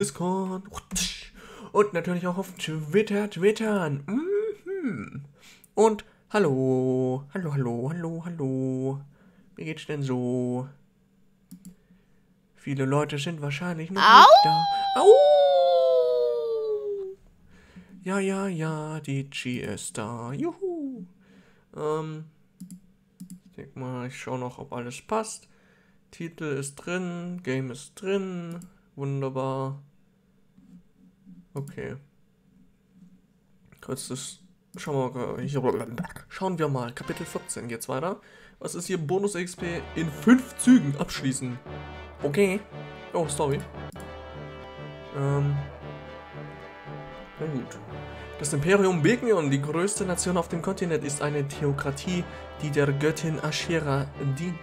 Discord und natürlich auch auf Twitter, Twittern. Mhm. Und hallo, hallo, hallo, hallo, hallo. Wie geht's denn so? Viele Leute sind wahrscheinlich noch Au! nicht da. Au! Ja, ja, ja, die G ist da. Juhu. Ähm, ich denke mal, ich schaue noch, ob alles passt. Titel ist drin, Game ist drin. Wunderbar. Okay. Kurz das. Schauen wir, mal, schauen wir mal. Kapitel 14 geht's weiter. Was ist hier? Bonus XP in 5 Zügen abschließen. Okay. Oh, sorry. Ähm. Na gut. Das Imperium Begnion, die größte Nation auf dem Kontinent, ist eine Theokratie, die der Göttin Aschera dient.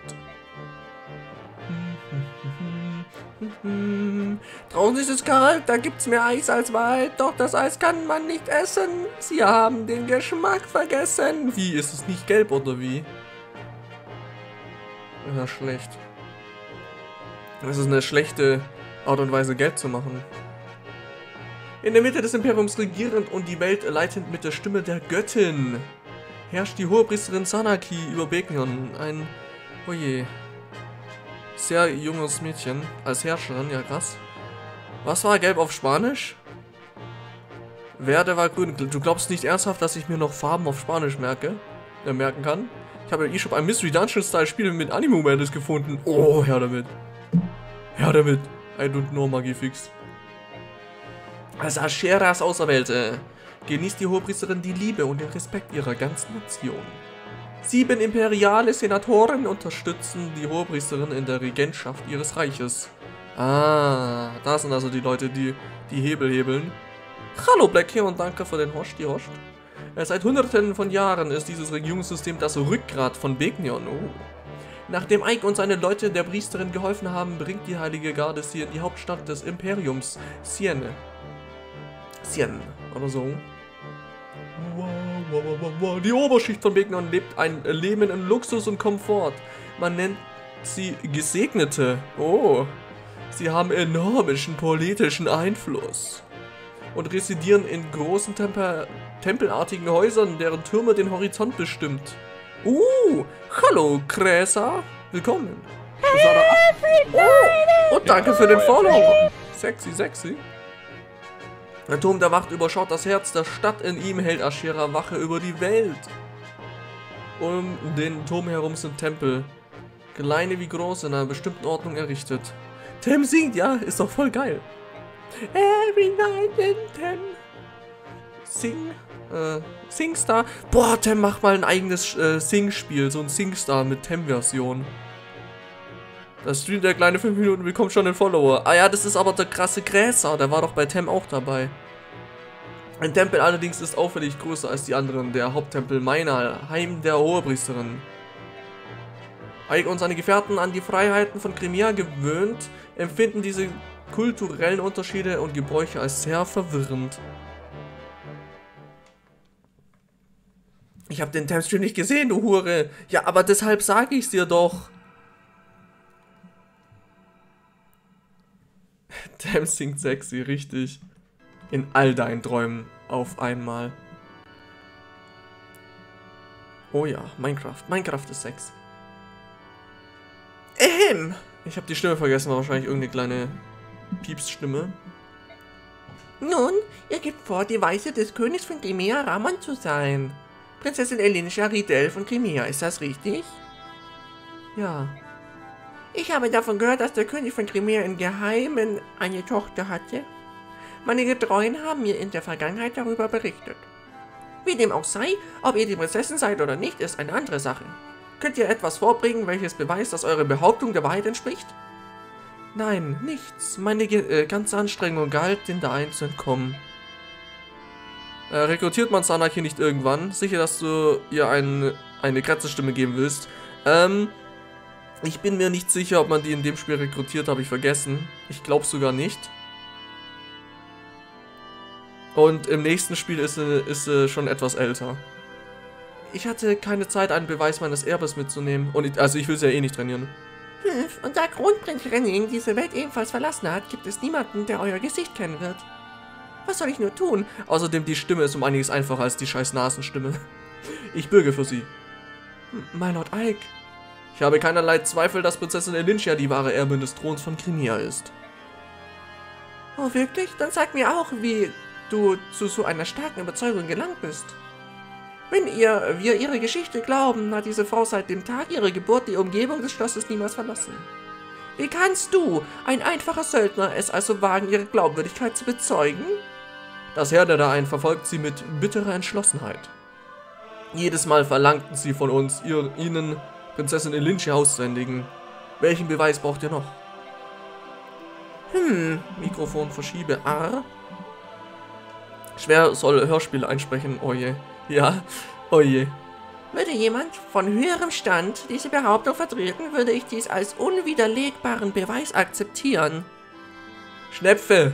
Draußen ist es kalt, da gibt's mehr Eis als Wald, doch das Eis kann man nicht essen. Sie haben den Geschmack vergessen. Wie, ist es nicht gelb oder wie? Ja, schlecht. Das ist eine schlechte Art und Weise, Geld zu machen. In der Mitte des Imperiums regierend und die Welt leitend mit der Stimme der Göttin herrscht die Hohepriesterin Sanaki über Begnion, ein... Oje. Sehr junges Mädchen als Herrscherin, ja krass. Was war gelb auf Spanisch? Werde war grün. Du glaubst nicht ernsthaft, dass ich mir noch Farben auf Spanisch merke? Äh, merken kann? Ich habe im eShop ein Mystery Dungeon Style Spiel mit Anime Madness gefunden. Oh, her damit. Her damit. I don't know, Magifix. Als Ascheras Auserwählte genießt die Hohepriesterin die Liebe und den Respekt ihrer ganzen Nation. Sieben imperiale Senatoren unterstützen die Hohepriesterin in der Regentschaft ihres Reiches. Ah, da sind also die Leute, die die Hebel hebeln. Hallo Blackie und danke für den Host, die Host. Äh, Seit hunderten von Jahren ist dieses Regierungssystem das Rückgrat von Begnion. Oh. Nachdem Ike und seine Leute der Priesterin geholfen haben, bringt die Heilige Garde sie in die Hauptstadt des Imperiums, Sienne. Sienne, oder so. Wow, Die Oberschicht von Begnion lebt ein Leben in Luxus und Komfort. Man nennt sie Gesegnete. Oh. Sie haben enormischen politischen Einfluss und residieren in großen Tempel tempelartigen Häusern, deren Türme den Horizont bestimmt. Uh, hallo Gräser, willkommen. Doch- Oh, und danke für den Follow. Sexy, sexy. Der Turm der Wacht überschaut das Herz der Stadt. In ihm hält Aschera Wache über die Welt. Um den Turm herum sind Tempel. Kleine wie groß in einer bestimmten Ordnung errichtet. Tim singt, ja, ist doch voll geil. Every night in Tem. Sing. Äh, Singstar. Boah, Tem, mach mal ein eigenes äh, Sing-Spiel. So ein Singstar mit Tem-Version. Da streamt der kleine 5 Minuten bekommt schon einen Follower. Ah ja, das ist aber der krasse Gräser. Der war doch bei Tem auch dabei. Ein Tempel allerdings ist auffällig größer als die anderen. Der Haupttempel Mainal, Heim der Hohepriesterin. Ike und seine Gefährten an die Freiheiten von Crimea gewöhnt, empfinden diese kulturellen Unterschiede und Gebräuche als sehr verwirrend. Ich habe den Timestream nicht gesehen, du Hure. Ja, aber deshalb sage ich's dir doch. Tam singt sexy, richtig. In all deinen Träumen auf einmal. Oh ja, Minecraft. Minecraft ist Sex. Ähm. Ich habe die Stimme vergessen, war wahrscheinlich irgendeine kleine Piepsstimme. Nun, ihr gebt vor, die Weiße des Königs von Crimea Ramon zu sein. Prinzessin Elenisha Riedel von Crimea, ist das richtig? Ja. Ich habe davon gehört, dass der König von Crimea im Geheimen eine Tochter hatte. Meine Getreuen haben mir in der Vergangenheit darüber berichtet. Wie dem auch sei, ob ihr die Prinzessin seid oder nicht, ist eine andere Sache. Könnt ihr etwas vorbringen, welches beweist, dass eure Behauptung der Wahrheit entspricht? Nein, nichts. Meine äh, ganze Anstrengung galt, den Daein zu entkommen. Äh, rekrutiert man Sanaki nicht irgendwann? Sicher, dass du ihr ein, eine Kratzestimme geben willst. Ähm, ich bin mir nicht sicher, ob man die in dem Spiel rekrutiert, habe ich vergessen. Ich glaube sogar nicht. Und im nächsten Spiel ist sie, ist sie schon etwas älter. Ich hatte keine Zeit, einen Beweis meines Erbes mitzunehmen. Und ich, also ich will sie ja eh nicht trainieren. Und da Kronprinz Renning diese Welt ebenfalls verlassen hat, gibt es niemanden, der euer Gesicht kennen wird. Was soll ich nur tun? Außerdem, die Stimme ist um einiges einfacher als die scheiß Nasenstimme. Ich bürge für sie. Mein Lord Ike. Ich habe keinerlei Zweifel, dass Prinzessin Elincia die wahre Erbin des Throns von Crimea ist. Oh, wirklich? Dann sag mir auch, wie du zu so einer starken Überzeugung gelangt bist. Wenn ihr, wir ihre Geschichte glauben, hat diese Frau seit dem Tag ihrer Geburt die Umgebung des Schlosses niemals verlassen. Wie kannst du, ein einfacher Söldner, es also wagen, ihre Glaubwürdigkeit zu bezeugen? Das Herr der Daein verfolgt sie mit bitterer Entschlossenheit. Jedes Mal verlangten sie von uns, ihr, ihnen Prinzessin Elinche auszusändigen. Welchen Beweis braucht ihr noch? Hm, Mikrofon verschiebe. R. Schwer soll Hörspiel einsprechen, oje. Ja, oje. Würde jemand von höherem Stand diese Behauptung vertreten, würde ich dies als unwiderlegbaren Beweis akzeptieren. Schnäpfe!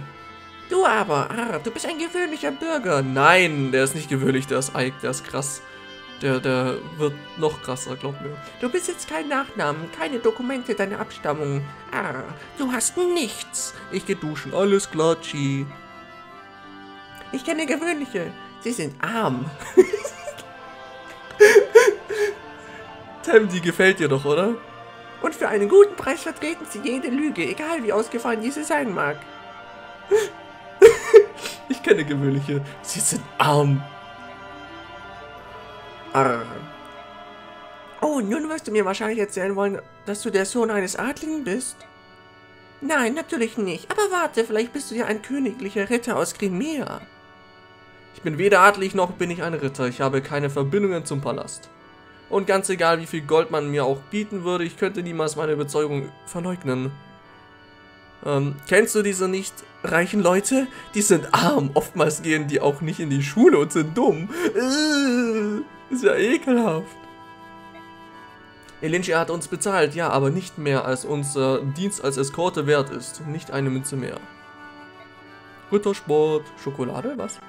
Du aber, Arr, du bist ein gewöhnlicher Bürger. Nein, der ist nicht gewöhnlich, der ist Ike, der ist krass. Der, der wird noch krasser, glaub mir. Du besitzt keinen Nachnamen, keine Dokumente deiner Abstammung. Arr, du hast nichts. Ich geh duschen, alles klar, Chi. Ich kenne gewöhnliche. Sie sind arm. Tem, die gefällt dir doch, oder? Und für einen guten Preis vertreten sie jede Lüge, egal wie ausgefallen diese sein mag. ich kenne gewöhnliche. Sie sind arm. Arr. Oh, nun wirst du mir wahrscheinlich erzählen wollen, dass du der Sohn eines Adligen bist? Nein, natürlich nicht. Aber warte, vielleicht bist du ja ein königlicher Ritter aus Crimea. Ich bin weder adlig noch bin ich ein Ritter. Ich habe keine Verbindungen zum Palast. Und ganz egal, wie viel Gold man mir auch bieten würde, ich könnte niemals meine Überzeugung verleugnen. Ähm, kennst du diese nicht reichen Leute? Die sind arm. Oftmals gehen die auch nicht in die Schule und sind dumm. Äh, ist ja ekelhaft. Elinchia hat uns bezahlt, ja, aber nicht mehr, als unser Dienst als Eskorte wert ist. Nicht eine Münze mehr. Rittersport. Schokolade, was?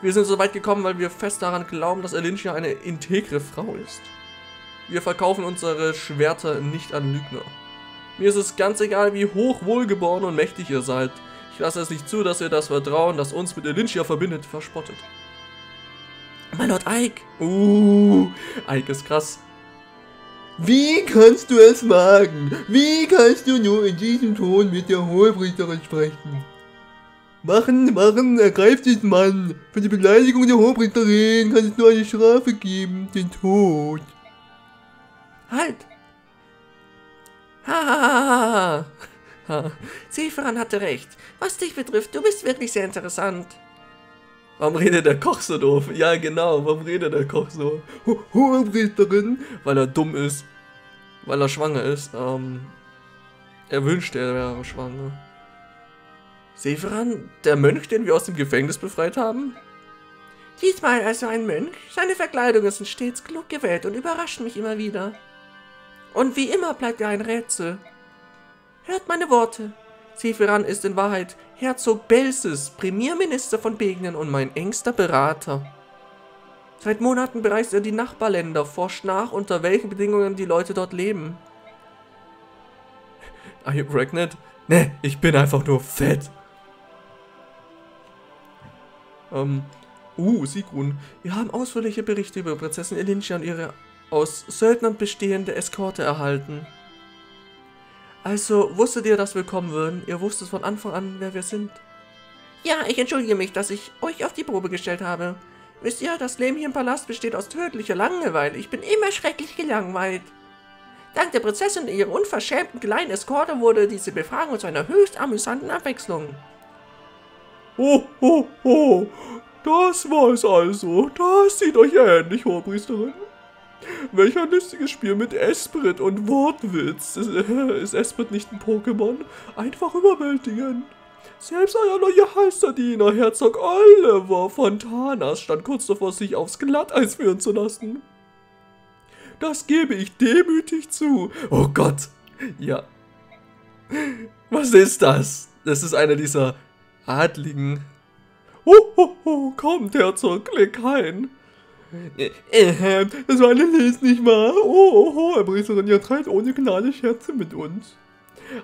Wir sind so weit gekommen, weil wir fest daran glauben, dass Elinchia eine integre Frau ist. Wir verkaufen unsere Schwerter nicht an Lügner. Mir ist es ganz egal, wie hoch, wohlgeboren und mächtig ihr seid. Ich lasse es nicht zu, dass ihr das Vertrauen, das uns mit Elinchia verbindet, verspottet. Mein Lord Ike. Uh, Ike ist krass. Wie kannst du es wagen? Wie kannst du nur in diesem Ton mit der Hohepriesterin sprechen? Machen, machen, ergreift diesen Mann. Für die Beleidigung der Hohepriesterin kann es nur eine Strafe geben, den Tod. Halt! Ha, ha, Seferan hatte recht. Was dich betrifft, du bist wirklich sehr interessant. Warum redet der Koch so doof? Ja, genau, warum redet der Koch so? Hohepriesterin? Weil er dumm ist. Weil er schwanger ist. Ähm, er wünscht, er wäre schwanger. Severan, der Mönch, den wir aus dem Gefängnis befreit haben? Diesmal also ein Mönch. Seine Verkleidungen sind stets klug gewählt und überraschen mich immer wieder. Und wie immer bleibt er ein Rätsel. Hört meine Worte. Severan ist in Wahrheit Herzog Belsis, Premierminister von Begnen und mein engster Berater. Seit Monaten bereist er die Nachbarländer, forscht nach, unter welchen Bedingungen die Leute dort leben. Are you pregnant? Ne, ich bin einfach nur fett. Ähm, uh, Sigrun. Wir haben ausführliche Berichte über Prinzessin Elincha und ihre aus Söldnern bestehende Eskorte erhalten. Also, wusstet ihr, dass wir kommen würden? Ihr wusstet von Anfang an, wer wir sind? Ja, ich entschuldige mich, dass ich euch auf die Probe gestellt habe. Wisst ihr, das Leben hier im Palast besteht aus tödlicher Langeweile. Ich bin immer schrecklich gelangweilt. Dank der Prinzessin und ihrer unverschämten kleinen Eskorte wurde diese Befragung zu einer höchst amüsanten Abwechslung. Ho, ho, ho. Das war es also. Das sieht euch ähnlich, Hohepriesterin. Welch ein lustiges Spiel mit Esprit und Wortwitz. Ist, Esprit nicht ein Pokémon? Einfach überwältigend. Selbst euer neuer Halsterdiener, Herzog Oliver Fontanas, stand kurz davor, sich aufs Glatteis führen zu lassen. Das gebe ich demütig zu. Oh Gott. Ja. Was ist das? Das ist einer dieser Adligen. Ho, ho, ho, kommt, Herzog, klick ein. Äh, das war alles nicht wahr. Oh, oh, oh, Herr Priesterin, ihr treibt ohne Gnade Scherze mit uns.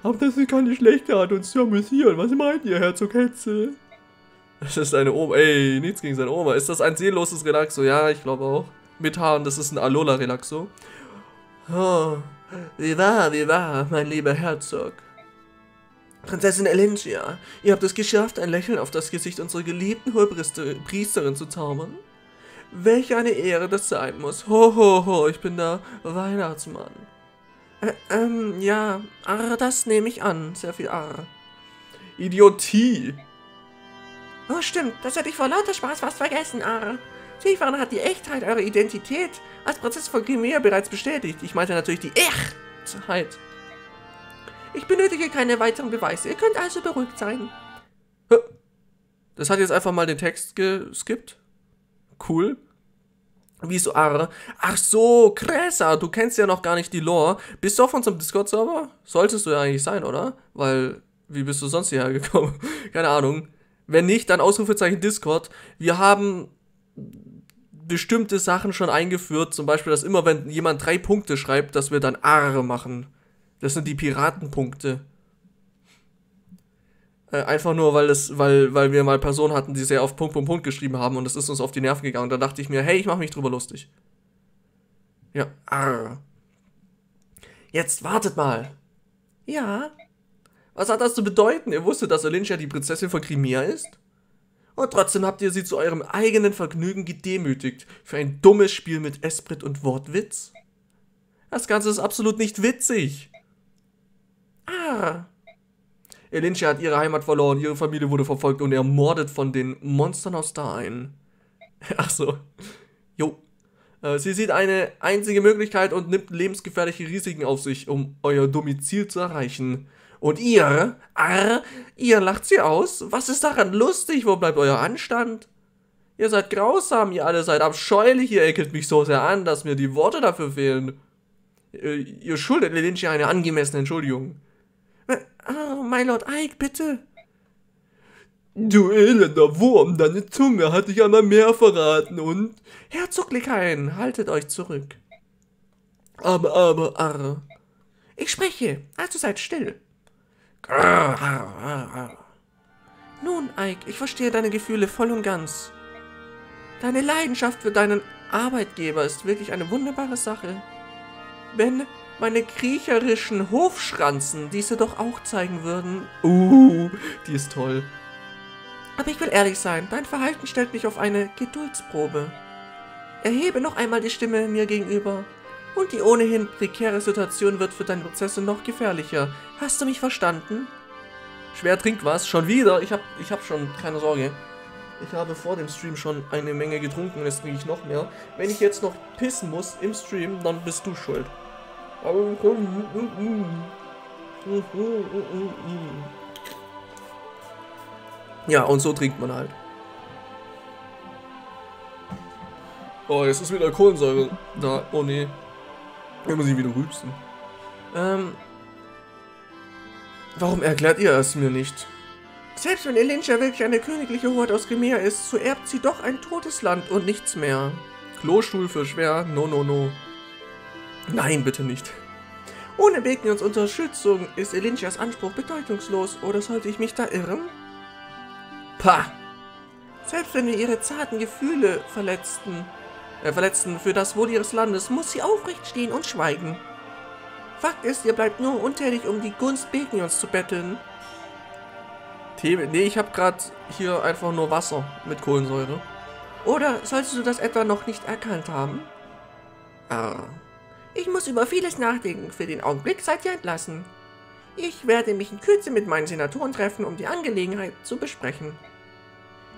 Aber das ist keine schlechte Art, uns zu amüsieren. Was meint ihr, Herzog Hetze? Das ist eine Oma. Ey, nichts gegen seine Oma. Ist das ein seelenloses Relaxo? Ja, ich glaube auch. Mit Haaren, das ist ein Alola Relaxo. Oh, wie wahr, wie wahr, mein lieber Herzog. Prinzessin Elingia, ihr habt es geschafft, ein Lächeln auf das Gesicht unserer geliebten Hohepriesterin zu zaubern. Welch eine Ehre das sein muss. Ho, ho, ho, ich bin der Weihnachtsmann. Äh, ähm, ja, arr, das nehme ich an. Sehr viel arr. Idiotie. Oh, stimmt, das hätte ich vor lauter Spaß fast vergessen, arr. Seefahren hat die Echtheit eurer Identität als Prozess von Crimea bereits bestätigt. Ich meinte natürlich die Echtheit. Ich benötige keine weiteren Beweise. Ihr könnt also beruhigt sein. Das hat jetzt einfach mal den Text geskippt. Cool. Wieso Arre? Ach so, Kressa, du kennst ja noch gar nicht die Lore. Bist du auf unserem Discord-Server? Solltest du ja eigentlich sein, oder? Weil, wie bist du sonst hierher gekommen? Keine Ahnung. Wenn nicht, dann Ausrufezeichen Discord. Wir haben bestimmte Sachen schon eingeführt. Zum Beispiel, dass immer, wenn jemand drei Punkte schreibt, dass wir dann Arre machen. Das sind die Piratenpunkte. Äh, einfach nur, weil, das, weil, weil wir mal Personen hatten, die sehr auf Punkt, Punkt, Punkt geschrieben haben und das ist uns auf die Nerven gegangen. Da dachte ich mir, hey, ich mache mich drüber lustig. Ja, arr. Jetzt wartet mal. Ja. Was hat das zu bedeuten? Ihr wusstet, dass Alincia die Prinzessin von Crimea ist? Und trotzdem habt ihr sie zu eurem eigenen Vergnügen gedemütigt für ein dummes Spiel mit Esprit und Wortwitz? Das Ganze ist absolut nicht witzig. Ah. Elincia hat ihre Heimat verloren, ihre Familie wurde verfolgt und ermordet von den Monstern aus Dain. Ach so. Jo. Äh, sie sieht eine einzige Möglichkeit und nimmt lebensgefährliche Risiken auf sich, um euer Domizil zu erreichen. Und ihr, arr, ihr lacht sie aus? Was ist daran lustig? Wo bleibt euer Anstand? Ihr seid grausam, ihr alle seid abscheulich, ihr ekelt mich so sehr an, dass mir die Worte dafür fehlen. Äh, ihr schuldet Lynch eine angemessene Entschuldigung. Oh, mein Lord Ike, bitte. Du elender Wurm, deine Zunge hat dich einmal mehr verraten und... Herzog Lekain, haltet euch zurück. Aber, aber, arr. Ich spreche, also seid still. Nun, Ike, ich verstehe deine Gefühle voll und ganz. Deine Leidenschaft für deinen Arbeitgeber ist wirklich eine wunderbare Sache. Wenn meine kriecherischen Hofschranzen diese doch auch zeigen würden. Uh, die ist toll. Aber ich will ehrlich sein, dein Verhalten stellt mich auf eine Geduldsprobe. Erhebe noch einmal die Stimme mir gegenüber. Und die ohnehin prekäre Situation wird für deine Prozesse noch gefährlicher. Hast du mich verstanden? Schwer trink was. Schon wieder? Ich hab, ich hab schon, keine Sorge. Ich habe vor dem Stream schon eine Menge getrunken, jetzt trinke ich noch mehr. Wenn ich jetzt noch pissen muss im Stream, dann bist du schuld. Ja, und so trinkt man halt. Oh, jetzt ist wieder Kohlensäure da. Oh nee. Jetzt muss ich wieder rübsen. Ähm. Warum erklärt ihr es mir nicht? Selbst wenn Elinja wirklich eine königliche Hoheit aus Gemea ist, so erbt sie doch ein totes Land und nichts mehr. Klostuhl für schwer, no no no. Nein, bitte nicht. Ohne Begnions Unterstützung ist Elinchas Anspruch bedeutungslos, oder sollte ich mich da irren? Pah! Selbst wenn wir ihre zarten Gefühle verletzten, äh, verletzten für das Wohl ihres Landes, muss sie aufrecht stehen und schweigen. Fakt ist, ihr bleibt nur untätig, um die Gunst Begnions zu betteln. Tee, nee, ich habe gerade hier einfach nur Wasser mit Kohlensäure. Oder solltest du das etwa noch nicht erkannt haben? Ah. Ich muss über vieles nachdenken. Für den Augenblick seid ihr entlassen. Ich werde mich in Kürze mit meinen Senatoren treffen, um die Angelegenheit zu besprechen.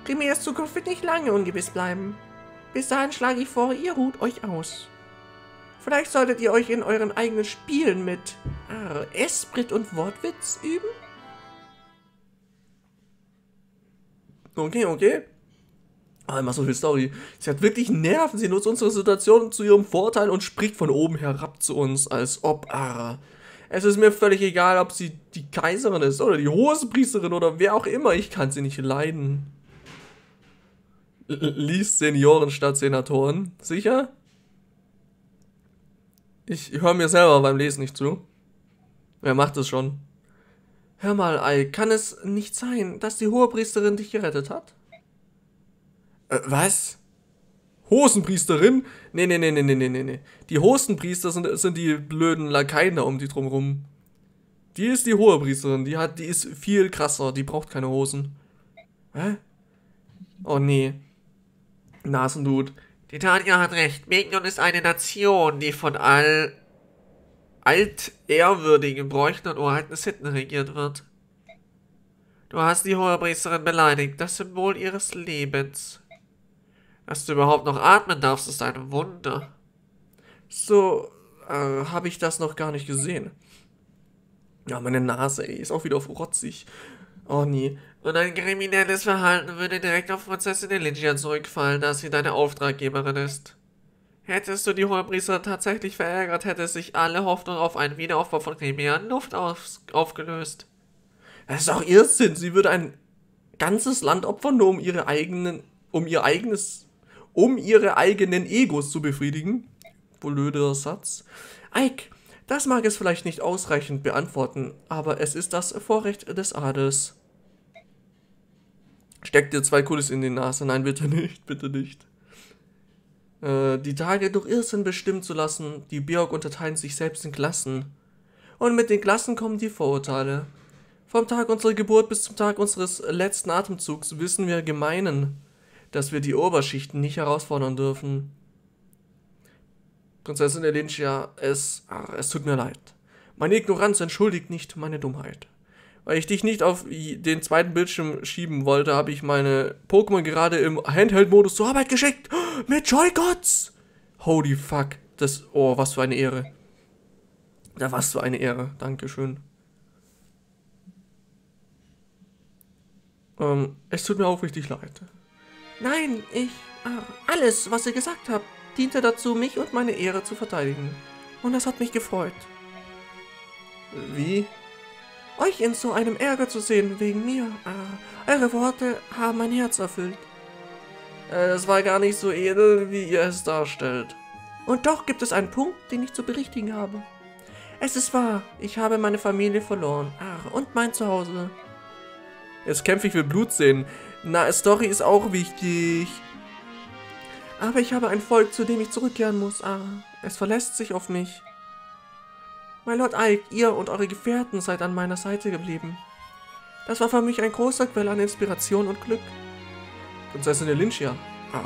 Crimeas Zukunft wird nicht lange ungewiss bleiben. Bis dahin schlage ich vor, ihr ruht euch aus. Vielleicht solltet ihr euch in euren eigenen Spielen mit ah, Esprit und Wortwitz üben? Okay, okay. Aber immer so viel Story. Sie hat wirklich Nerven. Sie nutzt unsere Situation zu ihrem Vorteil und spricht von oben herab zu uns, als ob Ara. Es ist mir völlig egal, ob sie die Kaiserin ist oder die Hosenpriesterin oder wer auch immer. Ich kann sie nicht leiden. liest Senioren statt Senatoren. Sicher? Ich höre mir selber beim Lesen nicht zu. Wer macht es schon? Hör mal, Ei, kann es nicht sein, dass die Hohepriesterin dich gerettet hat? Äh, was? Hosenpriesterin? Nee, nee, nee, nee, nee, nee, nee. Die Hosenpriester sind, sind die blöden Lakaien da um die drumrum. Die ist die Hohepriesterin, die hat, die ist viel krasser, die braucht keine Hosen. Hä? Oh nee. Nasendude. Die Tanja hat recht. Megnon ist eine Nation, die von all altehrwürdigen Bräuchen und uralten Sitten regiert wird. Du hast die Hohepriesterin beleidigt, das Symbol ihres Lebens. Dass du überhaupt noch atmen darfst, ist ein Wunder. So, äh, habe ich das noch gar nicht gesehen. Ja, meine Nase, ey, ist auch wieder rotzig. Oh nee. Und ein kriminelles Verhalten würde direkt auf Prinzessin Elygia zurückfallen, da sie deine Auftraggeberin ist. Hättest du die Hohepriester tatsächlich verärgert, hätte sich alle Hoffnung auf einen Wiederaufbau von Crimea in Luft auf, aufgelöst. Das ist auch Irrsinn. Sie würde ein ganzes Land opfern, nur um ihre eigenen, um ihr eigenes, um ihre eigenen Egos zu befriedigen. Blöder Satz. Ike, das mag es vielleicht nicht ausreichend beantworten, aber es ist das Vorrecht des Adels. Steck dir zwei Kulis in die Nase. Nein, bitte nicht, bitte nicht. Äh, die Tage durch Irrsinn bestimmen zu lassen, die Björk unterteilen sich selbst in Klassen. Und mit den Klassen kommen die Vorurteile. Vom Tag unserer Geburt bis zum Tag unseres letzten Atemzugs wissen wir gemeinen, dass wir die Oberschichten nicht herausfordern dürfen. Prinzessin Elincia, es, ach, es tut mir leid. Meine Ignoranz entschuldigt nicht meine Dummheit. Weil ich dich nicht auf den zweiten Bildschirm schieben wollte, habe ich meine Pokémon gerade im Handheld-Modus zur Arbeit geschickt. Mit Joy-Gods! Holy fuck. Das, oh, was für eine Ehre. Ja, was für eine Ehre. Dankeschön. Ähm, es tut mir aufrichtig leid. Nein, ich, ach, alles, was ihr gesagt habt, diente dazu, mich und meine Ehre zu verteidigen. Und das hat mich gefreut. Wie? Euch in so einem Ärger zu sehen wegen mir. Ah, eure Worte haben mein Herz erfüllt. Äh, es war gar nicht so edel, wie ihr es darstellt. Und doch gibt es einen Punkt, den ich zu berichtigen habe. Es ist wahr, ich habe meine Familie verloren. Ach, und mein Zuhause. Jetzt kämpfe ich für Blut sehen. Na, Story ist auch wichtig. Aber ich habe ein Volk, zu dem ich zurückkehren muss. Ah, es verlässt sich auf mich. Mein Lord Ike, ihr und eure Gefährten seid an meiner Seite geblieben. Das war für mich ein großer Quell an Inspiration und Glück. Prinzessin Elincia. Ah.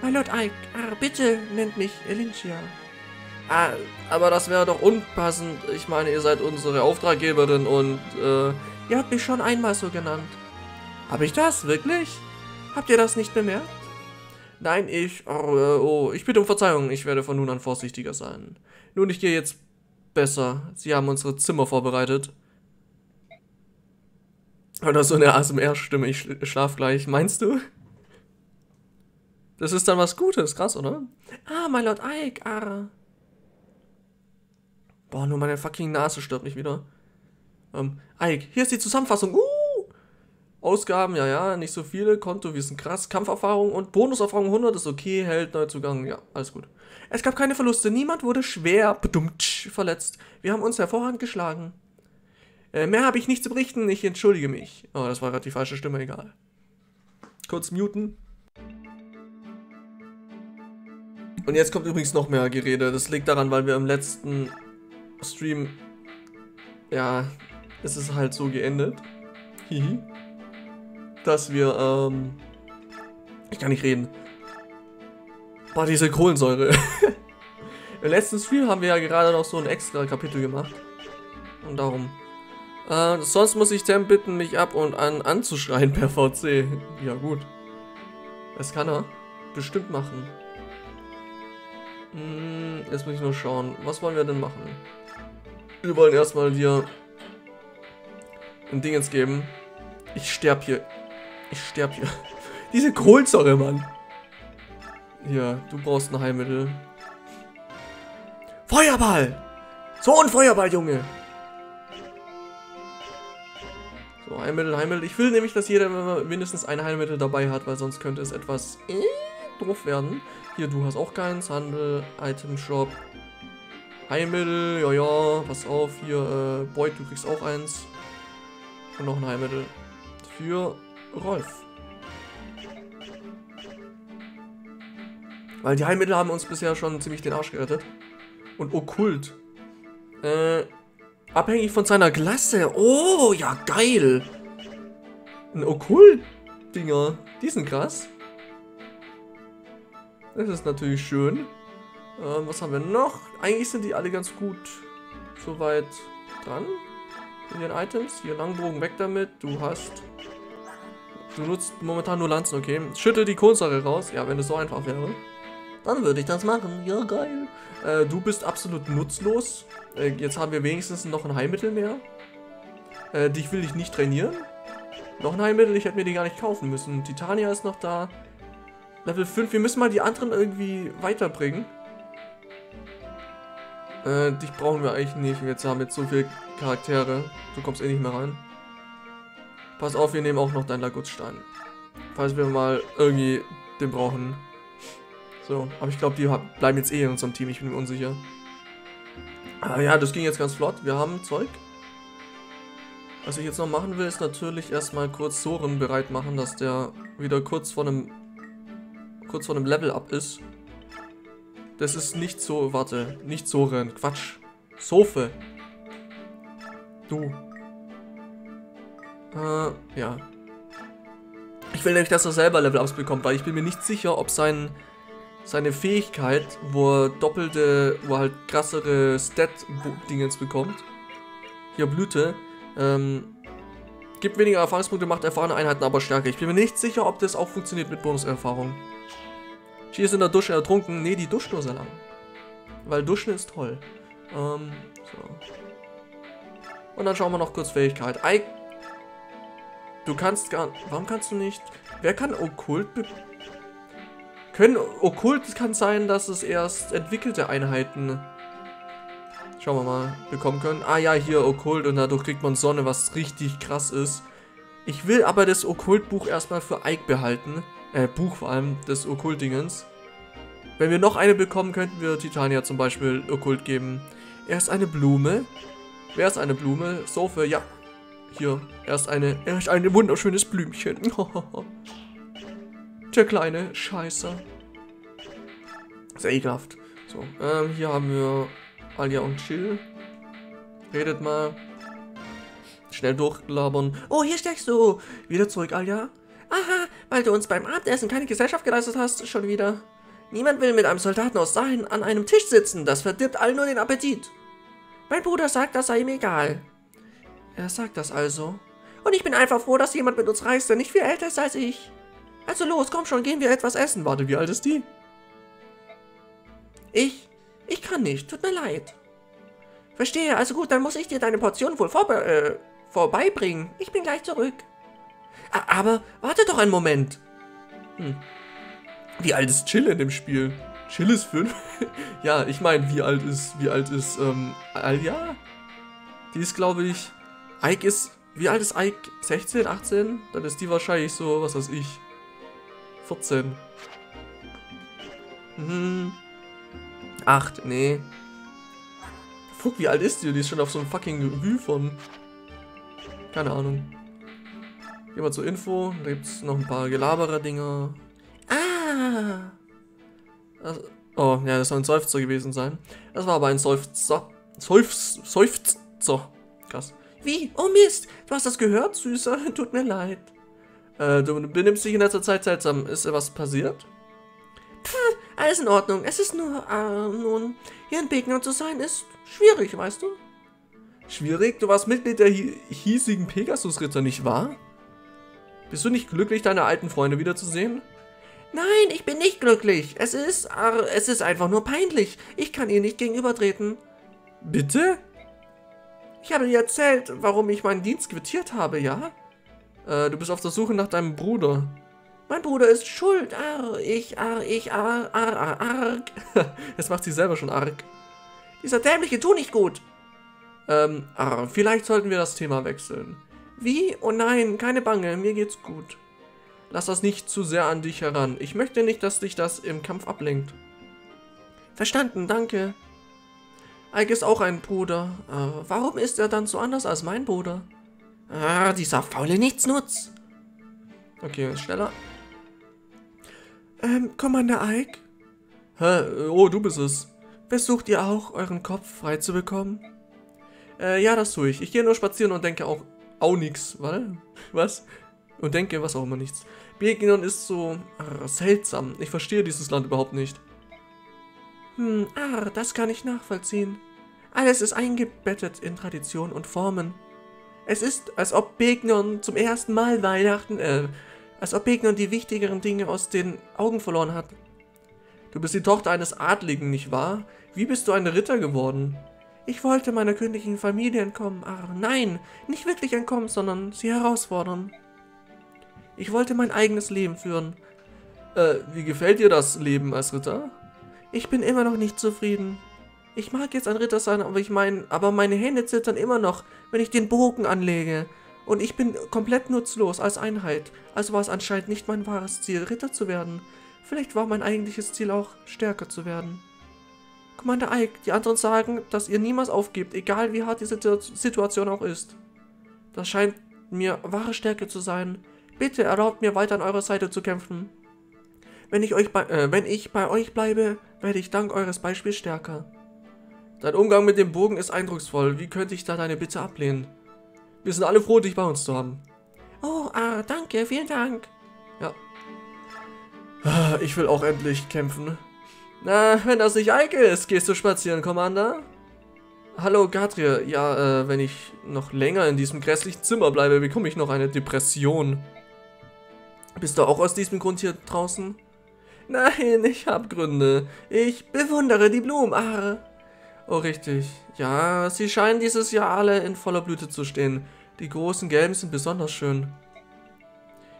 Mein Lord Ike, ah, bitte nennt mich Elincia. Ah, aber das wäre doch unpassend. Ich meine, ihr seid unsere Auftraggeberin und, äh... Ihr habt mich schon einmal so genannt. Habe ich das? Wirklich? Habt ihr das nicht bemerkt? Nein, ich... Oh, oh, ich bitte um Verzeihung. Ich werde von nun an vorsichtiger sein. Nun, ich gehe jetzt besser. Sie haben unsere Zimmer vorbereitet. Oder so eine ASMR-Stimme, ich schlaf gleich. Meinst du? Das ist dann was Gutes, krass, oder? Ah, mein Lord Ike, ah. Boah, nur meine fucking Nase stirbt nicht wieder. Ähm, Ike, hier ist die Zusammenfassung. Uh! Ausgaben, ja, ja, nicht so viele. Konto, wir sind krass. Kampferfahrung und Bonuserfahrung 100 ist okay. Held, Neuzugang, ja, alles gut. Es gab keine Verluste. Niemand wurde schwer verletzt. Wir haben uns hervorragend geschlagen. Äh, mehr habe ich nicht zu berichten. Ich entschuldige mich. Oh, das war gerade die falsche Stimme, egal. Kurz muten. Und jetzt kommt übrigens noch mehr Gerede. Das liegt daran, weil wir im letzten Stream. Ja, es ist halt so geendet. Hihi dass wir, ähm, ich kann nicht reden. Boah, diese Kohlensäure. Im letzten Stream haben wir ja gerade noch so ein extra Kapitel gemacht. Und darum. Äh, sonst muss ich Tem bitten, mich ab und an anzuschreien per VC. Ja, gut. Das kann er bestimmt machen. Hm, jetzt muss ich nur schauen. Was wollen wir denn machen? Wir wollen erstmal dir ein Dingens geben. Ich sterb hier ich sterb hier. Diese Kohlsäure, Mann. Ja, du brauchst ein Heilmittel. Feuerball! So ein Feuerball, Junge! So, Heilmittel, Heilmittel. Ich will nämlich, dass jeder mindestens ein Heilmittel dabei hat, weil sonst könnte es etwas äh, doof werden. Hier, du hast auch keins. Handel, Item Shop. Heilmittel, ja, ja, pass auf. Hier, äh, Boyd, du kriegst auch eins. Und noch ein Heilmittel. Für Rolf. Weil die Heilmittel haben uns bisher schon ziemlich den Arsch gerettet. Und Okkult. Äh, abhängig von seiner Klasse. Oh, ja, geil. Ein Okkult-Dinger. Die sind krass. Das ist natürlich schön. Ähm, was haben wir noch? Eigentlich sind die alle ganz gut soweit dran. In den Items. Hier Langbogen, weg damit. Du hast... Du nutzt momentan nur Lanzen, okay. Schüttel die Kohlensäure raus. Ja, wenn es so einfach wäre. Dann würde ich das machen. Ja, geil. Äh, du bist absolut nutzlos. Äh, jetzt haben wir wenigstens noch ein Heilmittel mehr. Äh, dich will ich nicht trainieren. Noch ein Heilmittel, ich hätte mir die gar nicht kaufen müssen. Titania ist noch da. Level 5. Wir müssen mal die anderen irgendwie weiterbringen. Äh, dich brauchen wir eigentlich nicht. Jetzt haben jetzt so viele Charaktere. Du kommst eh nicht mehr rein. Pass auf, wir nehmen auch noch deinen Lagutstein. Falls wir mal irgendwie den brauchen. So, aber ich glaube, die bleiben jetzt eh in unserem Team, ich bin mir unsicher. Aber ja, das ging jetzt ganz flott. Wir haben Zeug. Was ich jetzt noch machen will, ist natürlich erstmal kurz Soren bereit machen, dass der wieder kurz vor einem kurz vor einem Level up ist. Das ist nicht so, warte, nicht Soren, Quatsch. Sofe. Du. Äh, ja. Ich will nämlich, dass er selber Level-Ups bekommt, weil ich bin mir nicht sicher, ob sein seine Fähigkeit, wo er doppelte, wo er halt krassere Stat-Dingens bekommt. Hier Blüte. Ähm, gibt weniger Erfahrungspunkte, macht erfahrene Einheiten aber stärker. Ich bin mir nicht sicher, ob das auch funktioniert mit Bonuserfahrung. Chi ist in der Dusche ertrunken. Ne, die duscht nur sehr lang. Weil Duschen ist toll. Ähm, so. Und dann schauen wir noch kurz Fähigkeit. Ike, du kannst gar... Warum kannst du nicht... Wer kann Okkult können okkult kann sein, dass es erst entwickelte Einheiten Schauen wir mal, bekommen können. Ah ja, hier Okkult und dadurch kriegt man Sonne, was richtig krass ist. Ich will aber das Okkultbuch erstmal für Ike behalten. Äh, Buch vor allem, des Okkultdingens. Wenn wir noch eine bekommen, könnten wir Titania zum Beispiel Okkult geben. Er ist eine Blume. Wer ist eine Blume? Sofe, ja. Hier, er ist eine, er ist ein wunderschönes Blümchen. Der kleine Scheiße. Sehr ekelhaft. So, ähm, hier haben wir Alia und Chill. Redet mal. Schnell durchlabern. Oh, hier steckst du. Wieder zurück, Alia. Aha, weil du uns beim Abendessen keine Gesellschaft geleistet hast, schon wieder. Niemand will mit einem Soldaten aus Sahin an einem Tisch sitzen. Das verdirbt allen nur den Appetit. Mein Bruder sagt, das sei ihm egal. Er sagt das also. Und ich bin einfach froh, dass jemand mit uns reist, der nicht viel älter ist als ich. Also los, komm schon, gehen wir etwas essen. Warte, wie alt ist die? Ich? Ich kann nicht, tut mir leid. Verstehe, also gut, dann muss ich dir deine Portion wohl vorbe äh, vorbeibringen. Ich bin gleich zurück. Aber warte doch einen Moment. Hm. Wie alt ist Chill in dem Spiel? Chill ist 5? ja, ich meine, wie alt ist, wie alt ist, ähm, Alia? Die ist, glaube ich, Ike ist, wie alt ist Ike? 16, 18? Dann ist die wahrscheinlich so, was weiß ich, 14. Hm. 8, nee. Fuck, wie alt ist die? Die ist schon auf so einem fucking Hü von. Keine Ahnung. Gehen wir zur Info. Da gibt es noch ein paar Gelaberer-Dinger. Ah! Das, oh, ja, das soll ein Seufzer gewesen sein. Das war aber ein Seufzer. Seufz, Seufzer. Krass. Wie? Oh Mist! Du hast das gehört, Süßer? Tut mir leid. Äh, du benimmst dich in letzter Zeit seltsam. Ist was passiert? Pff, alles in Ordnung. Es ist nur, äh, nun, hier in Pegner zu sein ist schwierig, weißt du? Schwierig? Du warst Mitglied der hiesigen Pegasus-Ritter, nicht wahr? Bist du nicht glücklich, deine alten Freunde wiederzusehen? Nein, ich bin nicht glücklich. Es ist, äh, es ist einfach nur peinlich. Ich kann ihr nicht gegenübertreten. Bitte? Ich habe dir erzählt, warum ich meinen Dienst quittiert habe, ja? Äh, du bist auf der Suche nach deinem Bruder. Mein Bruder ist schuld. Arr, ich, arr, ich, arr, arr, arr, arg. Jetzt macht sie selber schon arg. Dieser dämliche Tu nicht gut. Ähm, arr, vielleicht sollten wir das Thema wechseln. Wie? Oh nein, keine Bange, mir geht's gut. Lass das nicht zu sehr an dich heran. Ich möchte nicht, dass dich das im Kampf ablenkt. Verstanden, danke. Ike ist auch ein Bruder. Äh, warum ist er dann so anders als mein Bruder? Ah, dieser faule Nichtsnutz. Okay, schneller. Ähm, Commander Ike? Hä? Oh, du bist es. Versucht ihr auch, euren Kopf frei zu bekommen? Äh, ja, das tue ich. Ich gehe nur spazieren und denke auch, auch nichts, weil? Was? Und denke, was auch immer nichts. Begnon ist so äh, seltsam. Ich verstehe dieses Land überhaupt nicht. Hm, ah, das kann ich nachvollziehen. Alles ist eingebettet in Tradition und Formen. Es ist, als ob Begnon zum ersten Mal Weihnachten, äh, als ob Begnon die wichtigeren Dinge aus den Augen verloren hat. Du bist die Tochter eines Adligen, nicht wahr? Wie bist du ein Ritter geworden? Ich wollte meiner königlichen Familie entkommen, aber nein, nicht wirklich entkommen, sondern sie herausfordern. Ich wollte mein eigenes Leben führen. Äh, wie gefällt dir das Leben als Ritter? Ich bin immer noch nicht zufrieden. Ich mag jetzt ein Ritter sein, aber ich meine, aber meine Hände zittern immer noch, wenn ich den Bogen anlege. Und ich bin komplett nutzlos als Einheit. Also war es anscheinend nicht mein wahres Ziel, Ritter zu werden. Vielleicht war mein eigentliches Ziel auch, stärker zu werden. Commander Ike, die anderen sagen, dass ihr niemals aufgebt, egal wie hart die Situation auch ist. Das scheint mir wahre Stärke zu sein. Bitte erlaubt mir weiter an eurer Seite zu kämpfen. Wenn ich, euch bei, äh, wenn ich bei euch bleibe, werde ich dank eures Beispiels stärker. Dein Umgang mit dem Bogen ist eindrucksvoll. Wie könnte ich da deine Bitte ablehnen? Wir sind alle froh, dich bei uns zu haben. Oh, ah, danke, vielen Dank. Ja. Ah, ich will auch endlich kämpfen. Na, wenn das nicht Eike ist, gehst du spazieren, Commander? Hallo, Gadriel. Ja, äh, wenn ich noch länger in diesem grässlichen Zimmer bleibe, bekomme ich noch eine Depression. Bist du auch aus diesem Grund hier draußen? Nein, ich habe Gründe. Ich bewundere die Blumen. Ah. Oh, richtig. Ja, sie scheinen dieses Jahr alle in voller Blüte zu stehen. Die großen Gelben sind besonders schön.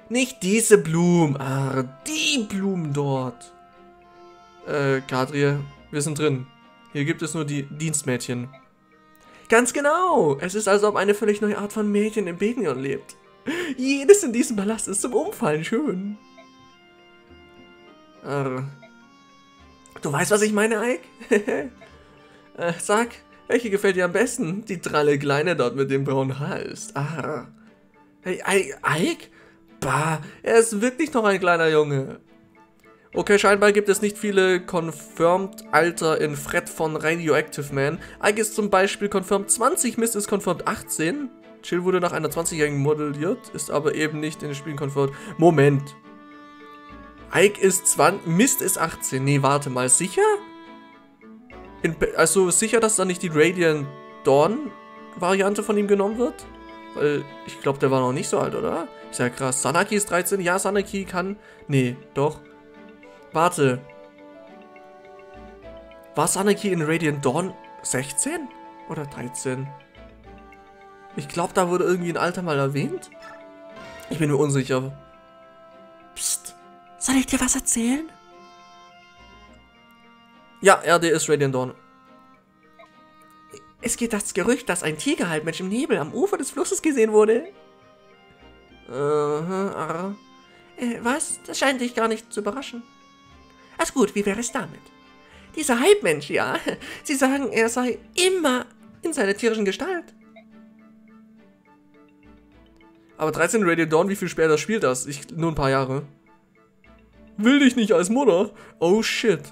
Nicht diese Blumen, ah, die Blumen dort. Äh, Kadriel, wir sind drin. Hier gibt es nur die Dienstmädchen. Ganz genau. Es ist, als ob eine völlig neue Art von Mädchen im Begnion lebt. Jedes in diesem Palast ist zum Umfallen schön. Arr. Du weißt, was ich meine, Ike? äh, sag, welche gefällt dir am besten? Die dralle Kleine dort mit dem braunen Hals. Ah. Hey, Ike? Bah, er ist wirklich noch ein kleiner Junge. Okay, scheinbar gibt es nicht viele Confirmed Alter in Fred von Radioactive Man. Ike ist zum Beispiel Confirmed 20, Mist ist Confirmed 18. Chill wurde nach einer 20-Jährigen modelliert, ist aber eben nicht in den Spielen Confirmed. Moment. Ike ist 20, Mist ist 18. Nee, warte mal, sicher? In, also sicher, dass da nicht die Radiant Dawn Variante von ihm genommen wird? Weil ich glaube, der war noch nicht so alt, oder? Ist ja krass. Sanaki ist 13. Ja, Sanaki kann... Nee, doch. Warte. War Sanaki in Radiant Dawn 16? Oder 13? Ich glaube, da wurde irgendwie ein Alter mal erwähnt. Ich bin mir unsicher. Psst. Soll ich dir was erzählen? Ja, RD ist Radiant Dawn. Es geht das Gerücht, dass ein Tigerhalbmensch im Nebel am Ufer des Flusses gesehen wurde. Uh -huh, äh, was? Das scheint dich gar nicht zu überraschen. Alles gut, wie wäre es damit? Dieser Halbmensch, ja. Sie sagen, er sei immer in seiner tierischen Gestalt. Aber 13 Radio Dawn, wie viel später spielt das? Ich, nur ein paar Jahre. Will dich nicht als Mutter? Oh shit.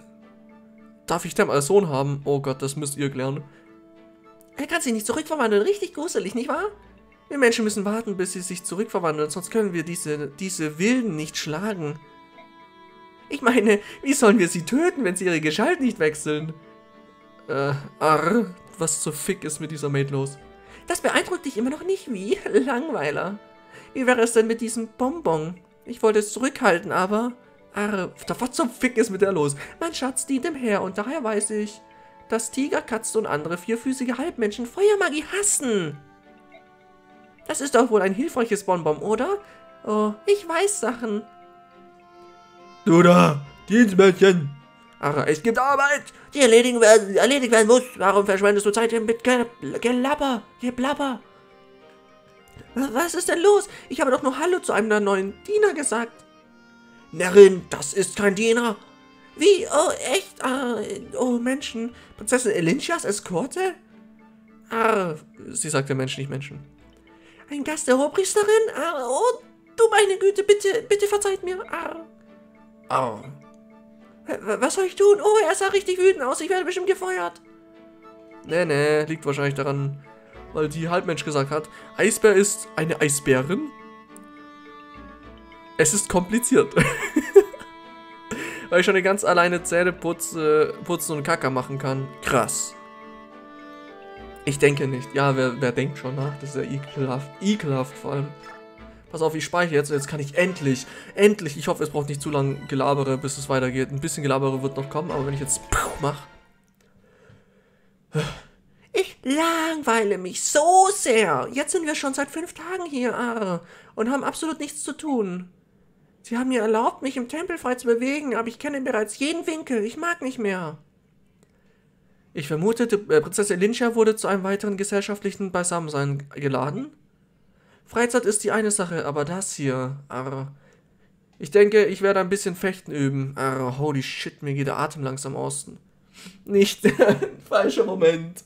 Darf ich Tem als Sohn haben? Oh Gott, das müsst ihr klären. Er kann sich nicht zurückverwandeln. Richtig gruselig, nicht wahr? Wir Menschen müssen warten, bis sie sich zurückverwandeln, sonst können wir diese, diese Wilden nicht schlagen. Ich meine, wie sollen wir sie töten, wenn sie ihre Gestalt nicht wechseln? Äh, arr, was zur Fick ist mit dieser Maid los? Das beeindruckt dich immer noch nicht, wie? Langweiler. Wie wäre es denn mit diesem Bonbon? Ich wollte es zurückhalten, aber... Arr, was zum Fick ist mit der los? Mein Schatz dient dem Herr und daher weiß ich, dass Tiger, Katzen und andere vierfüßige Halbmenschen Feuermagie hassen. Das ist doch wohl ein hilfreiches Bonbon, oder? Oh, ich weiß Sachen. Du da, Dienstmädchen. Ach, es gibt Arbeit, die erledigen werden, erledigt werden muss. Warum verschwendest du Zeit mit Gelabber, Geblabber? Was ist denn los? Ich habe doch nur Hallo zu einem der neuen Diener gesagt. Närrin, das ist kein Diener. Wie? Oh, echt? Ah, oh, Menschen. Prinzessin Elinchias Eskorte? Ah, sie sagt der Mensch, nicht Menschen. Ein Gast der Hochpriesterin? Ah, oh, du meine Güte, bitte, bitte verzeiht mir. Ah. Ah. Was soll ich tun? Oh, er sah richtig wütend aus. Ich werde bestimmt gefeuert. Nee, nee, liegt wahrscheinlich daran, weil die Halbmensch gesagt hat, Eisbär ist eine Eisbärin. Es ist kompliziert. weil ich schon eine ganz alleine Zähne putze, putzen und Kacker machen kann. Krass. Ich denke nicht. Ja, wer, wer denkt schon nach? Das ist ja ekelhaft. Ekelhaft vor allem. Pass auf, ich speichere jetzt. Jetzt kann ich endlich, endlich, ich hoffe, es braucht nicht zu lange Gelabere, bis es weitergeht. Ein bisschen Gelabere wird noch kommen, aber wenn ich jetzt mache. Ich langweile mich so sehr. Jetzt sind wir schon seit fünf Tagen hier und haben absolut nichts zu tun. Sie haben mir erlaubt, mich im Tempel frei zu bewegen, aber ich kenne bereits jeden Winkel. Ich mag nicht mehr. Ich vermutete, äh, Prinzessin Lyncha wurde zu einem weiteren gesellschaftlichen Beisammensein geladen. Freizeit ist die eine Sache, aber das hier, arr. Ich denke, ich werde ein bisschen Fechten üben. Arr, holy shit, mir geht der Atem langsam aus. Nicht, falscher Moment.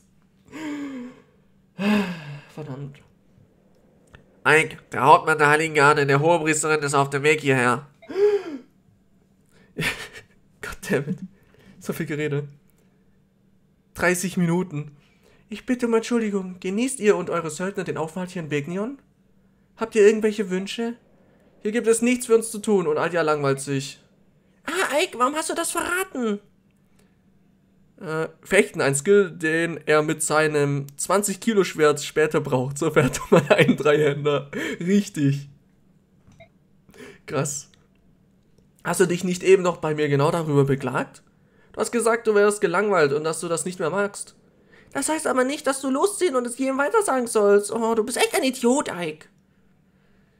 Verdammt. Ike, der Hauptmann der Heiligen Garde, der Hohepriesterin, ist auf dem Weg hierher. Goddammit. So viel Gerede. 30 Minuten. Ich bitte um Entschuldigung. Genießt ihr und eure Söldner den Aufenthalt hier in Begnion? Habt ihr irgendwelche Wünsche? Hier gibt es nichts für uns zu tun und Aldia langweilt sich. Ah, Ike, warum hast du das verraten? Äh, Fechten, ein Skill, den er mit seinem 20 Kilo Schwert später braucht. So fährt er mal einen Dreihänder. Richtig. Krass. Hast du dich nicht eben noch bei mir genau darüber beklagt? Du hast gesagt, du wärst gelangweilt und dass du das nicht mehr magst. Das heißt aber nicht, dass du losziehen und es jedem weiter sagen sollst. Oh, du bist echt ein Idiot, Ike.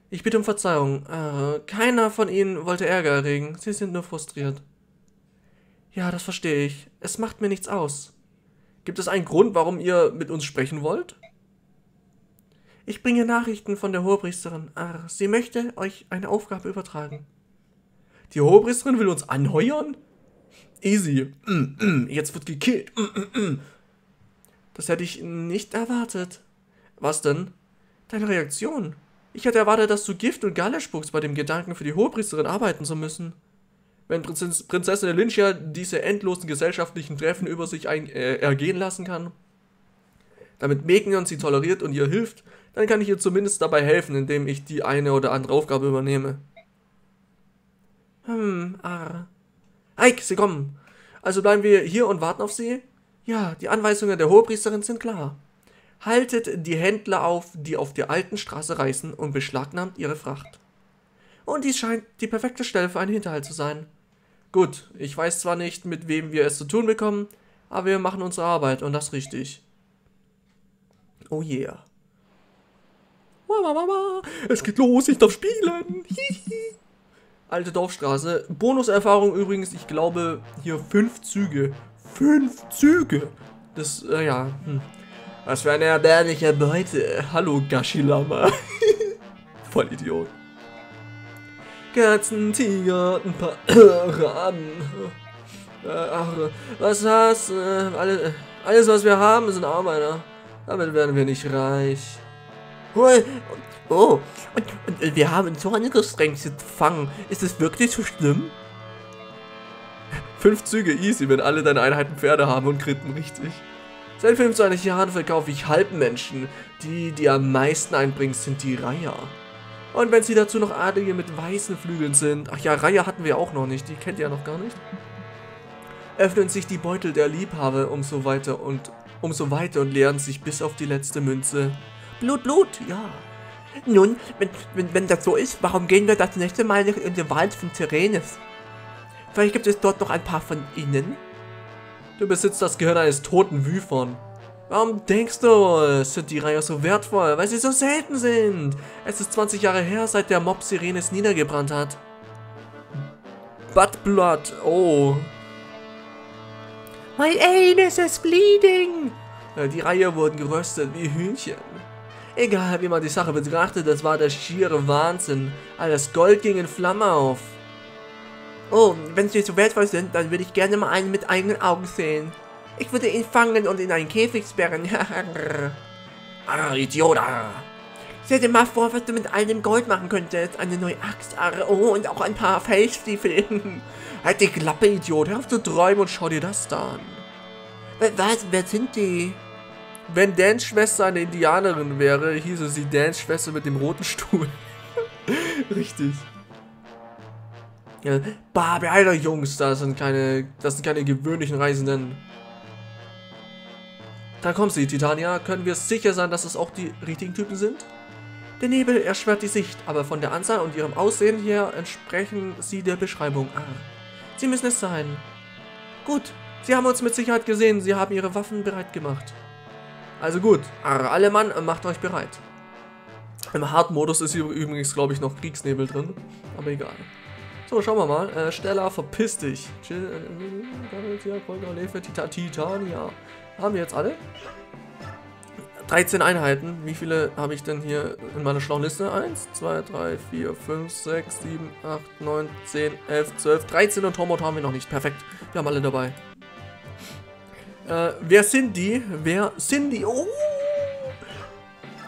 Ich bitte um Verzeihung. Äh, keiner von ihnen wollte Ärger erregen. Sie sind nur frustriert. Ja, das verstehe ich. Es macht mir nichts aus. Gibt es einen Grund, warum ihr mit uns sprechen wollt? Ich bringe Nachrichten von der Hohepriesterin. Sie möchte euch eine Aufgabe übertragen. Die Hohepriesterin will uns anheuern? Easy. Mm, mm, jetzt wird gekillt. Mm, das hätte ich nicht erwartet. Was denn? Deine Reaktion. Ich hätte erwartet, dass du Gift und Galle spuckst bei dem Gedanken, für die Hohepriesterin arbeiten zu müssen. Wenn Prinzess, Prinzessin Lynchia diese endlosen gesellschaftlichen Treffen über sich ein, äh, ergehen lassen kann, damit Megnion sie toleriert und ihr hilft, dann kann ich ihr zumindest dabei helfen, indem ich die eine oder andere Aufgabe übernehme. Hm, ah. Ike, sie kommen. Also bleiben wir hier und warten auf sie? Ja, die Anweisungen der Hohepriesterin sind klar. Haltet die Händler auf, die auf der alten Straße reisen und beschlagnahmt ihre Fracht. Und dies scheint die perfekte Stelle für einen Hinterhalt zu sein. Gut, ich weiß zwar nicht, mit wem wir es zu tun bekommen, aber wir machen unsere Arbeit und das richtig. Oh yeah. Es geht los, ich darf spielen. Alte Dorfstraße. Bonuserfahrung übrigens, ich glaube, hier fünf Züge. Fünf Züge! Das, äh, ja, hm. Was für eine erbärmliche Beute. Hallo, Gashilama. Voll Idiot. Katzen, Tiger, ein paar Raben. Äh, ach, was hast äh, alles, alles, was wir haben, sind Arbeiter. Damit werden wir nicht reich. Oh, und, und wir haben so eine Gestränke fangen. Ist es wirklich so schlimm? Fünf Züge easy, wenn alle deine Einheiten Pferde haben und kritten richtig. Seit 25 Jahren verkaufe ich Halbmenschen. Die, die am meisten einbringen, sind die Reiher. Und wenn sie dazu noch Adlige mit weißen Flügeln sind, ach ja, Reiher hatten wir auch noch nicht, die kennt ihr ja noch gar nicht, öffnen sich die Beutel der Liebhaber umso weiter und umso weiter und leeren sich bis auf die letzte Münze. Blut, Blut, ja. Nun, wenn, wenn, wenn das so ist, warum gehen wir das nächste Mal nicht in den Wald von Terenes? Vielleicht gibt es dort noch ein paar von ihnen? Du besitzt das Gehirn eines toten Wyvern. Warum denkst du, sind die Reiher so wertvoll? Weil sie so selten sind. Es ist 20 Jahre her, seit der Mob Sirenes niedergebrannt hat. Butt Blood, oh. My anus is bleeding. Die Reiher wurden geröstet wie Hühnchen. Egal, wie man die Sache betrachtet, das war der schiere Wahnsinn. All das Gold ging in Flamme auf. Oh, wenn sie so wertvoll sind, dann würde ich gerne mal einen mit eigenen Augen sehen. Ich würde ihn fangen und in einen Käfig sperren. ah, Idiot. Ah. Stell dir mal vor, was du mit all dem Gold machen könntest. Eine neue Axt, oh, und auch ein paar Fellstiefel. halt die Klappe, Idiot. Hör auf zu träumen und schau dir das da an. Was? Wer sind die? Wenn Dans Schwester eine Indianerin wäre, hieße sie Dans Schwester mit dem roten Stuhl. Richtig. Ja, bah, Alter, Jungs, das sind keine, das sind keine gewöhnlichen Reisenden. Da kommt sie, Titania. Können wir sicher sein, dass es auch die richtigen Typen sind? Der Nebel erschwert die Sicht, aber von der Anzahl und ihrem Aussehen her entsprechen sie der Beschreibung. Ah, sie müssen es sein. Gut, sie haben uns mit Sicherheit gesehen, sie haben ihre Waffen bereit gemacht. Also gut, Arr, alle Mann, macht euch bereit. Im Hard-Modus ist hier übrigens, glaube ich, noch Kriegsnebel drin, aber egal. So, schauen wir mal. Äh, Stella, verpiss dich. Chill, äh, Titania. Haben wir jetzt alle? 13 Einheiten. Wie viele habe ich denn hier in meiner schlauen Liste? 1, 2, 3, 4, 5, 6, 7, 8, 9, 10, 11, 12, 13 und Tormod haben wir noch nicht. Perfekt. Wir haben alle dabei. Äh, wer sind die? Wer sind die? Oh!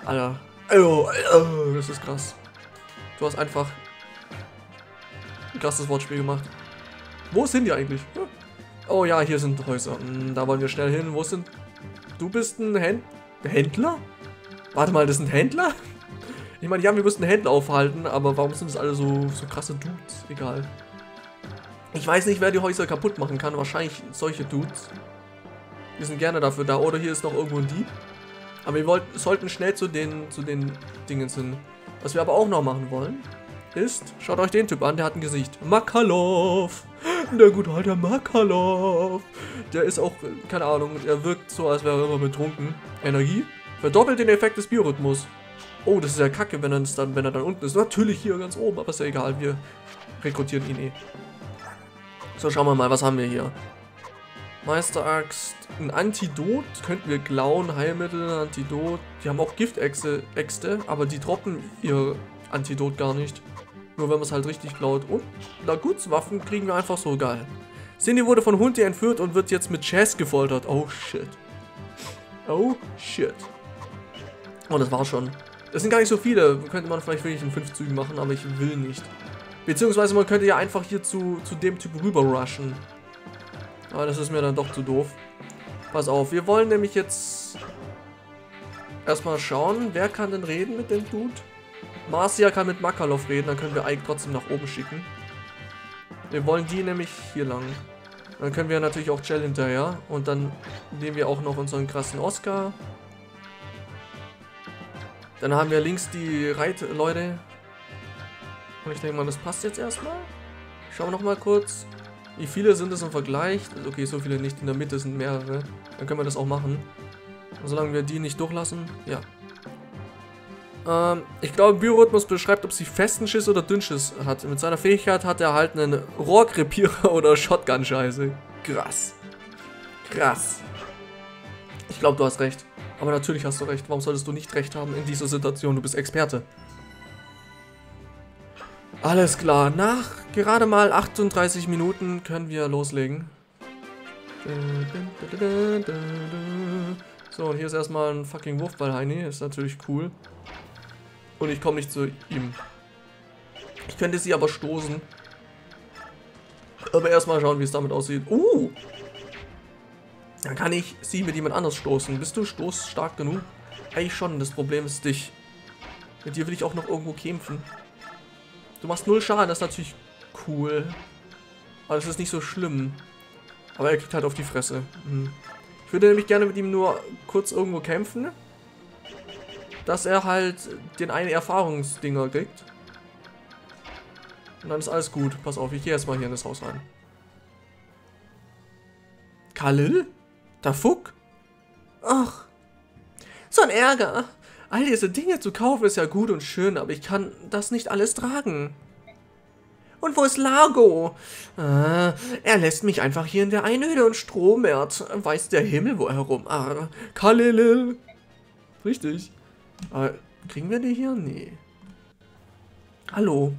Alter. Oh, oh, das ist krass. Du hast einfach ein krasses Wortspiel gemacht. Wo sind die eigentlich? Oh ja, hier sind Häuser. Hm, da wollen wir schnell hin. Wo sind... Du bist ein Händler? Händler? Warte mal, das sind Händler? Ich meine, ja, wir müssten Händler aufhalten, aber warum sind das alle so, so krasse Dudes? Egal. Ich weiß nicht, wer die Häuser kaputt machen kann. Wahrscheinlich solche Dudes. Wir sind gerne dafür da. Oder hier ist noch irgendwo ein Dieb. Aber wir wollten, sollten schnell zu den, zu den Dingen hin. Was wir aber auch noch machen wollen, ist, schaut euch den Typ an, der hat ein Gesicht. Makalov! Der gute alte Makalov! Der ist auch, keine Ahnung, er wirkt so, als wäre er immer betrunken. Energie. Verdoppelt den Effekt des Biorhythmus. Oh, das ist ja kacke, wenn er, dann, wenn er dann unten ist. Natürlich hier ganz oben, aber ist ja egal. Wir rekrutieren ihn eh. So, schauen wir mal, was haben wir hier? Meisteraxt, ein Antidot könnten wir klauen, Heilmittel, Antidot. Die haben auch Giftäxte, aber die droppen ihr Antidot gar nicht. Nur wenn man es halt richtig klaut. Und Lagutswaffen kriegen wir einfach so geil. Cindy wurde von Hunti entführt und wird jetzt mit Chess gefoltert. Oh shit. Oh shit. Oh, das war schon. Das sind gar nicht so viele. Könnte man vielleicht wirklich in fünf Zügen machen, aber ich will nicht. Beziehungsweise man könnte ja einfach hier zu, zu dem Typ rüber rushen. Aber das ist mir dann doch zu doof. Pass auf, wir wollen nämlich jetzt erstmal schauen, wer kann denn reden mit dem Dude? Marcia kann mit Makalov reden, dann können wir Ike trotzdem nach oben schicken. Wir wollen die nämlich hier lang. Dann können wir natürlich auch Gel hinterher. Und dann nehmen wir auch noch unseren krassen Oscar. Dann haben wir links die Reitleute. Und ich denke mal, das passt jetzt erstmal. Schauen wir nochmal kurz. Wie viele sind es im Vergleich? Okay, so viele nicht. In der Mitte sind mehrere. Dann können wir das auch machen. Solange wir die nicht durchlassen. Ja. Ähm, ich glaube, Biorhythmus beschreibt, ob sie festen Schiss oder Dünnschiss hat. Mit seiner Fähigkeit hat er halt einen Rohrkrepierer oder Shotgun-Scheiße. Krass. Krass. Ich glaube, du hast recht. Aber natürlich hast du recht. Warum solltest du nicht recht haben in dieser Situation? Du bist Experte. Alles klar. Nach gerade mal 38 Minuten können wir loslegen. So, und hier ist erstmal ein fucking Wurfball, Heini. Ist natürlich cool. Und ich komme nicht zu ihm. Ich könnte sie aber stoßen. Aber erstmal schauen, wie es damit aussieht. Uh! Dann kann ich sie mit jemand anders stoßen. Bist du stoßstark genug? Eigentlich schon. Das Problem ist dich. Mit dir will ich auch noch irgendwo kämpfen. Du machst null Schaden. Das ist natürlich cool. Aber das ist nicht so schlimm. Aber er kriegt halt auf die Fresse. Hm. Ich würde nämlich gerne mit ihm nur kurz irgendwo kämpfen dass er halt den einen Erfahrungsdinger kriegt. Und dann ist alles gut. Pass auf, ich gehe erstmal hier in das Haus rein. Khalil? Der Fuck? Ach. So ein Ärger. All diese Dinge zu kaufen ist ja gut und schön, aber ich kann das nicht alles tragen. Und wo ist Largo? Ah, er lässt mich einfach hier in der Einöde und stromert. Weiß der Himmel wo herum. Ah, Kalilil. Richtig. Aber kriegen wir die hier? Nee. Hallo.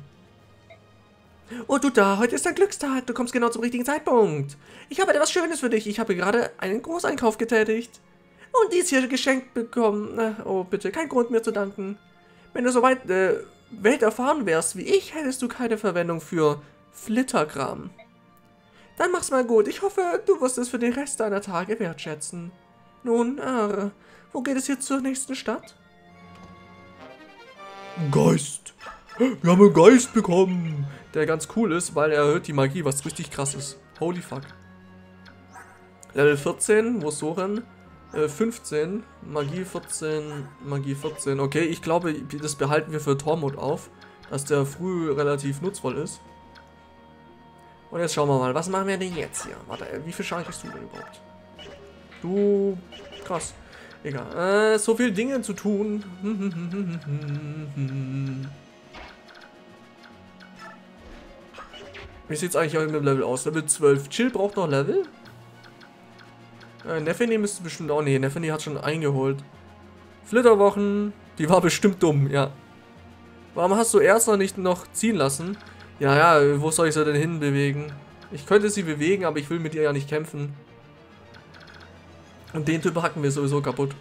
Oh, du da, heute ist dein Glückstag. Du kommst genau zum richtigen Zeitpunkt. Ich habe etwas Schönes für dich. Ich habe gerade einen Großeinkauf getätigt. Und dies hier geschenkt bekommen. Oh, bitte, kein Grund mir zu danken. Wenn du soweit äh, welterfahren wärst wie ich, hättest du keine Verwendung für Flitterkram. Dann mach's mal gut. Ich hoffe, du wirst es für den Rest deiner Tage wertschätzen. Nun, äh, wo geht es hier zur nächsten Stadt? Geist. Wir haben einen Geist bekommen. Der ganz cool ist, weil er erhöht die Magie, was richtig krass ist. Holy fuck. Level 14, wo ist Soren? Äh, 15, Magie 14, Magie 14. Okay, ich glaube, das behalten wir für Tormod auf, dass der früh relativ nutzvoll ist. Und jetzt schauen wir mal, was machen wir denn jetzt hier? Warte, wie viel Schaden kriegst du denn überhaupt? Du, krass. Egal. Äh, so viele Dinge zu tun. Wie sieht's eigentlich mit dem Level aus? Level 12. Chill braucht noch Level? Äh, Neffany müsste bestimmt auch. Nee, Neffany hat schon eingeholt. Flitterwochen. Die war bestimmt dumm, ja. Warum hast du erst noch nicht noch ziehen lassen? Ja, ja, wo soll ich sie denn hinbewegen? Ich könnte sie bewegen, aber ich will mit ihr ja nicht kämpfen. Und den Typ hacken wir sowieso kaputt.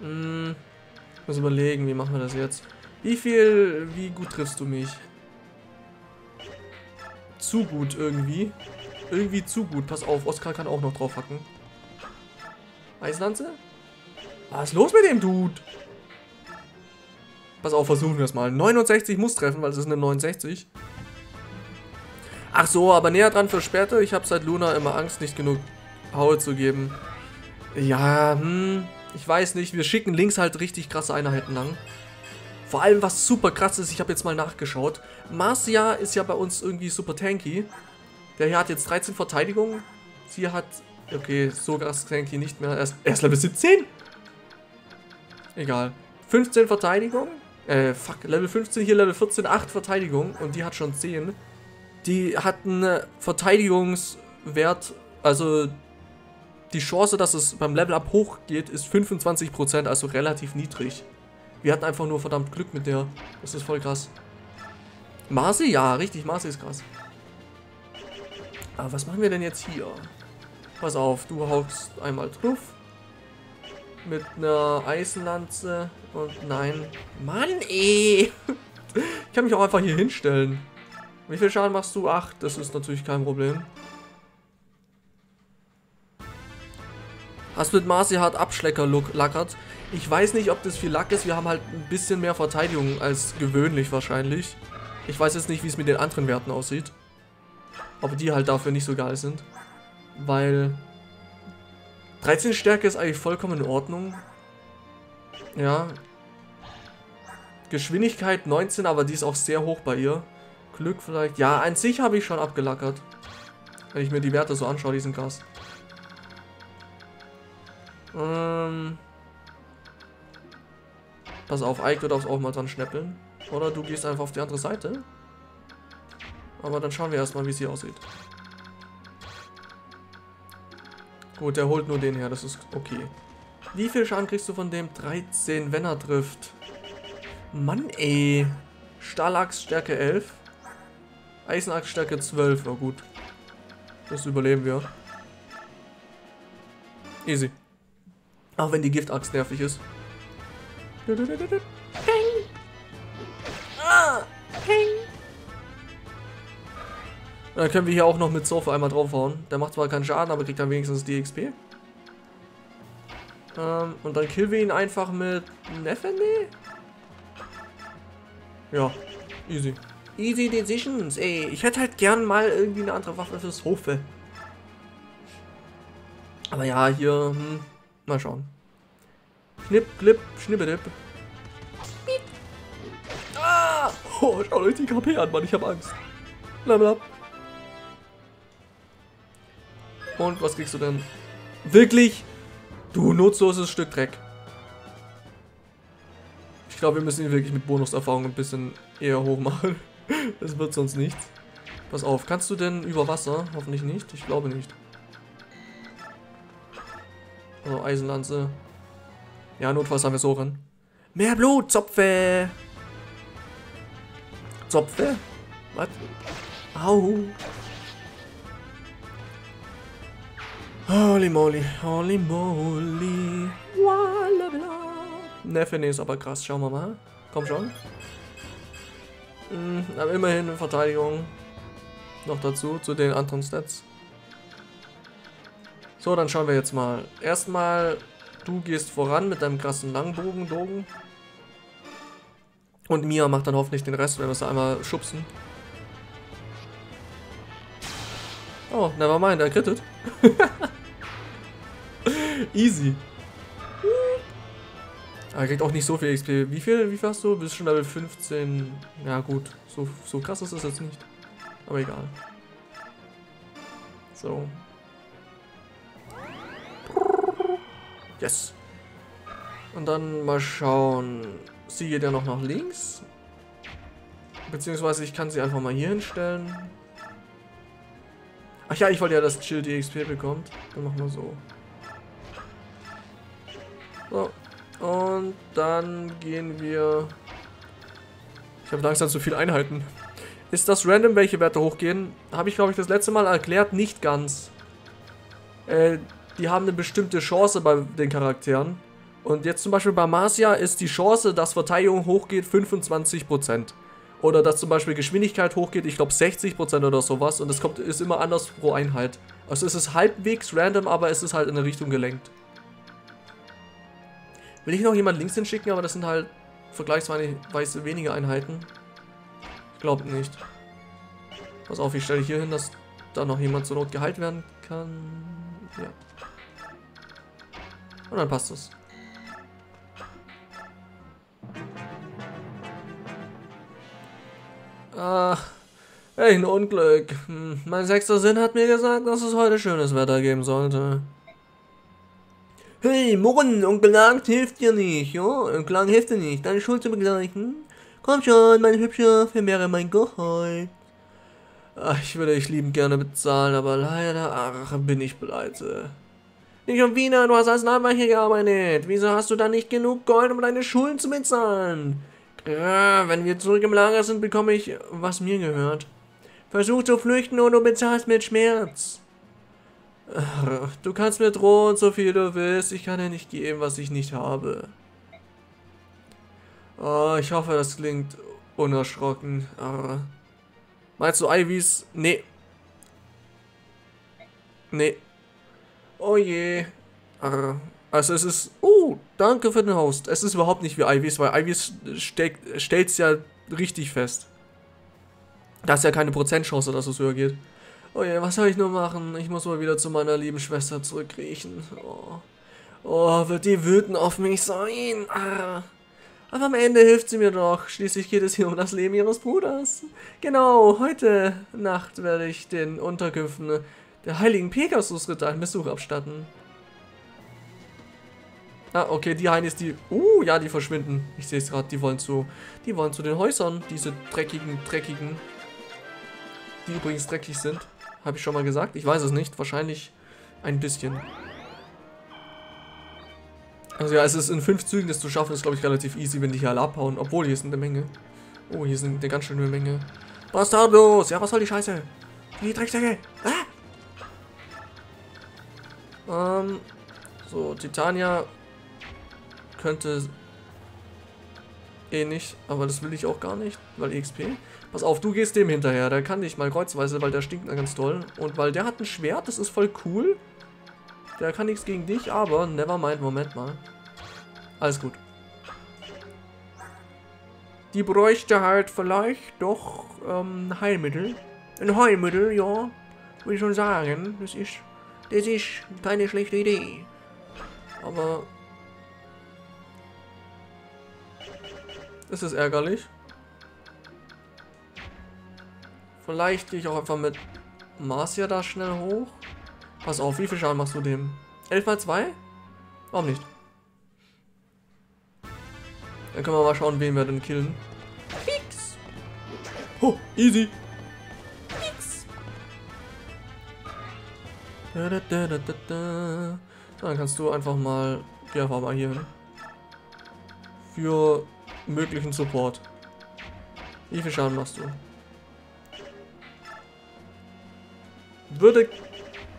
Hm, muss überlegen, wie machen wir das jetzt? Wie viel, wie gut triffst du mich? Zu gut irgendwie. Irgendwie zu gut. Pass auf, Oskar kann auch noch drauf hacken. Eislanze? Was ist los mit dem Dude? Pass auf, versuchen wir es mal. 69 muss treffen, weil es ist eine 69. Ach so, aber näher dran später. Ich habe seit Luna immer Angst, nicht genug Power zu geben. Ja, hm, ich weiß nicht. Wir schicken links halt richtig krasse Einheiten lang. Vor allem, was super krass ist, ich habe jetzt mal nachgeschaut. Marcia ist ja bei uns irgendwie super tanky. Der hier hat jetzt 13 Verteidigung. Sie hat, okay, so krass tanky nicht mehr. Erst, erst Level 17? Egal. 15 Verteidigung. Äh, fuck, Level 15, hier Level 14, 8 Verteidigung. Und die hat schon 10. Die hat einen Verteidigungswert, also die Chance, dass es beim Level Up hochgeht, ist 25%, also relativ niedrig. Wir hatten einfach nur verdammt Glück mit der. Das ist voll krass. Marcy? Ja, richtig, Marcy ist krass. Aber was machen wir denn jetzt hier? Pass auf, du haust einmal drauf. Mit einer Eisenlanze. Und nein. Mann, ey. Ich kann mich auch einfach hier hinstellen. Wie viel Schaden machst du? Ach, das ist natürlich kein Problem. Hast mit Marcy hart Abschlecker lackert. Ich weiß nicht, ob das viel Lack ist. Wir haben halt ein bisschen mehr Verteidigung als gewöhnlich wahrscheinlich. Ich weiß jetzt nicht, wie es mit den anderen Werten aussieht. Ob die halt dafür nicht so geil sind. Weil 13 Stärke ist eigentlich vollkommen in Ordnung. Ja. Geschwindigkeit 19, aber die ist auch sehr hoch bei ihr. Glück vielleicht. Ja, an sich habe ich schon abgelackert. Wenn ich mir die Werte so anschaue, diesen Gas. Ähm. Pass auf, Ike wird auch mal dran schneppeln. Oder du gehst einfach auf die andere Seite. Aber dann schauen wir erstmal, wie es hier aussieht. Gut, der holt nur den her, das ist okay. Wie viel Schaden kriegst du von dem? 13, wenn er trifft. Mann, ey. Stahlachs Stärke 11. Eisenachs Stärke 12, na gut. Das überleben wir. Easy. Auch wenn die Giftaxt nervig ist. Ah, ping. Dann können wir hier auch noch mit Sofa einmal draufhauen. Der macht zwar keinen Schaden, aber kriegt dann wenigstens die XP. Ähm, und dann killen wir ihn einfach mit Nefene? Ja, easy. Easy Decisions, ey. Ich hätte halt gern mal irgendwie eine andere Waffe fürs Hofe. Aber ja, hier, hm, mal schauen. Schnipp, klipp, schnippedipp. Ah! Oh, schaut euch die KP an, Mann, ich hab Angst. Level up. Und was kriegst du denn? Wirklich? Du nutzloses Stück Dreck. Ich glaube, wir müssen ihn wirklich mit Bonuserfahrung ein bisschen eher hoch machen. Das wird sonst nichts. Pass auf, kannst du denn über Wasser? Hoffentlich nicht. Ich glaube nicht. Also Eisenlanze. Ja, notfalls haben wir so ran. Mehr Blut, Zopfe! Zopfe? Was? Au! Holy moly, holy moly. Neffe, nee, ist aber krass. Schauen wir mal. Komm schon. Hm, aber immerhin Verteidigung. Noch dazu, zu den anderen Stats. So, dann schauen wir jetzt mal. Erstmal, du gehst voran mit deinem krassen Langbogen, Dogen. Und Mia macht dann hoffentlich den Rest, wenn wir es einmal schubsen. Oh, never mind, er krittet. Easy. Er kriegt auch nicht so viel XP. Wie viel, wie viel hast du? Bist schon Level 15. Ja gut, so, so krass ist das jetzt nicht. Aber egal. So. Yes. Und dann mal schauen. Sie geht ja noch nach links. Beziehungsweise ich kann sie einfach mal hier hinstellen. Ach ja, ich wollte ja, dass Chill die XP bekommt. Dann machen wir so. So. Und dann gehen wir... Ich habe langsam zu viele Einheiten. Ist das random, welche Werte hochgehen? Habe ich, glaube ich, das letzte Mal erklärt. Nicht ganz. Äh, die haben eine bestimmte Chance bei den Charakteren. Und jetzt zum Beispiel bei Marcia ist die Chance, dass Verteidigung hochgeht, 25%. Oder dass zum Beispiel Geschwindigkeit hochgeht, ich glaube 60% oder sowas. Und es kommt, ist immer anders pro Einheit. Also es ist halbwegs random, aber es ist halt in eine Richtung gelenkt. Will ich noch jemand links hinschicken, aber das sind halt vergleichsweise wenige Einheiten. Ich glaube nicht. Pass auf, ich stelle hier hin, dass da noch jemand zur Not geheilt werden kann. Ja. Und dann passt es. Ach, welch ein Unglück. Hm, mein sechster Sinn hat mir gesagt, dass es heute schönes Wetter geben sollte. Hey, Murren, Onkel Lang hilft dir nicht, ja? Onkel Lang hilft dir nicht, deine Schuld zu begleichen. Komm schon, mein Hübscher, vermehre mein Gehalt. Ach, ich würde dich liebend gerne bezahlen, aber leider, ach, bin ich pleite. Nicht schon wieder, du hast als Leibweiche gearbeitet. Wieso hast du dann nicht genug Gold, um deine Schulden zu bezahlen? Wenn wir zurück im Lager sind, bekomme ich, was mir gehört. Versuch zu flüchten und du bezahlst mit Schmerz. Du kannst mir drohen, so viel du willst. Ich kann dir nicht geben, was ich nicht habe. Oh, ich hoffe, das klingt unerschrocken. Meinst du Ivys? Nee. Nee. Oh je. Ah. Also es ist... Oh, danke für den Host. Es ist überhaupt nicht wie Ivys, weil Ivys stellt es ja richtig fest. Da ist ja keine Prozentchance, dass es höher geht. Oh je, was soll ich nur machen? Ich muss mal wieder zu meiner lieben Schwester zurückkriechen. Oh, oh wird die wütend auf mich sein. Ah. Aber am Ende hilft sie mir doch. Schließlich geht es hier um das Leben ihres Bruders. Genau, heute Nacht werde ich den Unterkünften der heiligen Pegasus-Ritter einen Besuch abstatten. Ah, okay, die Heinis, die... Uh, ja, die verschwinden. Ich sehe es gerade, die wollen zu... Die wollen zu den Häusern, diese dreckigen, dreckigen... Die übrigens dreckig sind. Habe ich schon mal gesagt? Ich weiß es nicht. Wahrscheinlich ein bisschen. Also ja, es ist in fünf Zügen, das zu schaffen, ist glaube ich relativ easy, wenn die hier alle abhauen. Obwohl, hier sind eine Menge. Oh, hier sind eine ganz schöne Menge. Bastardos! Ja, was soll die Scheiße? Die Drecksäcke! Ah! Ähm, so, Titania könnte eh nicht, aber das will ich auch gar nicht, weil XP. Pass auf, du gehst dem hinterher, der kann dich mal kreuzweise, weil der stinkt ganz toll. Und weil der hat ein Schwert, das ist voll cool. Der kann nichts gegen dich, aber never mind, Moment mal. Alles gut. Die bräuchte halt vielleicht doch ähm, Heilmittel. Ein Heilmittel, ja. Würde ich schon sagen. Das ist, das ist keine schlechte Idee. Aber... Das ist ärgerlich. Vielleicht gehe ich auch einfach mit Marcia da schnell hoch. Pass auf, wie viel Schaden machst du dem? 11 mal 2? Warum nicht? Dann können wir mal schauen, wen wir denn killen. Fix! Oh, easy! Dann kannst du einfach mal... Geh einfach mal hier hin. für möglichen Support. Wie viel Schaden machst du? Würde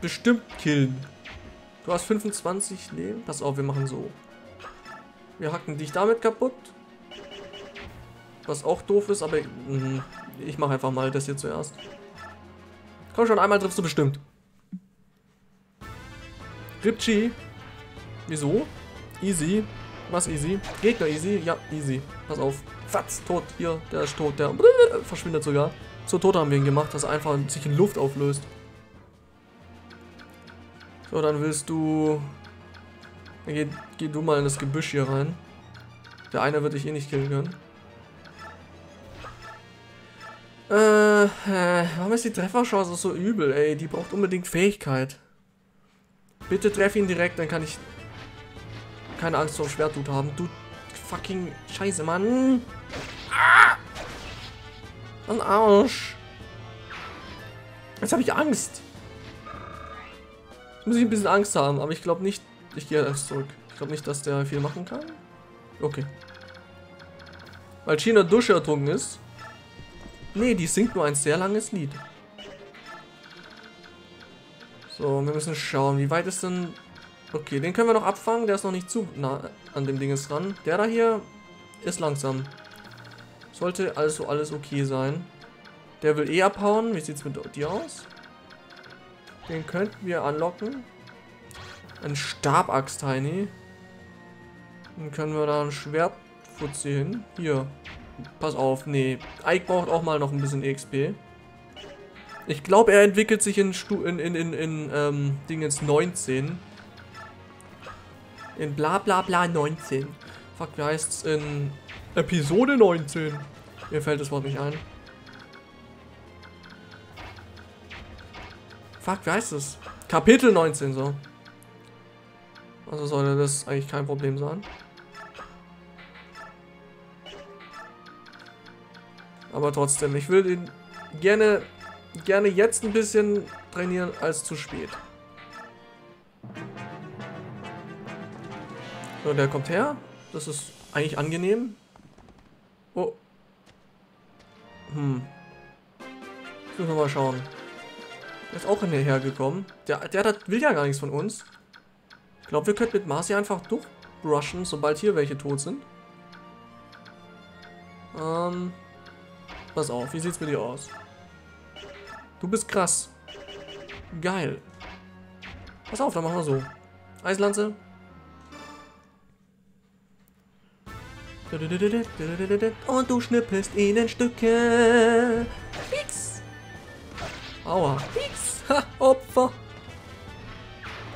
bestimmt killen. Du hast 25 Leben. Pass auf, wir machen so. Wir hacken dich damit kaputt. Was auch doof ist, aber mh, ich mache einfach mal das hier zuerst. Komm schon, einmal triffst du bestimmt. Ripchi. Wieso? Easy. Was easy? Gegner easy? Ja, easy. Pass auf. Fatz, tot. Hier, der ist tot. Der verschwindet sogar. So tot haben wir ihn gemacht, dass er einfach sich in Luft auflöst. So, dann willst du... Dann geh, geh du mal in das Gebüsch hier rein. Der eine wird dich eh nicht killen können. Äh, äh, warum ist die Trefferchance so übel, ey? Die braucht unbedingt Fähigkeit. Bitte treff ihn direkt, dann kann ich keine Angst vor Schwertut haben. Du fucking Scheiße, Mann. Ah! Ein Arsch. Jetzt habe ich Angst. Jetzt muss ich ein bisschen Angst haben, aber ich glaube nicht, ich gehe erst zurück. Ich glaube nicht, dass der viel machen kann. Okay. Weil China Dusche ertrunken ist. Nee, die singt nur ein sehr langes Lied. So, wir müssen schauen, wie weit ist denn... Okay, den können wir noch abfangen, der ist noch nicht zu nah an dem Ding ist dran. Der da hier ist langsam. Sollte also alles okay sein. Der will eh abhauen. Wie sieht es mit dir aus? Den könnten wir anlocken. Ein Stabaxt, Tiny. Dann können wir da ein Schwertfutzi hin. Hier. Pass auf, nee. Ike braucht auch mal noch ein bisschen EXP. Ich glaube, er entwickelt sich in, Stu in, in, in, in ähm, Dingens 19. In bla bla bla 19. Fuck, wie heißt es in Episode 19? Mir fällt das Wort nicht ein. Fuck, wie heißt es? Kapitel 19, so. Also sollte das eigentlich kein Problem sein. Aber trotzdem, ich will ihn gerne, gerne jetzt ein bisschen trainieren als zu spät. So, der kommt her. Das ist eigentlich angenehm. Oh. Hm. Ich muss mal schauen. Der ist auch hinterher gekommen. Der, der, der will ja gar nichts von uns. Ich glaube, wir könnten mit Marcy einfach durchbrushen, sobald hier welche tot sind. Ähm... Pass auf, wie sieht's mit dir aus? Du bist krass. Geil. Pass auf, dann machen wir so. Eislanze. Und du schnippelst ihn in Stücke. Fix. Aua. Fix. Ha, Opfer.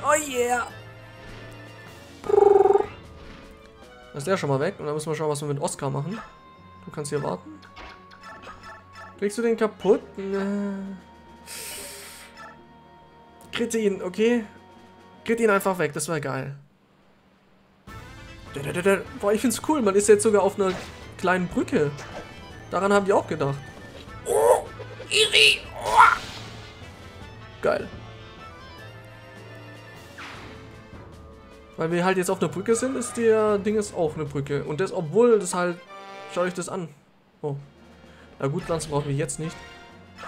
Oh yeah. Da ist der schon mal weg. Und dann müssen wir schauen, was wir mit Oscar machen. Du kannst hier warten. Kriegst du den kaputt? Kritte ihn, okay? Kritt ihn einfach weg, das war geil. Boah, ich find's cool, man ist jetzt sogar auf einer kleinen Brücke. Daran haben die auch gedacht. Oh, easy. Oh. Geil. Weil wir halt jetzt auf einer Brücke sind, ist der Ding ist auch eine Brücke. Und das, obwohl das halt... Schaut euch das an. Oh, na gut, Pflanzen brauchen wir jetzt nicht.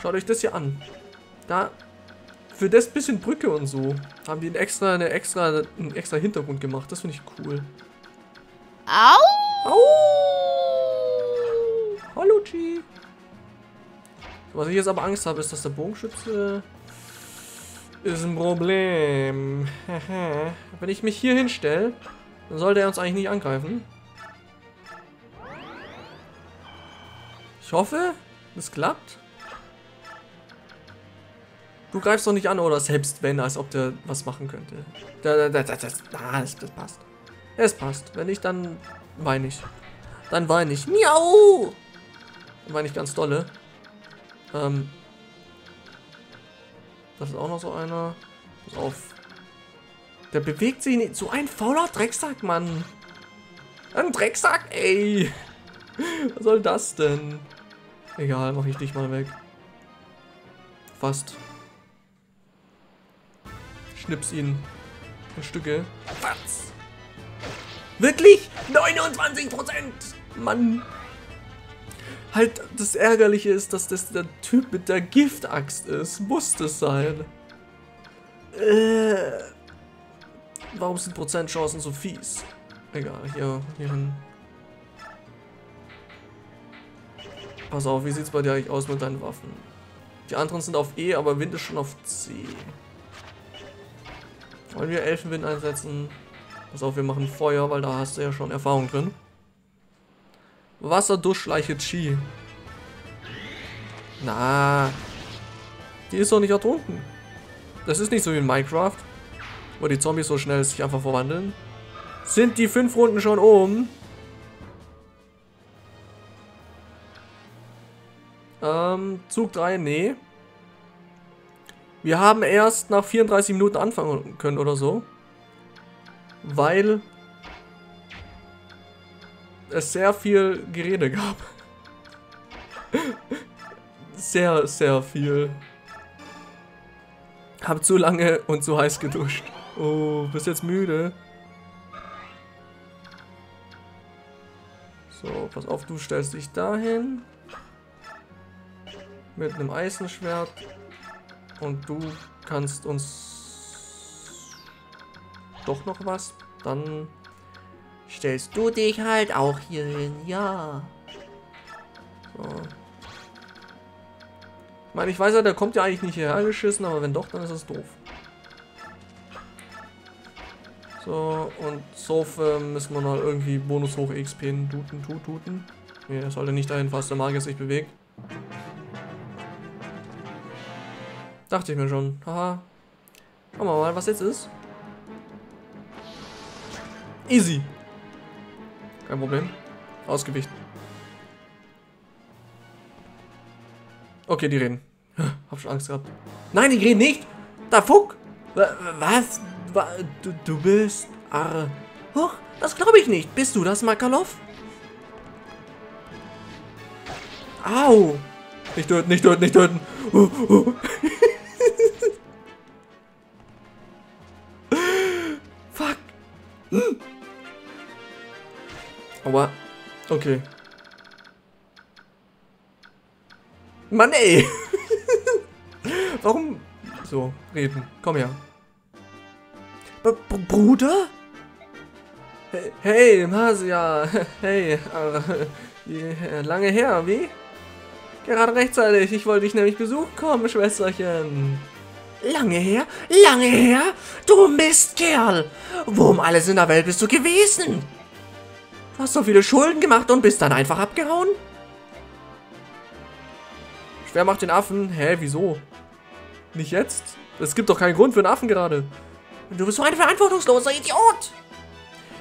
Schaut euch das hier an. Da, für das bisschen Brücke und so, haben die einen extra, eine extra, einen extra Hintergrund gemacht. Das finde ich cool. Au! Au! Hallo, G. Was ich jetzt aber Angst habe, ist, dass der Bogenschütze ist ein Problem. Wenn ich mich hier hinstelle, dann sollte er uns eigentlich nicht angreifen. Ich hoffe, es klappt. Du greifst doch nicht an, oder selbst wenn, als ob der was machen könnte. Das, das, das, das, das passt. Es passt. Wenn nicht, dann weine ich. Dann weine ich. Miau! Dann weine ich ganz dolle. Ähm. Das ist auch noch so einer. Pass auf. Der bewegt sich nicht. So ein fauler Drecksack, Mann. Ein Drecksack, ey. Was soll das denn? Egal, mache ich dich mal weg. Fast. Schnips ihn in Stücke. Was? Wirklich? 29%! Mann. Halt, das Ärgerliche ist, dass das der Typ mit der Giftaxt ist. Muss das sein. Äh, warum sind Prozentchancen so fies? Egal, hier, hier hin. Pass auf, wie sieht's bei dir eigentlich aus mit deinen Waffen? Die anderen sind auf E, aber Wind ist schon auf C. Wollen wir Elfenwind einsetzen? Pass auf, wir machen Feuer, weil da hast du ja schon Erfahrung drin. Wasser, Duschleiche, Chi. Na, die ist doch nicht ertrunken. Das ist nicht so wie in Minecraft, wo die Zombies so schnell sich einfach verwandeln. Sind die fünf Runden schon um? Ähm, Zug 3, nee. Wir haben erst nach 34 Minuten anfangen können oder so. Weil es sehr viel Gerede gab. sehr, sehr viel. Hab zu lange und zu heiß geduscht. Oh, bist jetzt müde? So, pass auf, du stellst dich dahin. Mit einem Eisenschwert. Und du kannst uns doch noch was. Dann stellst du dich halt auch hier hin. Ja. So. Ich meine, ich weiß ja, der kommt ja eigentlich nicht hierher geschissen, aber wenn doch, dann ist das doof. So, und so müssen wir noch irgendwie Bonus hoch XP tuten, tut, tuten. Nee, er sollte nicht dahin, falls der Magier sich bewegt. Dachte ich mir schon. Haha. Schauen wir mal, was jetzt ist. Easy. Kein Problem. Ausgewicht. Okay, die reden. Hab schon Angst gehabt. Nein, die reden nicht! Da Fuck! Was? Du, du bist... Arre. Huch, das glaube ich nicht. Bist du das, Makalov? Au! Nicht töten, nicht töten, nicht töten. Uh, uh. Hm. Aua. Okay. Mann, ey. Warum? So, reden. Komm her. B B Bruder? Hey, hey Masia. Hey, äh, lange her, wie? Gerade rechtzeitig. Ich wollte dich nämlich besuchen kommen, Schwesterchen. Lange her? Lange her? Du Mistkerl! Wo um alles in der Welt bist du gewesen? Du hast so viele Schulden gemacht und bist dann einfach abgehauen? Schwer macht den Affen. Hä, wieso? Nicht jetzt? Es gibt doch keinen Grund für einen Affen gerade. Du bist so ein verantwortungsloser Idiot!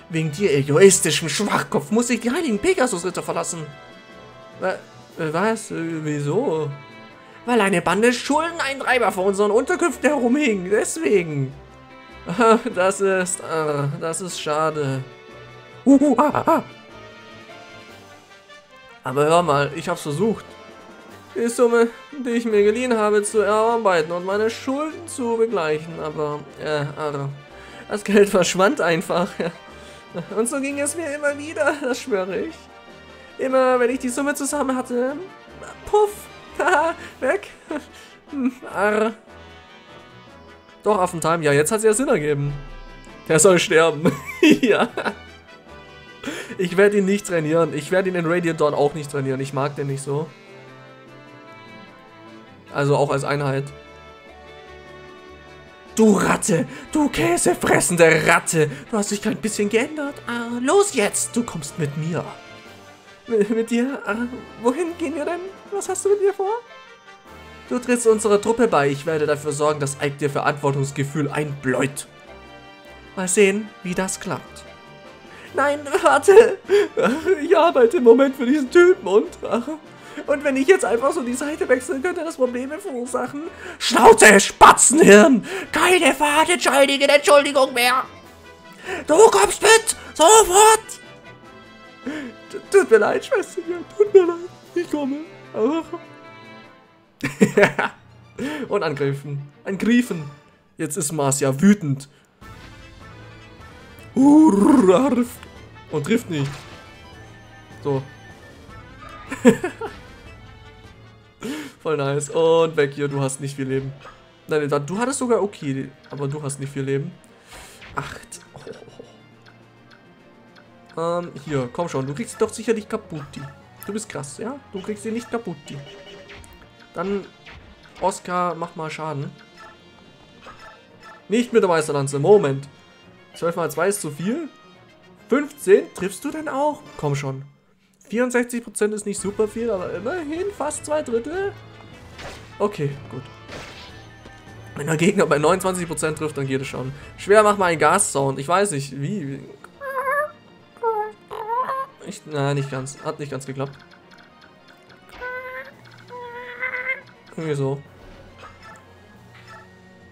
Wegen dir, egoistischem Schwachkopf, muss ich die heiligen Pegasus-Ritter verlassen. Äh, was? Äh, wieso? Weil eine Bande Schuldeneintreiber vor unseren Unterkünften herumhing. Deswegen. Das ist... Äh, das ist schade. Ah, ah. Aber hör mal, ich hab's versucht. Die Summe, die ich mir geliehen habe, zu erarbeiten und meine Schulden zu begleichen. Aber, äh, also, das Geld verschwand einfach. Und so ging es mir immer wieder, das schwöre ich. Immer, wenn ich die Summe zusammen hatte, puff, haha, weg. Arr. Doch, Affentime, ja, jetzt hat es ja Sinn ergeben. Der soll sterben. ja. Ich werde ihn nicht trainieren. Ich werde ihn in Radiant Dawn auch nicht trainieren. Ich mag den nicht so. Also auch als Einheit. Du Ratte! Du käsefressende Ratte! Du hast dich kein bisschen geändert. Ah, los jetzt! Du kommst mit mir. Mit, mit dir? Ah, wohin gehen wir denn? Was hast du mit mir vor? Du trittst unserer Truppe bei. Ich werde dafür sorgen, dass Ike dir Verantwortungsgefühl einbläut. Mal sehen, wie das klappt. Nein, warte! Ich arbeite im Moment für diesen Typen und... Und wenn ich jetzt einfach so die Seite wechseln könnte, das Probleme verursachen. Schnauze, Spatzenhirn! Keine fadenscheinige Entschuldigung mehr! Du kommst mit! Sofort! Tut mir leid, Schwesterchen. Tut mir leid. Ich komme. Und angreifen. Angreifen. Jetzt ist Mars ja wütend. Und trifft nicht. So. Voll nice. Und weg hier, du hast nicht viel Leben. Nein, du hattest sogar okay, aber du hast nicht viel Leben. Acht. Oh. Ähm, hier, komm schon, du kriegst doch sicherlich kaputt. Du bist krass, ja? Du kriegst sie nicht kaputt. Dann, Oscar, mach mal Schaden. Nicht mit der Meisterlanze, Moment. 12 mal 2 ist zu viel. 15, triffst du denn auch? Komm schon. 64% ist nicht super viel, aber immerhin fast zwei Drittel. Okay, gut. Wenn der Gegner bei 29% trifft, dann geht es schon. Schwer mach mal einen Gas-Sound. Ich weiß nicht, wie. Ich, na, nicht ganz. Hat nicht ganz geklappt. Irgendwie so.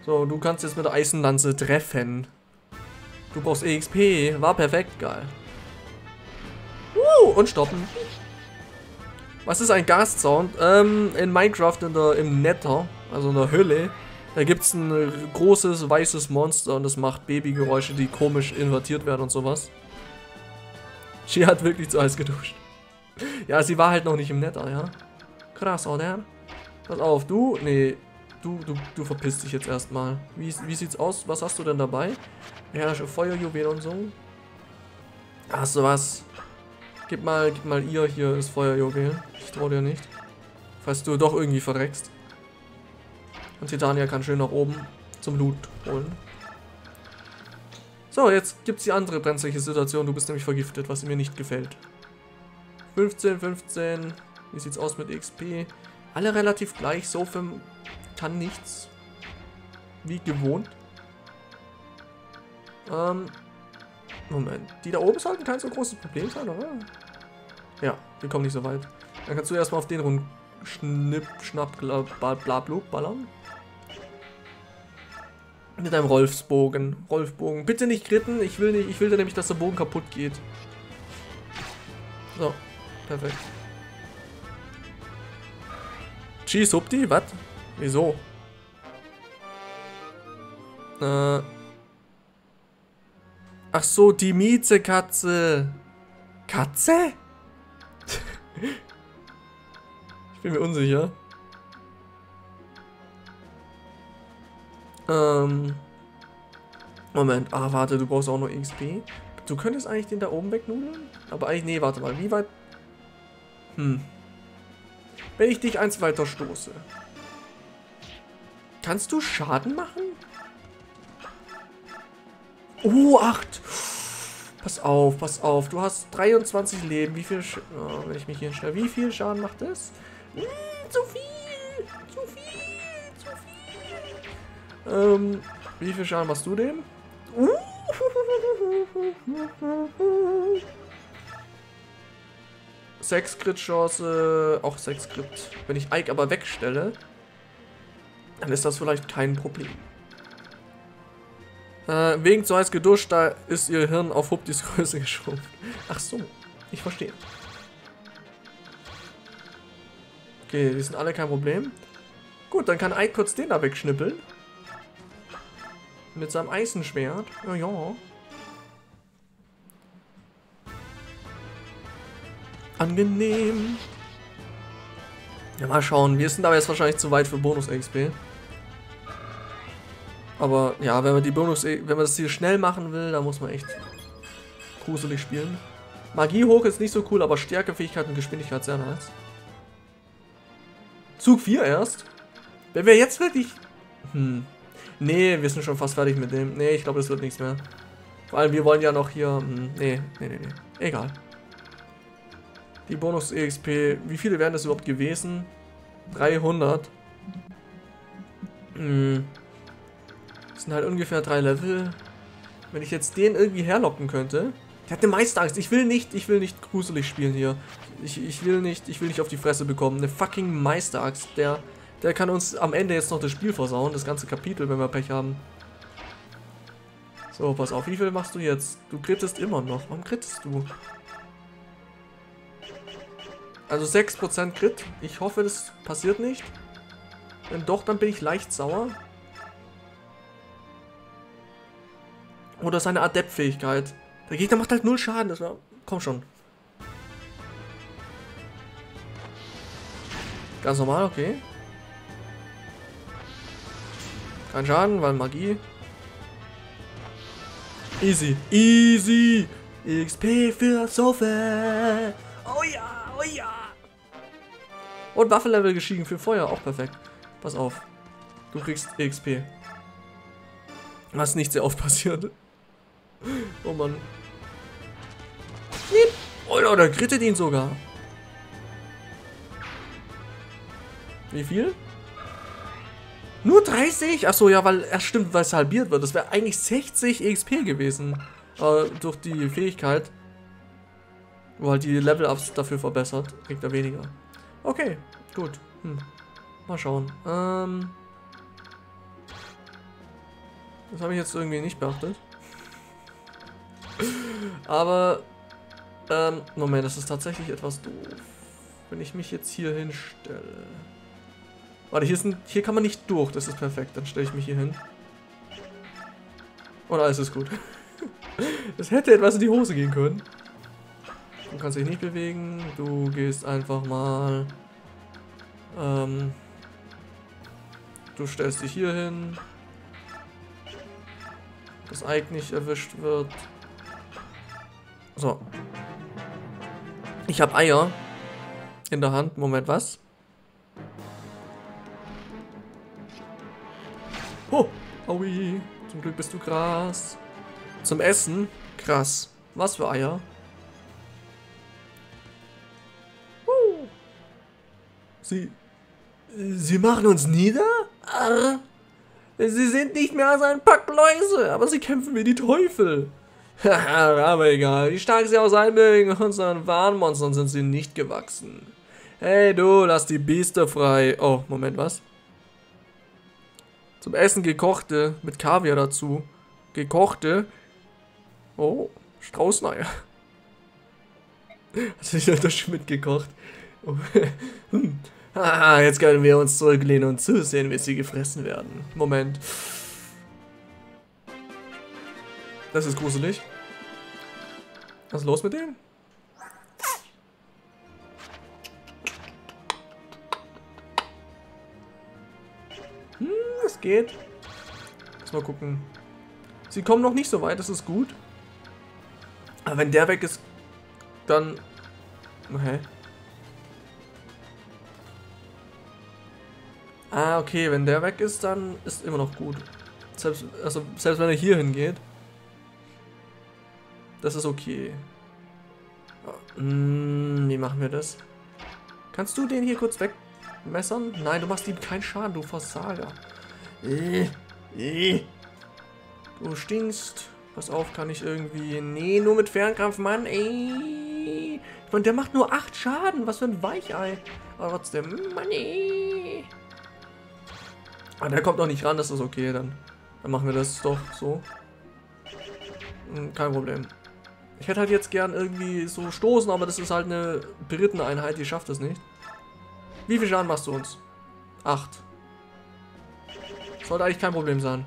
So, du kannst jetzt mit der Eisenlanze treffen. Du brauchst EXP. War perfekt, geil. Uh, und stoppen. Was ist ein Gast-Sound? Ähm, in Minecraft in der, im Nether, also in der Hölle, da gibt es ein großes weißes Monster und das macht Babygeräusche, die komisch invertiert werden und sowas. Sie hat wirklich zu Eis geduscht. Ja, sie war halt noch nicht im Nether, ja. Krass, oder? Pass auf, du, nee, du, du, du verpisst dich jetzt erstmal. Wie, wie sieht's aus? Was hast du denn dabei? Ja, Feuerjuwel und so. Hast du was? Gib mal, gib mal ihr hier das Feuerjuwel. Ich trau dir nicht. Falls du doch irgendwie verreckst. Und Titania kann schön nach oben zum Loot holen. So, jetzt gibt es die andere brenzliche Situation. Du bist nämlich vergiftet, was mir nicht gefällt. 15, 15. Wie sieht's aus mit XP? Alle relativ gleich. Sofim kann nichts. Wie gewohnt. Ähm, Moment. Die da oben sollten kein so großes Problem sein, oder? Ja, die kommen nicht so weit. Dann kannst du erstmal auf den rum schnipp, schnapp, bla, bla, bla, ballern. Mit einem Rolfsbogen. Rolfbogen. Bitte nicht kritten. Ich will nicht, ich will nämlich, dass der Bogen kaputt geht. So. Perfekt. Cheese Hupti? Was? Wieso? Äh. Ach so, die Miezekatze. Katze? ich bin mir unsicher. Ähm. Moment. Ah, warte, du brauchst auch noch XP. Du könntest eigentlich den da oben wegnudeln? Aber eigentlich, nee, warte mal. Wie weit... Hm. Wenn ich dich eins weiter stoße. Kannst du Schaden machen? Oh, 8. Pass auf, pass auf. Du hast 23 Leben. Wie viel... Sch oh, wenn ich mich hier hinstelle. Wie viel Schaden macht das? Hm, zu viel. Ähm, wie viel Schaden machst du dem? Uh. Sechs Crit-Chance, auch 6 Crit. Wenn ich Ike aber wegstelle, dann ist das vielleicht kein Problem. Äh, wegen zu heiß geduscht, da ist ihr Hirn auf Huptis Größe geschrumpft. Ach so, ich verstehe. Okay, die sind alle kein Problem. Gut, dann kann Ike kurz den da wegschnippeln. Mit seinem Eisenschwert. Ja, ja. Angenehm. Ja, mal schauen. Wir sind aber jetzt wahrscheinlich zu weit für Bonus-XP. Aber ja, wenn man die Bonus, wenn man das hier schnell machen will, dann muss man echt gruselig spielen. Magie hoch ist nicht so cool, aber Stärke, Fähigkeit und Geschwindigkeit sehr nice. Zug 4 erst. Wenn wir jetzt wirklich... Hm. Nee, wir sind schon fast fertig mit dem. Nee, ich glaube, das wird nichts mehr. Vor allem, wir wollen ja noch hier... Hm, nee, nee, nee, nee. Egal. Die Bonus-EXP, wie viele wären das überhaupt gewesen? 300. Hm. Das sind halt ungefähr drei Level. Wenn ich jetzt den irgendwie herlocken könnte. Der hat eine Meisterangst. Ich will nicht, ich will nicht gruselig spielen hier. Ich, ich will nicht, ich will nicht auf die Fresse bekommen. Eine fucking Meisteraxt. Der, der kann uns am Ende jetzt noch das Spiel versauen. Das ganze Kapitel, wenn wir Pech haben. So, pass auf. Wie viel machst du jetzt? Du krittest immer noch. Warum krittest du? Also 6% Crit. Ich hoffe, das passiert nicht. Wenn doch, dann bin ich leicht sauer. Oder seine Adeptfähigkeit. Der Gegner macht halt null Schaden. Das war, komm schon. Ganz normal, okay. Kein Schaden, weil Magie. Easy. Easy. XP für Sofa. Oh ja, oh ja. Und Waffenlevel gestiegen für Feuer, auch perfekt. Pass auf. Du kriegst XP. Was nicht sehr oft passiert. Oh Mann. Oh, der krittet ihn sogar. Wie viel? Nur 30? Achso, ja, weil er stimmt, weil es halbiert wird. Das wäre eigentlich 60 XP gewesen. Äh, durch die Fähigkeit. Halt die Level-Ups dafür verbessert. Kriegt er weniger. Okay, gut. Hm. Mal schauen. Ähm. Das habe ich jetzt irgendwie nicht beachtet. Aber, ähm, Moment, das ist tatsächlich etwas doof. Wenn ich mich jetzt hier hinstelle. Warte, hier, sind, hier kann man nicht durch, das ist perfekt. Dann stelle ich mich hier hin. Und alles ist gut. Es hätte etwas in die Hose gehen können. Du kannst dich nicht bewegen. Du gehst einfach mal. Ähm, du stellst dich hier hin. Das Ike nicht erwischt wird. So. Ich habe Eier in der Hand. Moment, was? Aui. Zum Glück bist du Gras. Zum Essen? Krass. Was für Eier? Uh. Sie... Sie machen uns nieder? Arr. Sie sind nicht mehr als ein Pack Läuse, aber sie kämpfen wie die Teufel. aber egal, wie stark sie auch sein mögen, unseren Warnmonstern sind sie nicht gewachsen. Hey du, lass die Biester frei. Oh, Moment, was? Zum Essen gekochte, mit Kaviar dazu. Gekochte. Oh, Straußeneier. Hat sich der Schmidt gekocht. Oh. hm. Ah, jetzt können wir uns zurücklehnen und zusehen, wie sie gefressen werden. Moment. Das ist gruselig. Was ist los mit dem? Hm, es geht. Lass mal gucken. Sie kommen noch nicht so weit, das ist gut. Aber wenn der weg ist, dann... Hä? Ah, okay, wenn der weg ist, dann ist immer noch gut. Selbst, also, selbst wenn er hier hingeht. Das ist okay. Hm, wie machen wir das? Kannst du den hier kurz wegmessern? Nein, du machst ihm keinen Schaden, du Versager. Äh, äh. Du stinkst. Pass auf, kann ich irgendwie... Nee, nur mit Fernkampf, Mann, ey. Ich meine, der macht nur 8 Schaden. Was für ein Weichei. Aber trotzdem, Mann, ey. Ah, der kommt noch nicht ran, das ist okay, dann, dann machen wir das doch so. Hm, kein Problem. Ich hätte halt jetzt gern irgendwie so stoßen, aber das ist halt eine berittene Einheit, die schafft das nicht. Wie viel Schaden machst du uns? Acht. Sollte eigentlich kein Problem sein.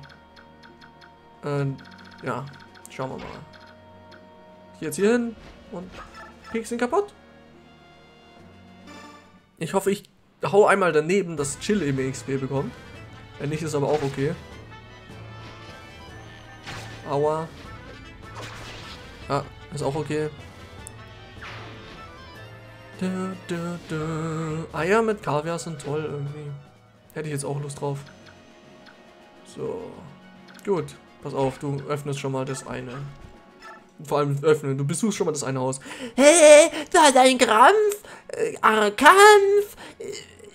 Ähm, ja, schauen wir mal. Jetzt hier hin und piekst ihn kaputt. Ich hoffe, ich hau einmal daneben, dass Chill eben XP bekommt. Wenn nicht, ist aber auch okay. Aua. Ah, ist auch okay. Du, du, du. Eier mit Kaviar sind toll irgendwie. Hätte ich jetzt auch Lust drauf. So. Gut. Pass auf, du öffnest schon mal das eine. Vor allem öffnen. Du besuchst schon mal das eine Haus. Hey, du hast einen Krampf. Äh, Kampf.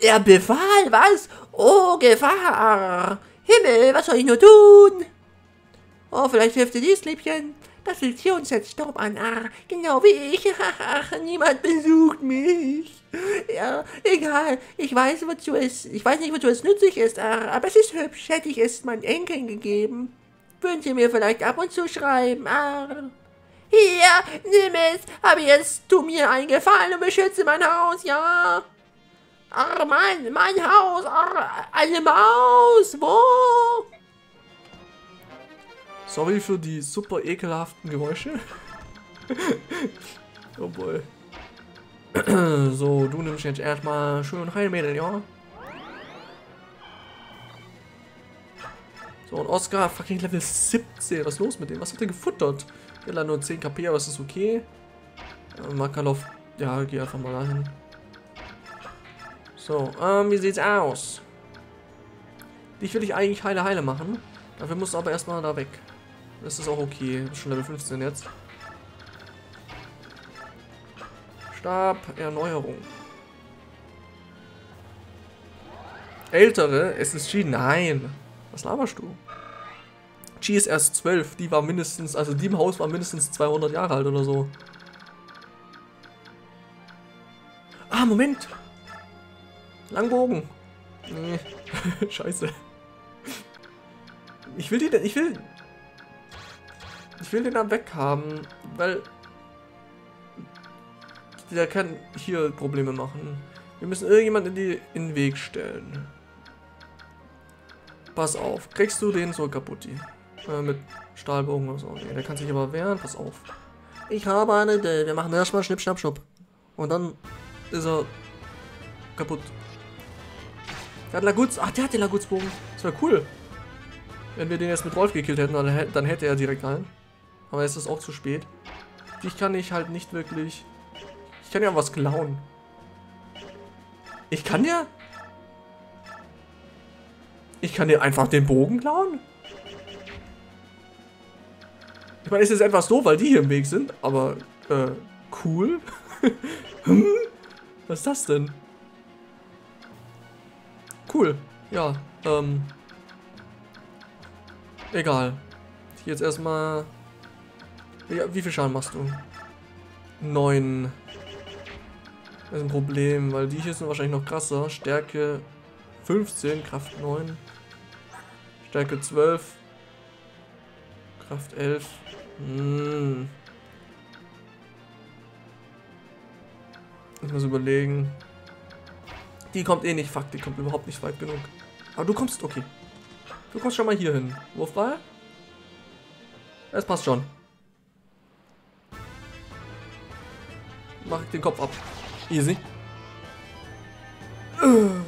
Er befahl, was? Oh, Gefahr! Himmel, was soll ich nur tun? Oh, vielleicht hilft dir dies, Liebchen. Das uns jetzt Staub an. Ah, genau wie ich. Ach, niemand besucht mich. Ja, egal. Ich weiß, wozu es, ich weiß nicht, wozu es nützlich ist, ah, aber es ist hübsch. Hätte ich es meinen Enkeln gegeben. Würden sie mir vielleicht ab und zu schreiben. Ah. Hier, nimm es. Aber jetzt tu mir einen Gefallen und beschütze mein Haus, ja. Arr, mein, mein Haus, arr, eine Maus, wo? Sorry für die super ekelhaften Geräusche. Obwohl. so, du nimmst jetzt erstmal schön Heilmittel, ja? So, und Oscar, fucking Level 17. Was ist los mit dem? Was hat er gefuttert? Der hat nur 10 KP, aber es ist okay. Äh, Makalov, ja, geh einfach mal dahin. So, ähm, wie sieht's aus? Dich will ich eigentlich heile heile machen. Dafür musst du aber erstmal da weg. Das ist auch okay. Schon Level 15 jetzt. Stab, Erneuerung. Ältere SSG? Nein. Was laberst du? G ist erst 12. Die war mindestens, also die im Haus war mindestens 200 Jahre alt oder so. Ah, Moment. Langbogen. Nee. Scheiße. Ich will die denn, ich will... Ich will den da weghaben, weil... Der kann hier Probleme machen. Wir müssen irgendjemanden in, die, in den Weg stellen. Pass auf. Kriegst du den so kaputt? Äh, mit Stahlbogen oder so. Nee, der kann sich aber wehren. Pass auf. Ich habe eine Idee. Wir machen erstmal Schnipp, Schnapp, Schnupp. Und dann ist er kaputt. Der hat Lagutz. Ach, der hat den Lagutzbogen. Das wäre cool. Wenn wir den jetzt mit Wolf gekillt hätten, dann, dann hätte er direkt einen. Aber jetzt ist auch zu spät. Ich kann ich halt nicht wirklich... Ich kann ja was klauen. Ich kann ja... Ich kann dir einfach den Bogen klauen? Ich meine, es ist etwas doof, weil die hier im Weg sind, aber äh, cool. hm? Was ist das denn? Cool. Ja, ähm. Egal. Jetzt erstmal. Ja, wie viel Schaden machst du? Neun. Das ist ein Problem, weil die hier sind wahrscheinlich noch krasser. Stärke 15, Kraft 9. Stärke 12. Kraft 11. Hm. Ich muss überlegen. Die kommt eh nicht, fuck, die kommt überhaupt nicht weit genug. Aber du kommst, okay. Du kommst schon mal hier hin. Wurfball? Es passt schon. Mach den Kopf ab. Easy. Dann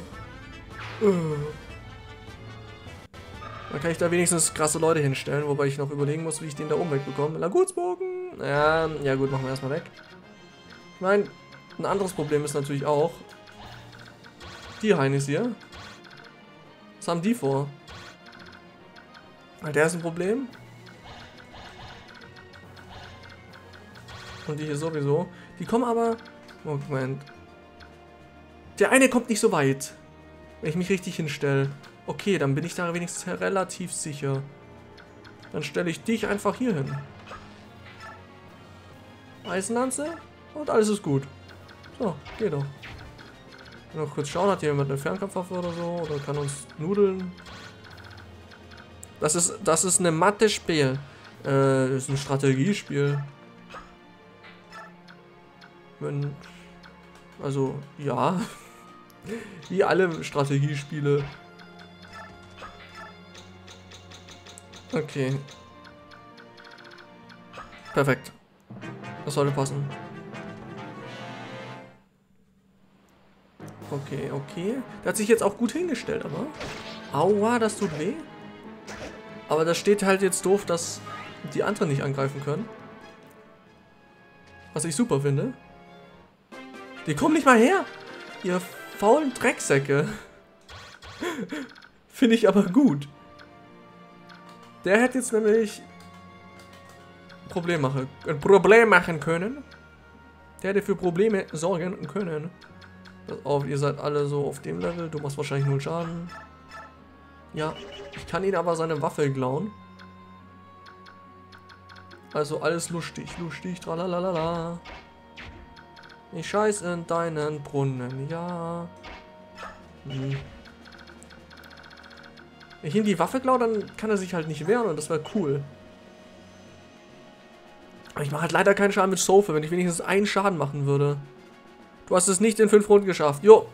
kann ich da wenigstens krasse Leute hinstellen, wobei ich noch überlegen muss, wie ich den da oben wegbekomme. Lagutsbogen! Ja, ja gut, machen wir erstmal weg. Ich meine, ein anderes Problem ist natürlich auch, die Heinis hier. Was haben die vor? Der ist ein Problem. Und die hier sowieso. Die kommen aber... Moment. Der eine kommt nicht so weit. Wenn ich mich richtig hinstelle. Okay, dann bin ich da wenigstens relativ sicher. Dann stelle ich dich einfach hier hin. Eisenlanze und alles ist gut. So, geht doch. Noch kurz schauen, hat hier jemand eine Fernkampfwaffe oder so? Oder kann uns nudeln? Das ist, das ist eine Mathe-Spiel. Äh, ist ein Strategiespiel. Wenn, also, ja. Wie alle Strategiespiele. Okay. Perfekt. Das sollte passen. Okay, okay. Der hat sich jetzt auch gut hingestellt, aber... Aua, das tut weh. Aber da steht halt jetzt doof, dass die anderen nicht angreifen können. Was ich super finde. Die kommen nicht mal her. Ihr faulen Drecksäcke. finde ich aber gut. Der hätte jetzt nämlich Problem machen, ein Problem machen können. Der hätte für Probleme sorgen können. Pass auf, ihr seid alle so auf dem Level. Du machst wahrscheinlich null Schaden. Ja, ich kann ihn aber seine Waffe klauen. Also alles lustig, lustig, tralalala. Ich scheiß in deinen Brunnen, ja. Hm. Wenn ich ihm die Waffe klaue, dann kann er sich halt nicht wehren und das wäre cool. Aber ich mache halt leider keinen Schaden mit Sofa, wenn ich wenigstens einen Schaden machen würde. Du hast es nicht in fünf Runden geschafft. Jo.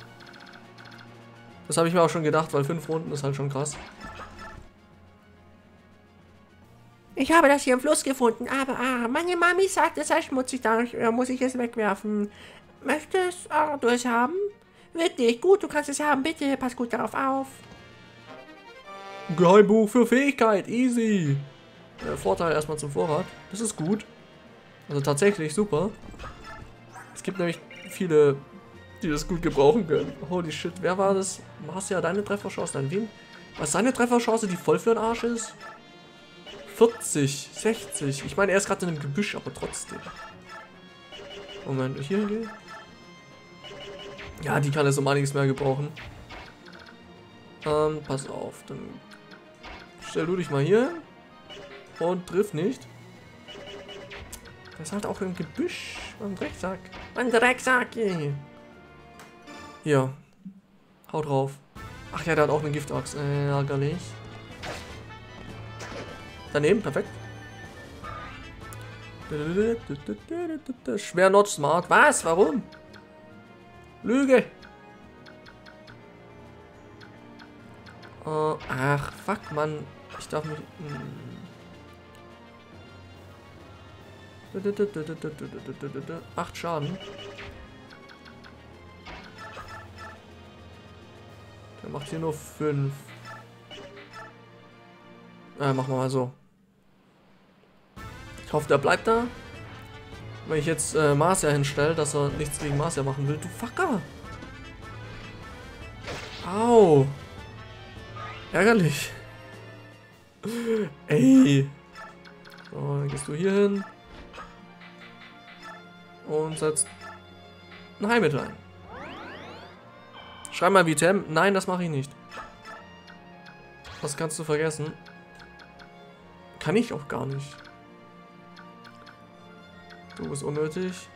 Das habe ich mir auch schon gedacht, weil fünf Runden ist halt schon krass. Ich habe das hier im Fluss gefunden, aber ah, meine Mami sagt, es sei schmutzig, da muss ich es wegwerfen. Möchtest ah, du es haben? Wirklich, gut, du kannst es haben, bitte, pass gut darauf auf. Geheimbuch für Fähigkeit, easy. Der Vorteil erstmal zum Vorrat. Das ist gut. Also tatsächlich super. Es gibt nämlich viele, die das gut gebrauchen können. Holy shit, wer war das? Marcia, deine Trefferchance an wen? Was seine Trefferchance, die voll für den Arsch ist? 40, 60. Ich meine, er ist gerade in einem Gebüsch, aber trotzdem. Moment, hier hingehe? Ja, die kann es um einiges mehr gebrauchen. Ähm, pass auf, dann stell du dich mal hier und triff nicht. Das ist halt auch im Gebüsch. Ein Drecksack. Ein Drecksack. Ey. Hier. Haut drauf. Ach ja, der hat auch eine Giftachs. Äh, ärgerlich. Daneben, perfekt. Schwer not smart. Was? Warum? Lüge. Uh, ach, fuck, Mann. Ich darf mich... Hm. Acht Schaden. Der macht hier nur fünf. Äh, machen wir mal so. Ich hoffe, der bleibt da. Wenn ich jetzt äh, Marcia hinstelle, dass er nichts gegen Marcia machen will. Du Fucker! Au! Ärgerlich. Ey! So, dann gehst du hier hin. Und setzt ein Heilmittel ein. Schreib mal Vitem. Nein, das mache ich nicht. Das kannst du vergessen. Kann ich auch gar nicht. Du bist unnötig.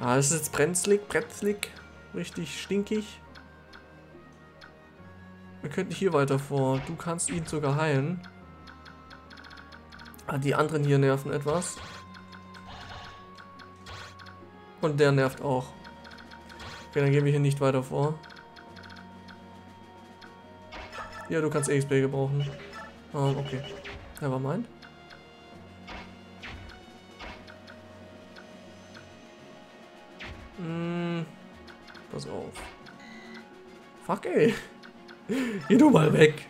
Ja, das ist jetzt brenzlig, brenzlig. Richtig stinkig. Wir könnten hier weiter vor. Du kannst ihn sogar heilen. Ah, die anderen hier nerven etwas. Und der nervt auch. Okay, dann gehen wir hier nicht weiter vor. Ja, du kannst EXP gebrauchen. Ah, okay. Never Hm, pass auf. Fuck, ey. Geh du mal weg.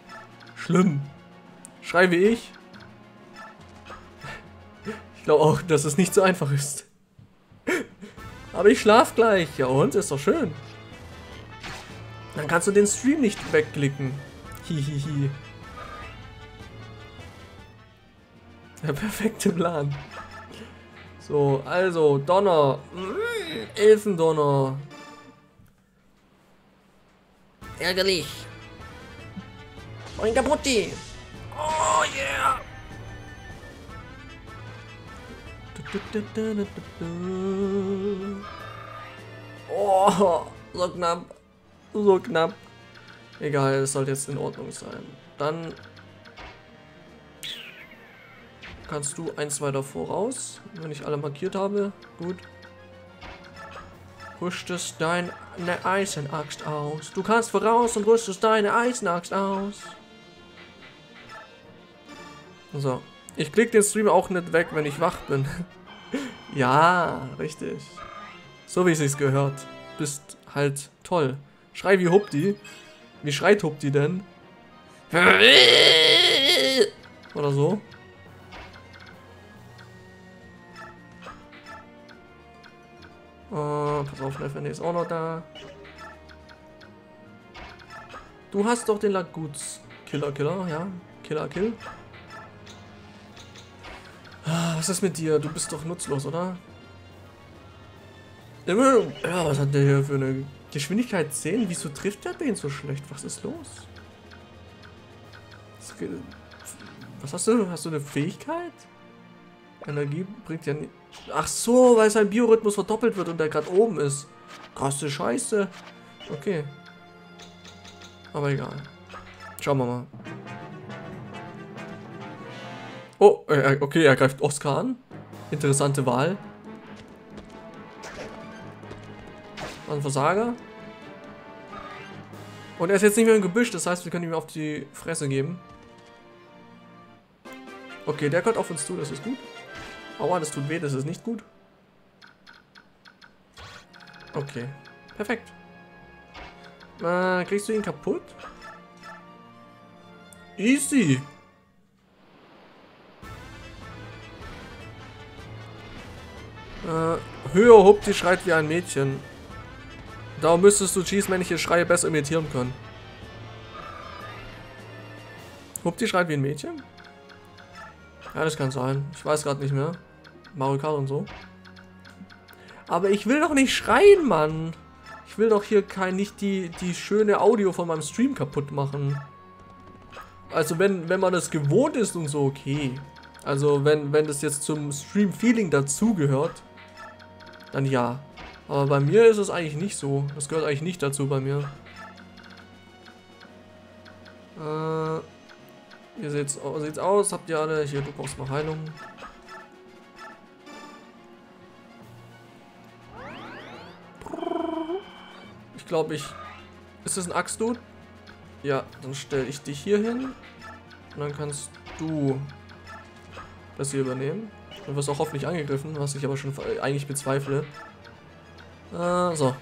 Schlimm. Schrei wie ich. Ich glaube auch, dass es nicht so einfach ist. Aber ich schlaf gleich. Ja und? Ist doch schön. Dann kannst du den Stream nicht wegklicken. Hihihi. Der perfekte Plan. So, also, Donner. Elfendonner. Ärgerlich. Und kaputti. Oh yeah. Oh, so knapp. So knapp. Egal, es sollte jetzt in Ordnung sein. Dann kannst du ein, zwei davor raus, wenn ich alle markiert habe. Gut. Rüstest deine Eisenaxt aus. Du kannst voraus und rüstest deine Eisenaxt aus. So. Ich klick den Stream auch nicht weg, wenn ich wach bin. ja, richtig. So wie es sich gehört. Bist halt toll. Schrei wie Hupti. Wie schreit Hupti denn? Oder so. Oh, pass auf, Neffe ist auch noch da. Du hast doch den Laguts. Killer, Killer, ja. Killer, Kill. Ah, was ist mit dir? Du bist doch nutzlos, oder? Ja, was hat der hier für eine Geschwindigkeit 10? Wieso trifft der den so schlecht? Was ist los? Was hast du? Hast du eine Fähigkeit? Energie bringt ja nicht. Ach so, weil sein Biorhythmus verdoppelt wird und der gerade oben ist. Krasse Scheiße. Okay. Aber egal. Schauen wir mal. Oh, äh, okay, er greift Oscar an. Interessante Wahl. Ein Versager. Und er ist jetzt nicht mehr im Gebüsch, das heißt, wir können ihm auf die Fresse geben. Okay, der kommt auf uns zu, das ist gut. Aua, das tut weh, das ist nicht gut. Okay, perfekt. Äh, kriegst du ihn kaputt? Easy. Äh, höher Hupti schreit wie ein Mädchen. Darum müsstest du Cheese männliche Schreie besser imitieren können. Hupti schreit wie ein Mädchen? Ja, das kann sein. Ich weiß gerade nicht mehr. Mario Kart und so. Aber ich will doch nicht schreien, Mann. Ich will doch hier kein, nicht die, die schöne Audio von meinem Stream kaputt machen. Also wenn, wenn man das gewohnt ist und so, okay. Also wenn, wenn das jetzt zum Stream-Feeling dazugehört, dann ja. Aber bei mir ist es eigentlich nicht so. Das gehört eigentlich nicht dazu bei mir. Äh, wie sieht's, sieht's aus? Habt ihr alle? Hier, du brauchst noch Heilung. Glaube, ich... Ist das ein Axtdude? Ja, dann stelle ich dich hier hin. Und dann kannst du das hier übernehmen. Du wirst auch hoffentlich angegriffen, was ich aber schon eigentlich bezweifle. Äh, so.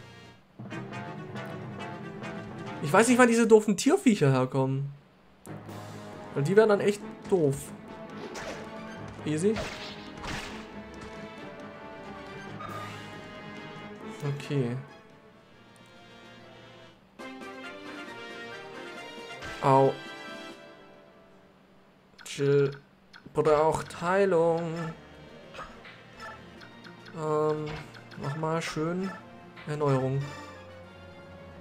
Ich weiß nicht, wann diese doofen Tierviecher herkommen. Weil die werden dann echt doof. Easy. Okay. Au. Chill. Braucht Heilung. Ähm, mach mal schön Erneuerung.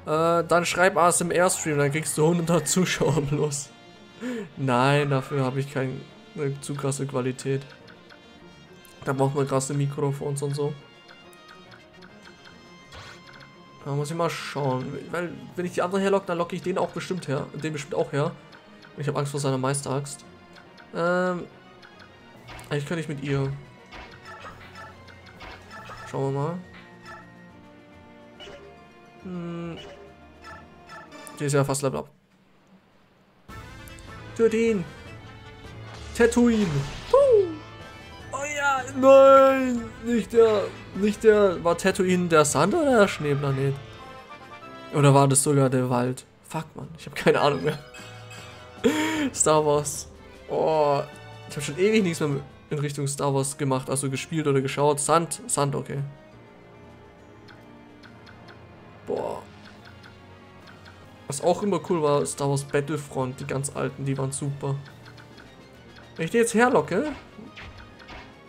Äh, dann schreib ASMR-Stream, dann kriegst du 100 Zuschauer bloß. Nein, dafür habe ich keine zu krasse Qualität. Da braucht man krasse Mikrofons und so. Da muss ich mal schauen. Weil, wenn ich die anderen herlocke, dann locke ich den auch bestimmt her. Den bestimmt auch her. Ich habe Angst vor seiner Meisteraxt. Ähm. Eigentlich könnte ich mit ihr. Schauen wir mal. Hm. Die ist ja fast Level Up. Töte ihn! Tatooine! Ja, nein! Nicht der, nicht der, war Tatooine der Sand oder der Schneeplanet? Oder war das sogar der Wald? Fuck, man, ich habe keine Ahnung mehr. Star Wars. Oh, ich habe schon ewig nichts mehr in Richtung Star Wars gemacht, also gespielt oder geschaut. Sand, Sand, okay. Boah. Was auch immer cool war, Star Wars Battlefront, die ganz alten, die waren super. Wenn ich die jetzt herlocke,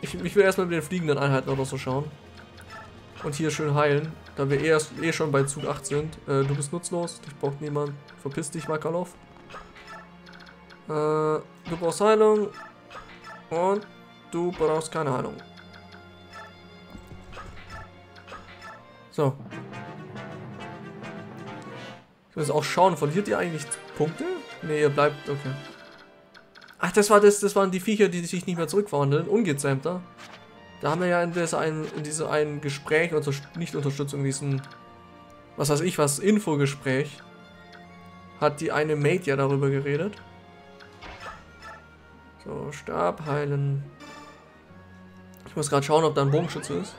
ich, ich will erstmal mit den fliegenden Einheiten oder so schauen. Und hier schön heilen, da wir eh, eh schon bei Zug 8 sind. Äh, du bist nutzlos, dich braucht niemand. Verpiss dich, Makalov. Äh, du brauchst Heilung. Und du brauchst keine Heilung. So. Ich muss auch schauen, verliert ihr eigentlich Punkte? Ne, ihr bleibt, okay. Ach, das war das, das waren die Viecher, die sich nicht mehr zurückverwandeln. Ungezähmter. Da haben wir ja in, das ein, in diesem einen Gespräch, also nicht Unterstützung, diesen, was weiß ich was, Infogespräch, hat die eine Mate ja darüber geredet. So, Stab heilen. Ich muss gerade schauen, ob da ein Bogenschütze ist.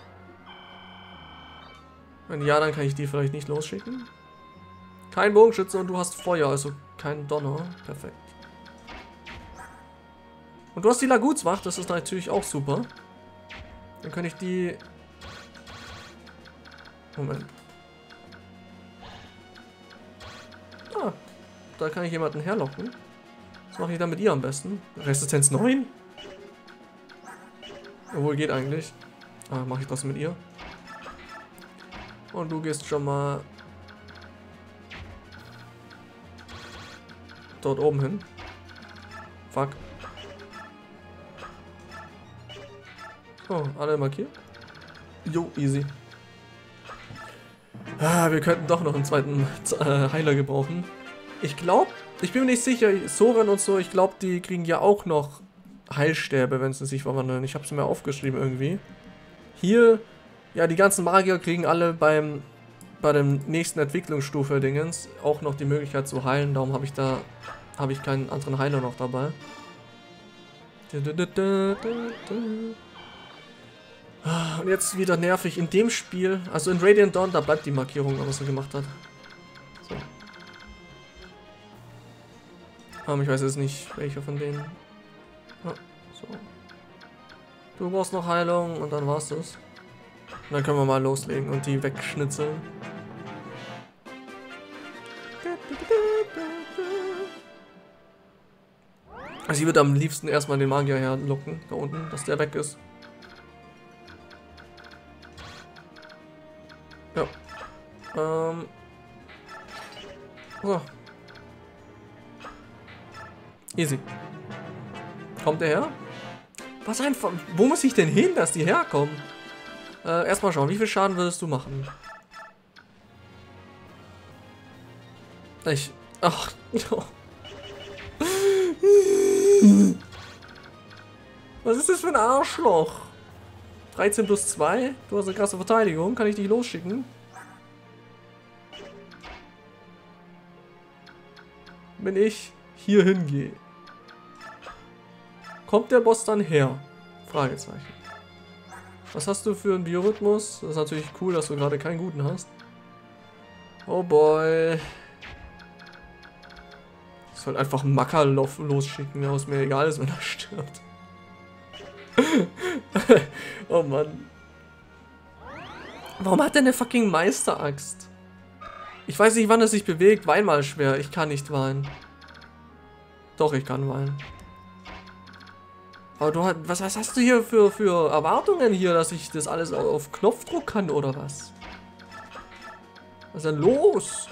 Wenn ja, dann kann ich die vielleicht nicht losschicken. Kein Bogenschütze und du hast Feuer, also kein Donner. Perfekt. Und du hast die Lagutswacht, das ist natürlich auch super. Dann kann ich die... Moment. Ah, da kann ich jemanden herlocken. Was mache ich dann mit ihr am besten? Resistenz 9? Obwohl, geht eigentlich. Ah, mache ich das mit ihr. Und du gehst schon mal dort oben hin. Fuck. So, alle markiert. Jo, easy. Ah, wir könnten doch noch einen zweiten äh, Heiler gebrauchen. Ich glaube, ich bin mir nicht sicher, Soren und so, ich glaube, die kriegen ja auch noch Heilstäbe, wenn sie sich verwandeln. Ich habe es mir aufgeschrieben irgendwie. Hier, ja, die ganzen Magier kriegen alle beim bei dem nächsten Entwicklungsstufe Dingens auch noch die Möglichkeit zu heilen. Darum habe ich da habe ich keinen anderen Heiler noch dabei. Ah, Und jetzt wieder nervig in dem Spiel. Also in Radiant Dawn, da bleibt die Markierung, was er gemacht hat. So. Ähm, ich weiß jetzt nicht, welcher von denen. Ja, so. Du brauchst noch Heilung und dann war's das. Und dann können wir mal loslegen und die wegschnitzeln. Also ich würde am liebsten erstmal den Magier herlocken, da unten, dass der weg ist. Ja. Ähm. So. Easy. Kommt der her? Was ein... Ver- Wo muss ich denn hin, dass die herkommen? Äh, erstmal schauen, wie viel Schaden würdest du machen? Ich... Ach... Was ist das für ein Arschloch? 13 plus 2? Du hast eine krasse Verteidigung. Kann ich dich losschicken? Wenn ich hier hingehe. Kommt der Boss dann her? Fragezeichen. Was hast du für einen Biorhythmus? Das ist natürlich cool, dass du gerade keinen guten hast. Oh boy. Ich soll einfach Macker lo- losschicken, ist mir egal ist, wenn er stirbt. oh Mann. Warum hat er eine fucking Meisteraxt? Ich weiß nicht, wann es sich bewegt. Wein mal schwer. Ich kann nicht weinen. Doch, ich kann weinen. Aber du hast, was, was hast du hier für, für Erwartungen hier, dass ich das alles au- auf Knopfdruck kann oder was? Was ist denn los?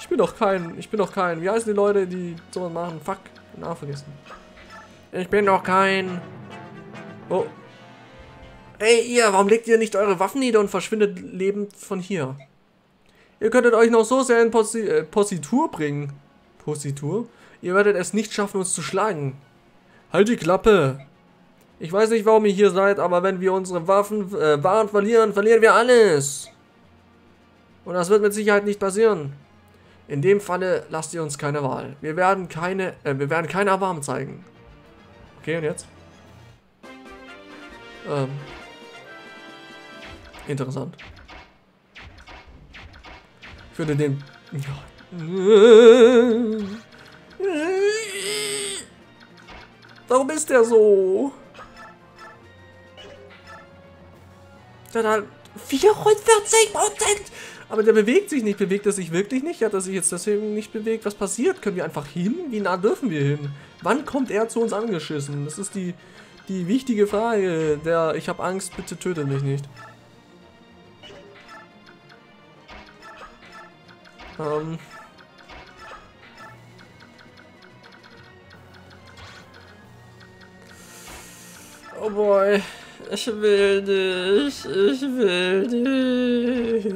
Ich bin doch kein, ich bin doch kein, wie heißen die Leute, die sowas machen? Fuck, den vergessen. Ich bin doch kein... Oh. Ey, ihr, warum legt ihr nicht eure Waffen nieder und verschwindet lebend von hier? Ihr könntet euch noch so sehr in Posi äh, Positur bringen. Positur? Ihr werdet es nicht schaffen, uns zu schlagen. Halt die Klappe! Ich weiß nicht, warum ihr hier seid, aber wenn wir unsere Waffen äh, Waren verlieren, verlieren wir alles. Und das wird mit Sicherheit nicht passieren. In dem Falle lasst ihr uns keine Wahl. Wir werden keine, äh, wir werden keine Erbarmen zeigen. Okay, und jetzt? Ähm. Interessant. Ich würde den. Warum ist der so? Der hat halt 44 Prozent! Aber der bewegt sich nicht. Bewegt er sich wirklich nicht? Hat er sich jetzt deswegen nicht bewegt? Was passiert? Können wir einfach hin? Wie nah dürfen wir hin? Wann kommt er zu uns angeschissen? Das ist die, die wichtige Frage. Der, ich habe Angst, bitte tötet mich nicht. Ähm. Oh boy. Ich will nicht. Ich will nicht.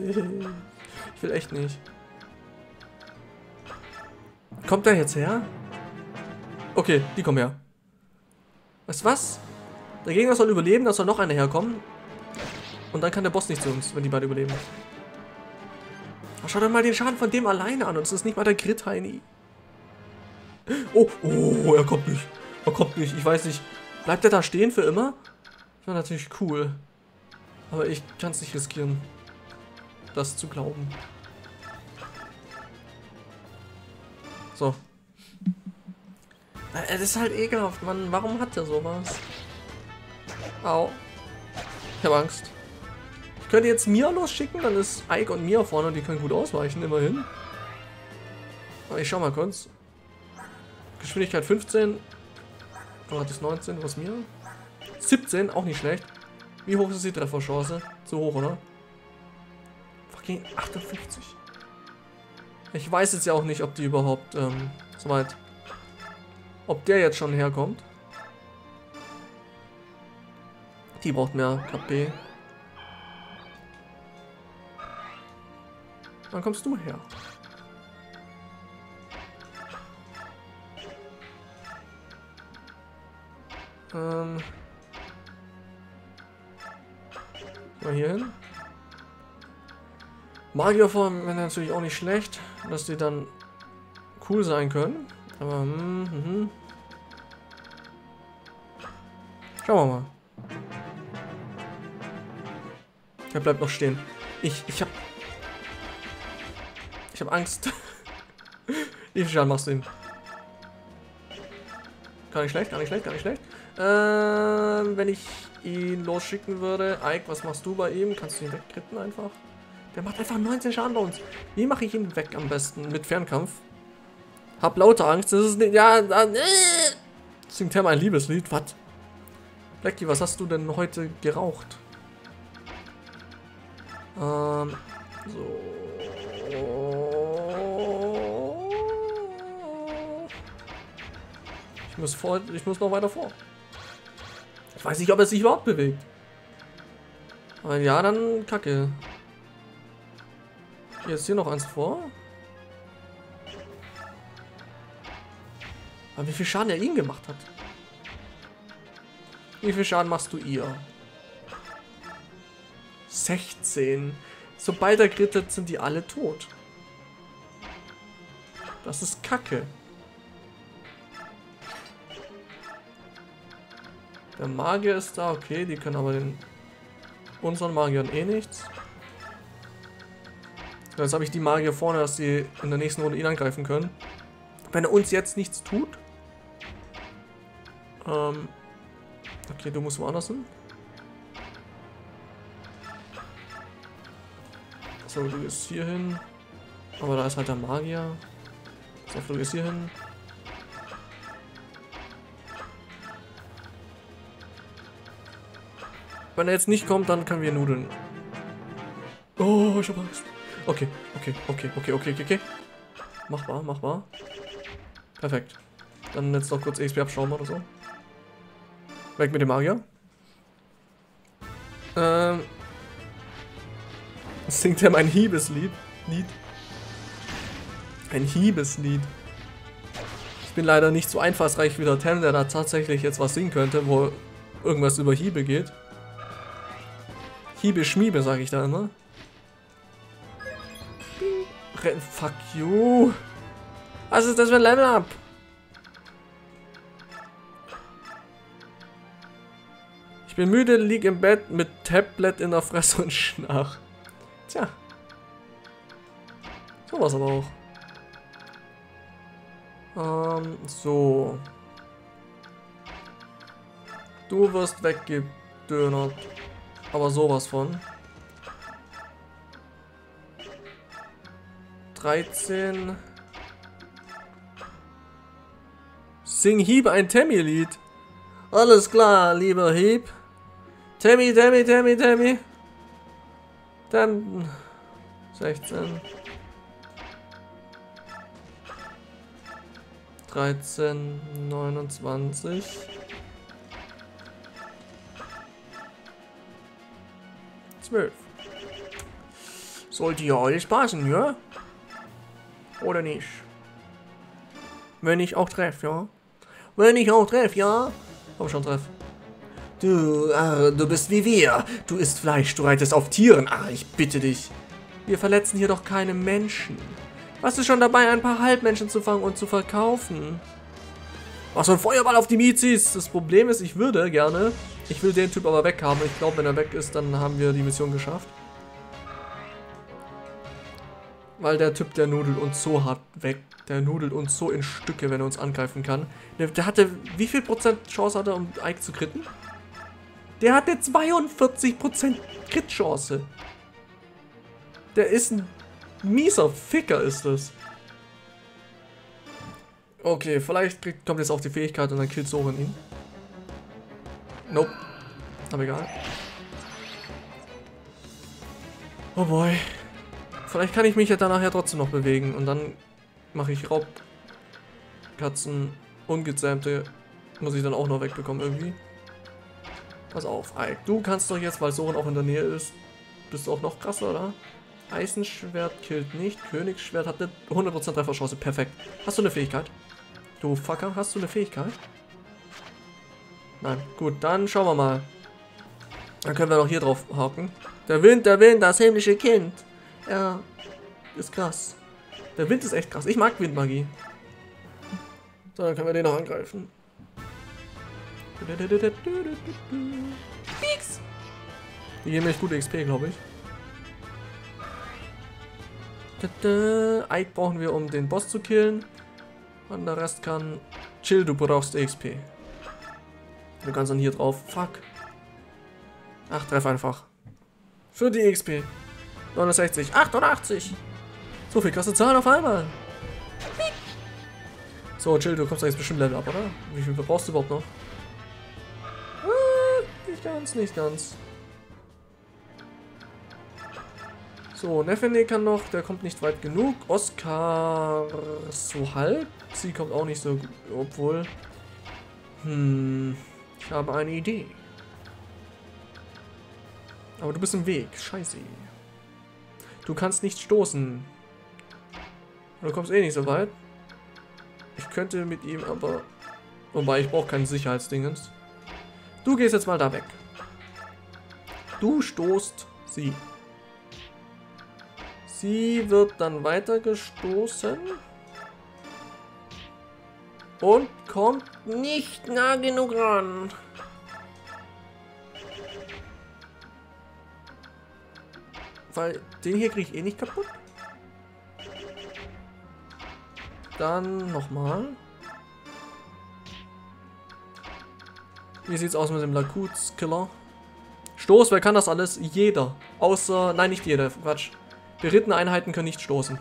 Ich will echt nicht. Kommt er jetzt her? Okay, die kommen her. Weißt du was? Der Gegner soll überleben, da soll noch einer herkommen. Und dann kann der Boss nicht zu uns, wenn die beide überleben. Aber schau dir mal den Schaden von dem alleine an und es ist nicht mal der Grit Heini. Oh, oh, er kommt nicht. Er kommt nicht, ich weiß nicht. Bleibt er da stehen für immer? Das wäre natürlich cool. Aber ich kann es nicht riskieren, das zu glauben. So. Es ist halt ekelhaft, Mann. Warum hat der sowas? Au. Ich habe Angst. Ich könnte jetzt Mia losschicken, dann ist Ike und Mia vorne und die können gut ausweichen, immerhin. Aber ich schau mal kurz. Geschwindigkeit 15. Du hattest 19, was Mia? 17, auch nicht schlecht. Wie hoch ist die Trefferchance? Zu hoch, oder? Fucking 58. Ich weiß jetzt ja auch nicht, ob die überhaupt ähm, soweit. Ob der jetzt schon herkommt. Die braucht mehr KP. Wann kommst du her? Ähm. Mal hier hin. Magierform wäre natürlich auch nicht schlecht, dass die dann cool sein können. Aber hm, hm. Schauen wir mal. Er bleibt noch stehen. Ich, ich hab... Ich hab Angst. Wie viel Schaden machst du ihm? Gar nicht schlecht, gar nicht schlecht, gar nicht schlecht. Ähm, wenn ich ihn losschicken würde. Ike, was machst du bei ihm? Kannst du ihn wegkritten einfach? Der macht einfach 19 Schaden bei uns. Wie mache ich ihn weg am besten? Mit Fernkampf? Hab lauter Angst. Das ist nicht. Ja, äh, singt er mein Liebeslied. Was? Blackie, was hast du denn heute geraucht? Ähm, so. Ich muss vor, ich muss noch weiter vor. Ich weiß nicht, ob er sich überhaupt bewegt. Aber ja, dann kacke. Hier ist hier noch eins vor. Aber wie viel Schaden er ihm gemacht hat. Wie viel Schaden machst du ihr? 16. Sobald er grittet, sind die alle tot. Das ist Kacke. Der Magier ist da, okay, die können aber den unseren Magiern eh nichts. Jetzt habe ich die Magier vorne, dass sie in der nächsten Runde ihn angreifen können. Wenn er uns jetzt nichts tut. Ähm, okay, du musst woanders hin. So, du gehst hier hin. Aber da ist halt der Magier. So, du gehst hier hin. Wenn er jetzt nicht kommt, dann können wir nudeln. Oh, ich hab Angst. Okay, okay, okay, okay, okay, okay, okay. Machbar, machbar. Perfekt. Dann jetzt noch kurz XP abschauen oder so. Weg mit dem Magier. Ähm. Singt er mein Hiebeslied? Lied? Ein Hiebeslied. Ich bin leider nicht so einfallsreich wie der Tem, der da tatsächlich jetzt was singen könnte, wo irgendwas über Hiebe geht. Hiebe Schmiebe, sage ich da immer. Fuck you. Was ist das für ein Level Ich bin müde, lieg im Bett mit Tablet in der Fresse und schnarch. Tja. So was aber auch. Ähm, so. Du wirst weggedönert. Aber sowas von. 13. Sing Hieb ein Tammy-Lied. Alles klar, lieber Hieb. Tammy, Tammy, Tammy, Tammy. Dann 16. 13, 29. Zwölf. Sollte ja alles passen, ja? Oder nicht? Wenn ich auch treffe, ja? Wenn ich auch treffe, ja? Hab schon treff. Du, ah, du bist wie wir. Du isst Fleisch, du reitest auf Tieren. Ah, ich bitte dich. Wir verletzen hier doch keine Menschen. Was ist schon dabei, ein paar Halbmenschen zu fangen und zu verkaufen? Was für ein Feuerball auf die Mizis. Das Problem ist, ich würde gerne. Ich will den Typ aber weghaben. Ich glaube, wenn er weg ist, dann haben wir die Mission geschafft. Weil der Typ, der nudelt uns so hart weg. Der nudelt uns so in Stücke, wenn er uns angreifen kann. Der hatte, wie viel Prozent Chance hat er, um Ike zu kritten? Der hatte 42% Crit-Chance. Der ist ein mieser Ficker, ist das. Okay, vielleicht kommt jetzt auch die Fähigkeit und dann killt Soren ihn. Nope. Aber egal. Oh boy. Vielleicht kann ich mich ja dann nachher trotzdem noch bewegen und dann mache ich Raubkatzen, ungezähmte, muss ich dann auch noch wegbekommen irgendwie. Pass auf, Ike. Du kannst doch jetzt, weil Soren auch in der Nähe ist, bist du auch noch krasser, oder? Eisenschwert killt nicht. Königsschwert hat eine 100% Trefferchance. Perfekt. Hast du eine Fähigkeit? Du Fucker, hast du eine Fähigkeit? Nein. Gut, dann schauen wir mal. Dann können wir noch hier drauf haken. Der Wind, der Wind, das himmlische Kind. Ja, ist krass. Der Wind ist echt krass. Ich mag Windmagie. So, dann können wir den noch angreifen. Pieks. Die geben echt gute XP, glaube ich. Ike brauchen wir, um den Boss zu killen. Und der Rest kann... Chill, du brauchst XP. Du kannst dann hier drauf... Fuck. Ach, treff einfach. Für die XP. 69, 88. So viel krasse Zahlen auf einmal. So, Chill, du kommst jetzt bestimmt Level ab, oder? Wie viel brauchst du überhaupt noch? Ganz, nicht ganz. So, Nefene kann noch, der kommt nicht weit genug. Oscar so halb. Sie kommt auch nicht so gut, obwohl... Hm, ich habe eine Idee. Aber du bist im Weg, scheiße. Du kannst nicht stoßen. Du kommst eh nicht so weit. Ich könnte mit ihm aber... Wobei, ich brauche kein Sicherheitsdingens. Du gehst jetzt mal da weg. Du stoßt sie. Sie wird dann weiter gestoßen. Und kommt nicht nah genug ran. Weil den hier kriege ich eh nicht kaputt. Dann nochmal. Wie sieht's aus mit dem Lakuts-Killer? Stoß, wer kann das alles? Jeder. Außer, nein, nicht jeder, Quatsch. Berittene Einheiten können nicht stoßen.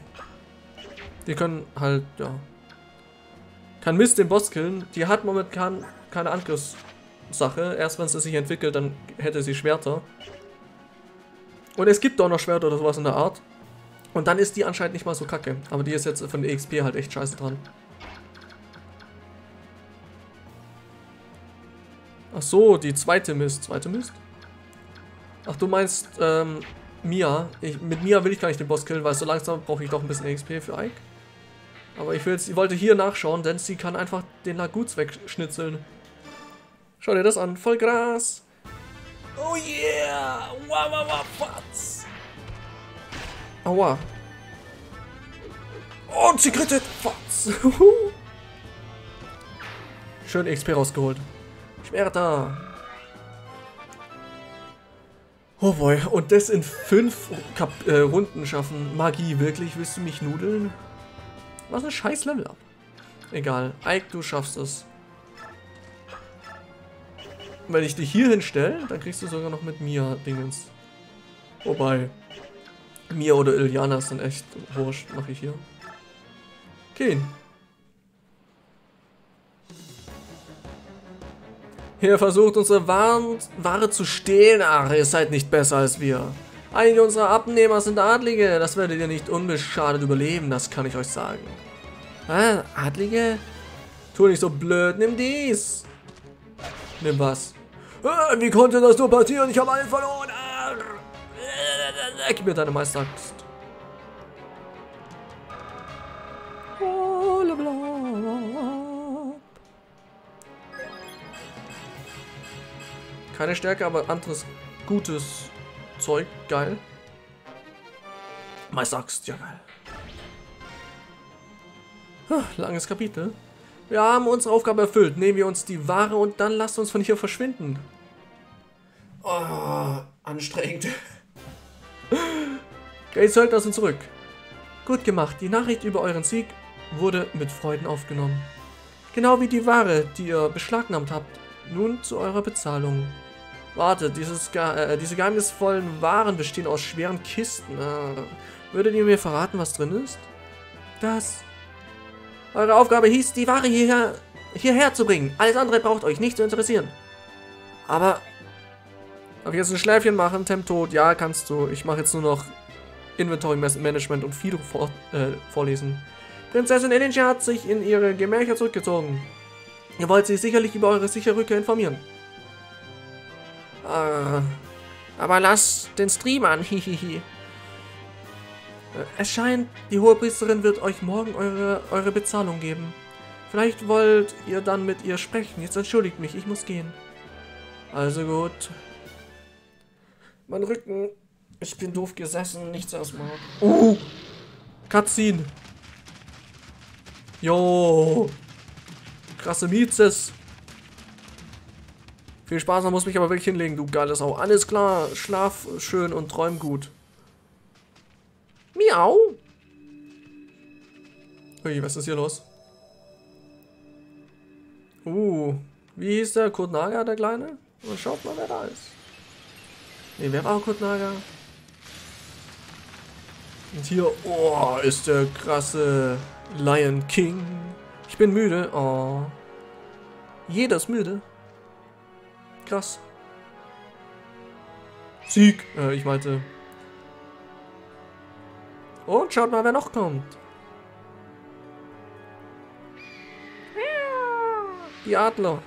Die können halt, ja. Kann Mist den Boss killen. Die hat momentan keine Angriffssache. Erst wenn sie sich entwickelt, dann hätte sie Schwerter. Und es gibt auch noch Schwerter oder sowas in der Art. Und dann ist die anscheinend nicht mal so kacke. Aber die ist jetzt von der XP halt echt scheiße dran. Ach so, die zweite Mist. Zweite Mist? Ach, du meinst, ähm, Mia. Ich, mit Mia will ich gar nicht den Boss killen, weil so langsam brauche ich doch ein bisschen XP für Ike. Aber ich will jetzt, ich wollte hier nachschauen, denn sie kann einfach den Laguts wegschnitzeln. Schau dir das an, voll Gras. Oh yeah! Wow, wow, wow, Fatz! Aua. Und sie krittet! Fatz! Schön XP rausgeholt. Schwerter! Oh boy, und das in fünf Kap äh, Runden schaffen. Magie, wirklich? Willst du mich nudeln? Was ein scheiß Level ab. Egal. Ike, du schaffst es. Wenn ich dich hier hinstelle, dann kriegst du sogar noch mit Mia Dingens. Wobei, Mia oder Iliana sind echt wurscht, mache ich hier. Okay. Ihr versucht unsere Ware zu stehlen. Ach, ihr seid nicht besser als wir. Einige unserer Abnehmer sind Adlige. Das werdet ihr nicht unbeschadet überleben, das kann ich euch sagen. Ah, Adlige? Tu nicht so blöd, nimm dies. Nimm was? Ah, wie konnte das nur passieren? Ich habe allen verloren. Ah, Gib mir deine Meisteraxt. Keine Stärke, aber anderes gutes Zeug. Geil. Meisteraxt, ja geil. Langes Kapitel. Wir haben unsere Aufgabe erfüllt. Nehmen wir uns die Ware und dann lasst uns von hier verschwinden. Oh, anstrengend. Okay, Söldner sind zurück. Gut gemacht. Die Nachricht über euren Sieg wurde mit Freuden aufgenommen. Genau wie die Ware, die ihr beschlagnahmt habt. Nun zu eurer Bezahlung. Warte, dieses, äh, diese geheimnisvollen Waren bestehen aus schweren Kisten. Äh, würdet ihr mir verraten, was drin ist? Das. Eure Aufgabe hieß, die Ware hierher, hierher zu bringen. Alles andere braucht euch nicht zu interessieren. Aber... Darf ich jetzt ein Schläfchen machen? Temp Ja, kannst du. Ich mache jetzt nur noch Inventory Management und Fido vor, äh, vorlesen. Prinzessin Elijah hat sich in ihre Gemächer zurückgezogen. Ihr wollt sie sicherlich über eure sichere Rückkehr informieren. Äh, aber lass den Stream an, hihihi. Äh, es scheint, die Hohepriesterin wird euch morgen eure, eure Bezahlung geben. Vielleicht wollt ihr dann mit ihr sprechen. Jetzt entschuldigt mich, ich muss gehen. Also gut. Mein Rücken. Ich bin doof gesessen, nichts erstmal. Uh! Cutscene. Jo. Krasse Mizes. Viel Spaß, man muss mich aber wirklich hinlegen, du geiles Sau. Alles klar, schlaf schön und träum gut. Miau. Ui, was ist hier los? Uh, wie hieß der? Kurt Naga, der Kleine? Und schaut mal, wer da ist. Ne, wer war Kurt Naga? Und hier, oh, ist der krasse Lion King. Ich bin müde. Oh. Jeder ist müde. Krass. Sieg. Äh, ich meinte. Und schaut mal, wer noch kommt. Die Adler.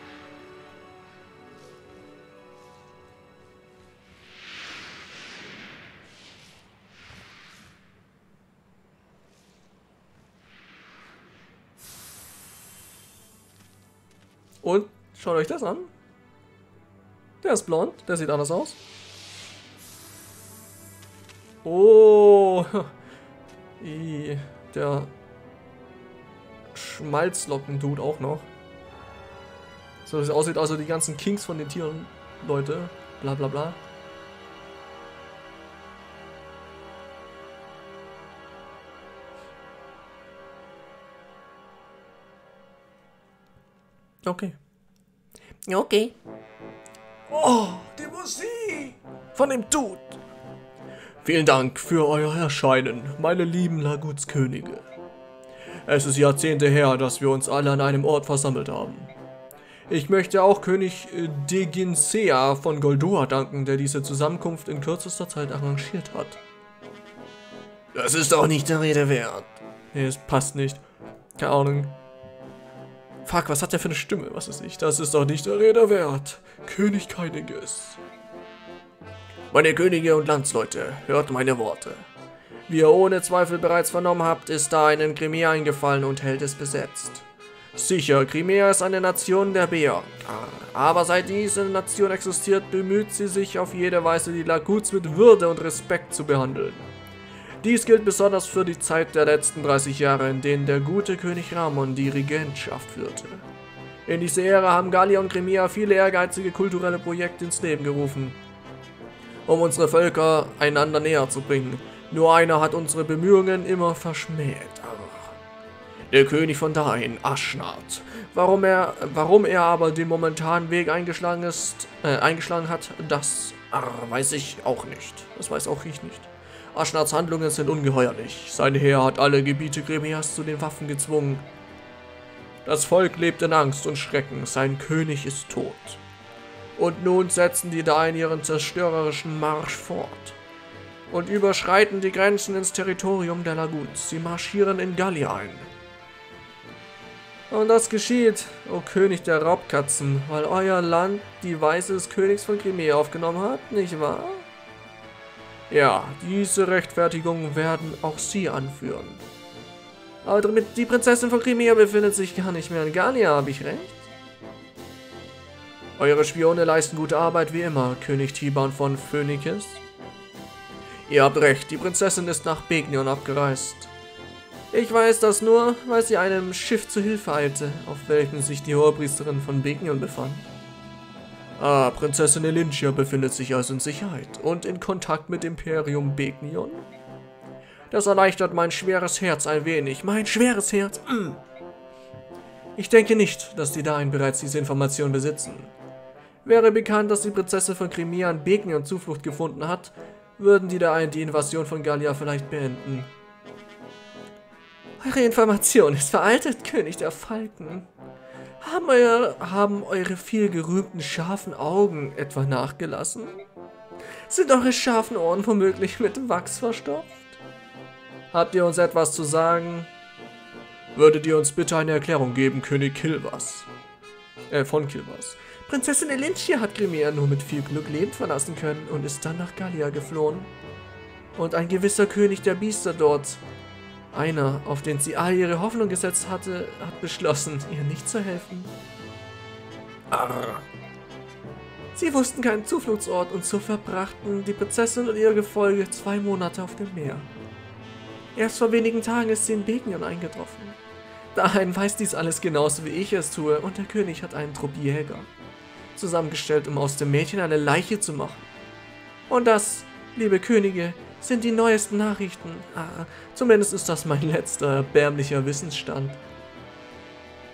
Und schaut euch das an. Der ist blond, der sieht anders aus. Oh, der Schmalzlocken-Dude auch noch. So wie es aussieht, also die ganzen Kings von den Tieren, Leute. Bla bla bla. Okay. Okay. Oh, die Musik von dem Dude. Vielen Dank für euer Erscheinen, meine lieben Lagutskönige. Es ist Jahrzehnte her, dass wir uns alle an einem Ort versammelt haben. Ich möchte auch König Deginsea von Goldoa danken, der diese Zusammenkunft in kürzester Zeit arrangiert hat. Das ist auch nicht der Rede wert. Nee, es passt nicht. Keine Ahnung. Fuck, was hat der für eine Stimme? Was ist ich? Das ist doch nicht der Rede wert. König Keiniges. Meine Könige und Landsleute, hört meine Worte. Wie ihr ohne Zweifel bereits vernommen habt, ist da ein Crimea eingefallen und hält es besetzt. Sicher, Crimea ist eine Nation der Bär. Aber seit diese Nation existiert, bemüht sie sich auf jede Weise, die Laguts mit Würde und Respekt zu behandeln. Dies gilt besonders für die Zeit der letzten 30 Jahre, in denen der gute König Ramon die Regentschaft führte. In dieser Ära haben Gallia und Crimea viele ehrgeizige kulturelle Projekte ins Leben gerufen, um unsere Völker einander näher zu bringen. Nur einer hat unsere Bemühungen immer verschmäht. Der König von Dain, Aschnard. Warum er, warum er aber den momentanen Weg eingeschlagen ist, äh, eingeschlagen hat, das äh, weiß ich auch nicht. Das weiß auch ich nicht. Aschnards Handlungen sind ungeheuerlich. Sein Heer hat alle Gebiete Gremias zu den Waffen gezwungen. Das Volk lebt in Angst und Schrecken. Sein König ist tot. Und nun setzen die Dain ihren zerstörerischen Marsch fort und überschreiten die Grenzen ins Territorium der Laguts. Sie marschieren in Gallia ein. Und das geschieht, o König der Raubkatzen, weil euer Land die Weise des Königs von Crimea aufgenommen hat, nicht wahr? Ja, diese Rechtfertigung werden auch Sie anführen. Aber die Prinzessin von Crimea befindet sich gar nicht mehr in Gallia, habe ich recht? Eure Spione leisten gute Arbeit wie immer, König Tiban von Phönikis. Ihr habt recht, die Prinzessin ist nach Begnion abgereist. Ich weiß das nur, weil sie einem Schiff zu Hilfe eilte, auf welchem sich die Hohepriesterin von Begnion befand. Ah, Prinzessin Elintia befindet sich also in Sicherheit und in Kontakt mit Imperium Begnion? Das erleichtert mein schweres Herz ein wenig. Mein schweres Herz. Mm. Ich denke nicht, dass die Dain bereits diese Information besitzen. Wäre bekannt, dass die Prinzessin von Crimea in Begnion Zuflucht gefunden hat, würden die Dain die Invasion von Gallia vielleicht beenden. Eure Information ist veraltet, König der Falken. Haben, euer, haben eure viel gerühmten scharfen Augen etwa nachgelassen? Sind eure scharfen Ohren womöglich mit Wachs verstopft? Habt ihr uns etwas zu sagen? Würdet ihr uns bitte eine Erklärung geben, König Kilvas? Äh, von Kilvas. Prinzessin Elintia hat Grimea nur mit viel Glück lebend verlassen können und ist dann nach Gallia geflohen. Und ein gewisser König der Biester dort einer, auf den sie all ihre Hoffnung gesetzt hatte, hat beschlossen, ihr nicht zu helfen. Arr. Sie wussten keinen Zufluchtsort und so verbrachten die Prinzessin und ihr Gefolge zwei Monate auf dem Meer. Erst vor wenigen Tagen ist sie in Begnion eingetroffen. Daheim weiß dies alles genauso wie ich es tue und der König hat einen Trupp Jäger. zusammengestellt, um aus dem Mädchen eine Leiche zu machen. Und das, liebe Könige, sind die neuesten Nachrichten. Ah, zumindest ist das mein letzter erbärmlicher Wissensstand.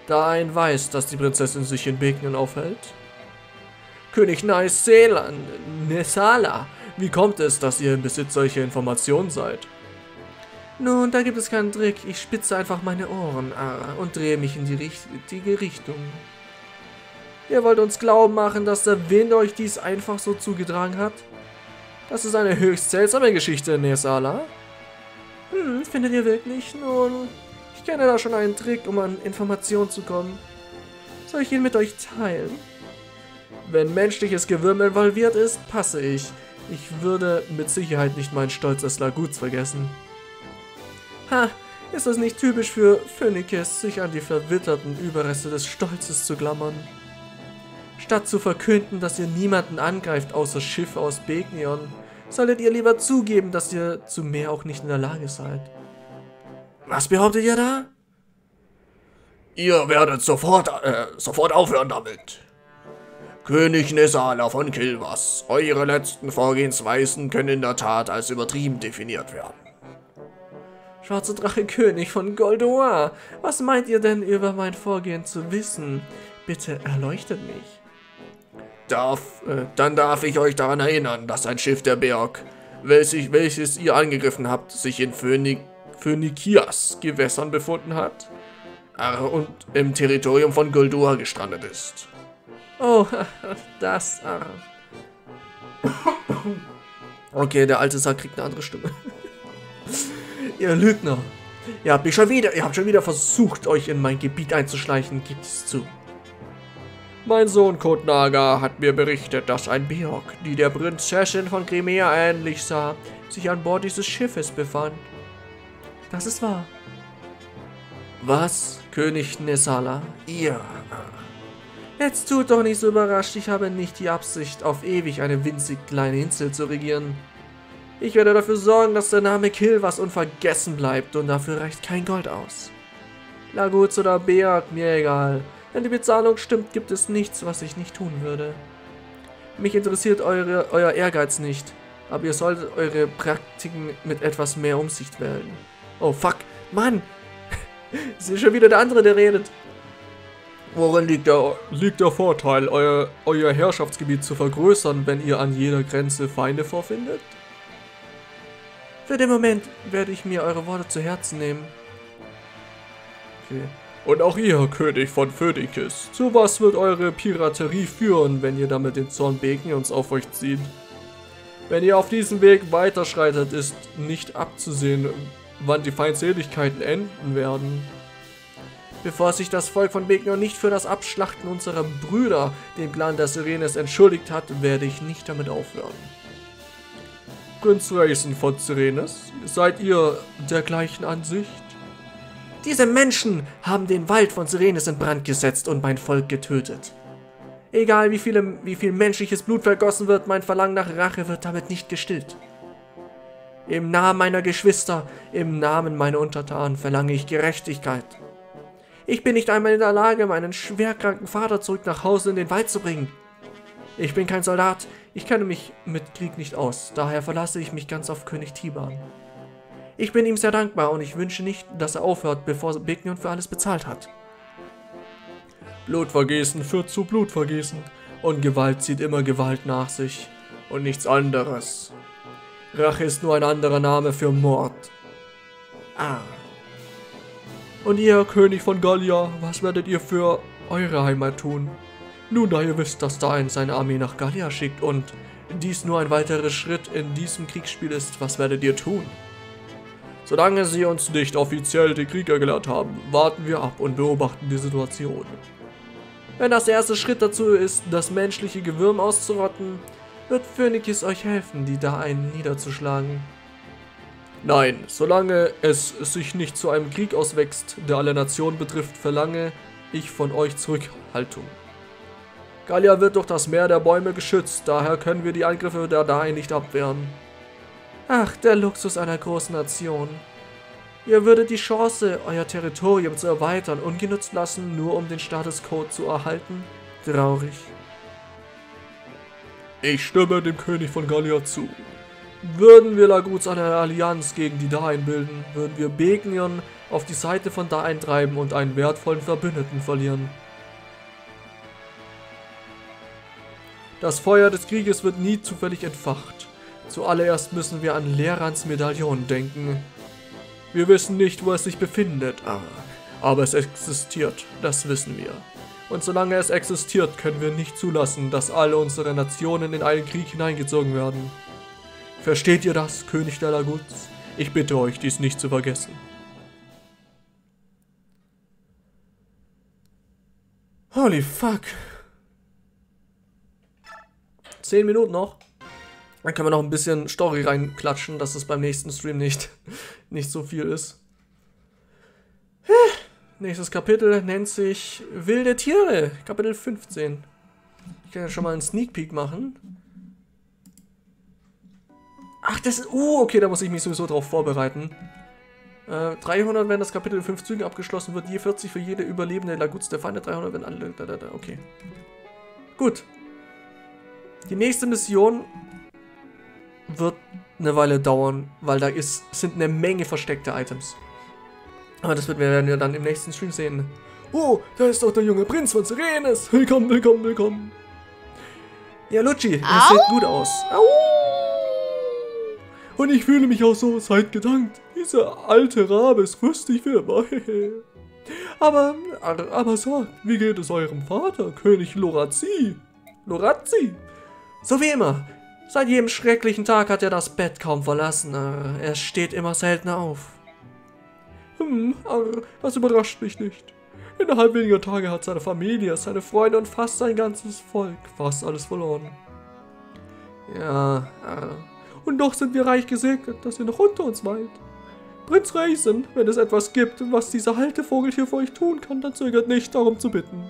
Da ein weiß, dass die Prinzessin sich in Begnen aufhält. König Naiselan, Nesala, wie kommt es, dass ihr im Besitz solcher Informationen seid? Nun, da gibt es keinen Trick. Ich spitze einfach meine Ohren ah, und drehe mich in die richtige Richtung. Ihr wollt uns glauben machen, dass der Wind euch dies einfach so zugetragen hat? Das ist eine höchst seltsame Geschichte, Nesala. Hm, findet ihr wirklich? Nun, ich kenne da schon einen Trick, um an Informationen zu kommen. Soll ich ihn mit euch teilen? Wenn menschliches Gewürm involviert ist, passe ich. Ich würde mit Sicherheit nicht meinen Stolz als Laguts vergessen. Ha, ist das nicht typisch für Phönikes, sich an die verwitterten Überreste des Stolzes zu klammern? Statt zu verkünden, dass ihr niemanden angreift außer Schiffe aus Begnion, solltet ihr lieber zugeben, dass ihr zu mehr auch nicht in der Lage seid. Was behauptet ihr da? Ihr werdet sofort, äh, sofort aufhören damit. König Nesala von Kilvas, eure letzten Vorgehensweisen können in der Tat als übertrieben definiert werden. Schwarze Drache König von Goldoar, was meint ihr denn über mein Vorgehen zu wissen? Bitte erleuchtet mich. Darf, äh, dann darf ich euch daran erinnern, dass ein Schiff der Berg, welches, welches ihr angegriffen habt, sich in Phönik, Phönikias Gewässern befunden hat und im Territorium von Goldoar gestrandet ist. Oh, das. Ah. Okay, der alte Sack kriegt eine andere Stimme. ihr Lügner. Ihr habt mich schon wieder, ihr habt schon wieder versucht, euch in mein Gebiet einzuschleichen, gibt es zu. Mein Sohn Kotnaga hat mir berichtet, dass ein Beok, die der Prinzessin von Crimea ähnlich sah, sich an Bord dieses Schiffes befand. Das ist wahr. Was, König Nesala? Ja. Jetzt tut doch nicht so überrascht, ich habe nicht die Absicht, auf ewig eine winzig kleine Insel zu regieren. Ich werde dafür sorgen, dass der Name Kilvas unvergessen bleibt und dafür reicht kein Gold aus. Laguz oder Beat, mir egal. Wenn die Bezahlung stimmt, gibt es nichts, was ich nicht tun würde. Mich interessiert eure, euer Ehrgeiz nicht, aber ihr solltet eure Praktiken mit etwas mehr Umsicht wählen. Oh fuck, Mann! Es ist schon wieder der andere, der redet. Worin liegt der, liegt der Vorteil, euer, euer Herrschaftsgebiet zu vergrößern, wenn ihr an jeder Grenze Feinde vorfindet? Für den Moment werde ich mir eure Worte zu Herzen nehmen. Okay. Und auch ihr, König von Phönikis, zu was wird eure Piraterie führen, wenn ihr damit den Zorn uns auf euch zieht? Wenn ihr auf diesem Weg weiterschreitet, ist nicht abzusehen, wann die Feindseligkeiten enden werden. Bevor sich das Volk von Begnion nicht für das Abschlachten unserer Brüder, den Plan der Sirenes, entschuldigt hat, werde ich nicht damit aufhören. Prinz Raisin von Sirenes, seid ihr der gleichen Ansicht? Diese Menschen haben den Wald von Sirenes in Brand gesetzt und mein Volk getötet. Egal wie, viele, wie viel menschliches Blut vergossen wird, mein Verlangen nach Rache wird damit nicht gestillt. Im Namen meiner Geschwister, im Namen meiner Untertanen verlange ich Gerechtigkeit. Ich bin nicht einmal in der Lage, meinen schwerkranken Vater zurück nach Hause in den Wald zu bringen. Ich bin kein Soldat, ich kenne mich mit Krieg nicht aus, daher verlasse ich mich ganz auf König Tiban. Ich bin ihm sehr dankbar und ich wünsche nicht, dass er aufhört, bevor Begnion für alles bezahlt hat. Blutvergießen führt zu Blutvergießen und Gewalt zieht immer Gewalt nach sich und nichts anderes. Rache ist nur ein anderer Name für Mord. Ah. Und ihr, König von Gallia, was werdet ihr für eure Heimat tun? Nun, da ihr wisst, dass Dain seine Armee nach Gallia schickt und dies nur ein weiterer Schritt in diesem Kriegsspiel ist, was werdet ihr tun? Solange sie uns nicht offiziell den Krieg erklärt haben, warten wir ab und beobachten die Situation. Wenn das erste Schritt dazu ist, das menschliche Gewürm auszurotten, wird Phönikis euch helfen, die Dain niederzuschlagen. Nein, solange es sich nicht zu einem Krieg auswächst, der alle Nationen betrifft, verlange ich von euch Zurückhaltung. Gallia wird durch das Meer der Bäume geschützt, daher können wir die Angriffe der Dain nicht abwehren. Ach, der Luxus einer großen Nation. Ihr würdet die Chance, euer Territorium zu erweitern, ungenutzt lassen, nur um den Status Quo zu erhalten? Traurig. Ich stimme dem König von Gallia zu. Würden wir Laguts eine Allianz gegen die Dain bilden, würden wir Begnion auf die Seite von Dain treiben und einen wertvollen Verbündeten verlieren. Das Feuer des Krieges wird nie zufällig entfacht. Zuallererst müssen wir an Lehrans Medaillon denken. Wir wissen nicht, wo es sich befindet, aber, aber es existiert, das wissen wir. Und solange es existiert, können wir nicht zulassen, dass alle unsere Nationen in einen Krieg hineingezogen werden. Versteht ihr das, König der Laguts? Ich bitte euch, dies nicht zu vergessen. Holy fuck. Zehn Minuten noch. Dann können wir noch ein bisschen Story reinklatschen, dass es beim nächsten Stream nicht, nicht so viel ist. Nächstes Kapitel nennt sich Wilde Tiere, Kapitel 15. Ich kann ja schon mal einen Sneak Peek machen. Ach, das ist... Uh, okay, da muss ich mich sowieso drauf vorbereiten. Äh, 300, wenn das Kapitel in 5 Zügen abgeschlossen wird. Je 40 für jede überlebende Laguts der Feinde. 300, wenn alle... Da, da, da, okay. Gut. Die nächste Mission wird eine Weile dauern, weil da ist, sind eine Menge versteckte Items. Aber das werden wir dann im nächsten Stream sehen. Oh, da ist doch der junge Prinz von Serenes. Willkommen, willkommen, willkommen. Ja, Lucci, das sieht gut aus. Au! Und ich fühle mich auch so zeitgedankt. Dieser alte Rabe ist rüstig für immer. aber, aber sagt, wie geht es eurem Vater, König Lorazzi? Lorazzi? So wie immer. Seit jedem schrecklichen Tag hat er das Bett kaum verlassen. Er steht immer seltener auf. Hm, das überrascht mich nicht. Innerhalb weniger Tage hat seine Familie, seine Freunde und fast sein ganzes Volk fast alles verloren. Ja, äh, und doch sind wir reich gesegnet, dass ihr noch unter uns weilt. Prinz Raisin, wenn es etwas gibt, was dieser Haltevogel hier für euch tun kann, dann zögert nicht, darum zu bitten.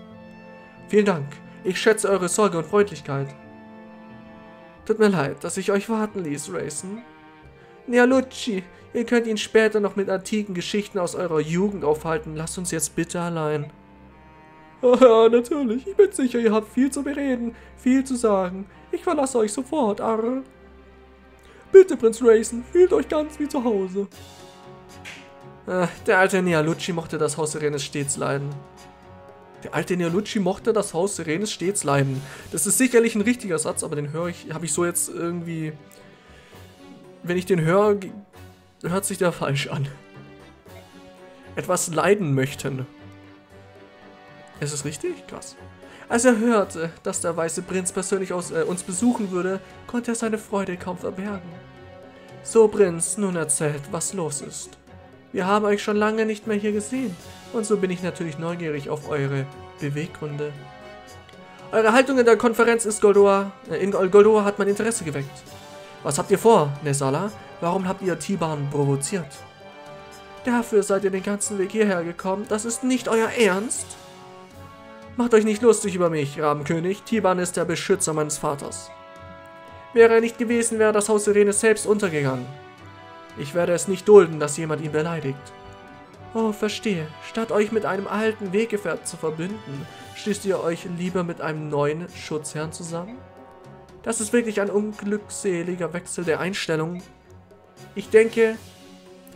Vielen Dank. Ich schätze eure Sorge und Freundlichkeit. Tut mir leid, dass ich euch warten ließ, Raisin. Nialucci, ihr könnt ihn später noch mit antiken Geschichten aus eurer Jugend aufhalten. Lasst uns jetzt bitte allein. Ja, natürlich. Ich bin sicher, ihr habt viel zu bereden, viel zu sagen. Ich verlasse euch sofort, Arr. Bitte, Prinz Raisin, fühlt euch ganz wie zu Hause. Äh, der alte Nialucci mochte das Haus Serenes stets leiden. Der alte Nialucci mochte das Haus Serenes stets leiden. Das ist sicherlich ein richtiger Satz, aber den höre ich, habe ich so jetzt irgendwie... Wenn ich den höre, hört sich der falsch an. Etwas leiden möchten. Ist es richtig? Krass. Als er hörte, dass der weiße Prinz persönlich aus, äh, uns besuchen würde, konnte er seine Freude kaum verbergen. So, Prinz, nun erzählt, was los ist. Wir haben euch schon lange nicht mehr hier gesehen, und so bin ich natürlich neugierig auf eure Beweggründe. Eure Haltung in der Konferenz ist Goldoa, äh, in Goldoa hat mein Interesse geweckt. Was habt ihr vor, Nesala? Warum habt ihr Tiban provoziert? Dafür seid ihr den ganzen Weg hierher gekommen. Das ist nicht euer Ernst? Macht euch nicht lustig über mich, Rabenkönig. Tiban ist der Beschützer meines Vaters. Wäre er nicht gewesen, wäre das Haus Irene selbst untergegangen. Ich werde es nicht dulden, dass jemand ihn beleidigt. Oh, verstehe. Statt euch mit einem alten Weggefährten zu verbünden, schließt ihr euch lieber mit einem neuen Schutzherrn zusammen? Das ist wirklich ein unglückseliger Wechsel der Einstellung. Ich denke,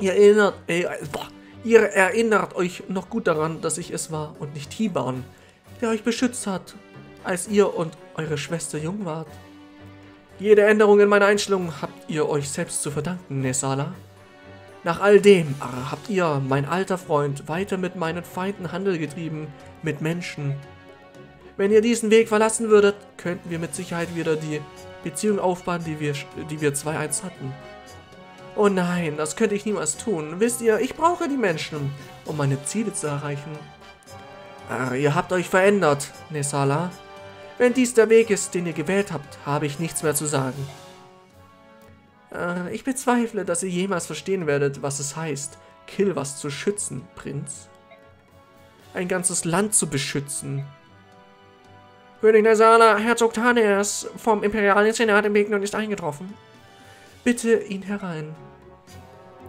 ihr erinnert, äh, ihr erinnert euch noch gut daran, dass ich es war und nicht Tiban, der euch beschützt hat, als ihr und eure Schwester jung wart. Jede Änderung in meiner Einstellung habt ihr euch selbst zu verdanken, Nesala. Nach all dem habt ihr, mein alter Freund, weiter mit meinen Feinden Handel getrieben, mit Menschen. Wenn ihr diesen Weg verlassen würdet, könnten wir mit Sicherheit wieder die Beziehung aufbauen, die wir, die wir zwei einst hatten. Oh nein, das könnte ich niemals tun. Wisst ihr, ich brauche die Menschen, um meine Ziele zu erreichen. Äh, ihr habt euch verändert, Nesala. Wenn dies der Weg ist, den ihr gewählt habt, habe ich nichts mehr zu sagen. Äh, ich bezweifle, dass ihr jemals verstehen werdet, was es heißt, Kilwas zu schützen, Prinz. Ein ganzes Land zu beschützen. König Nesala, Herzog Taneas vom Imperialen Senat im Begnon ist eingetroffen. Bitte ihn herein.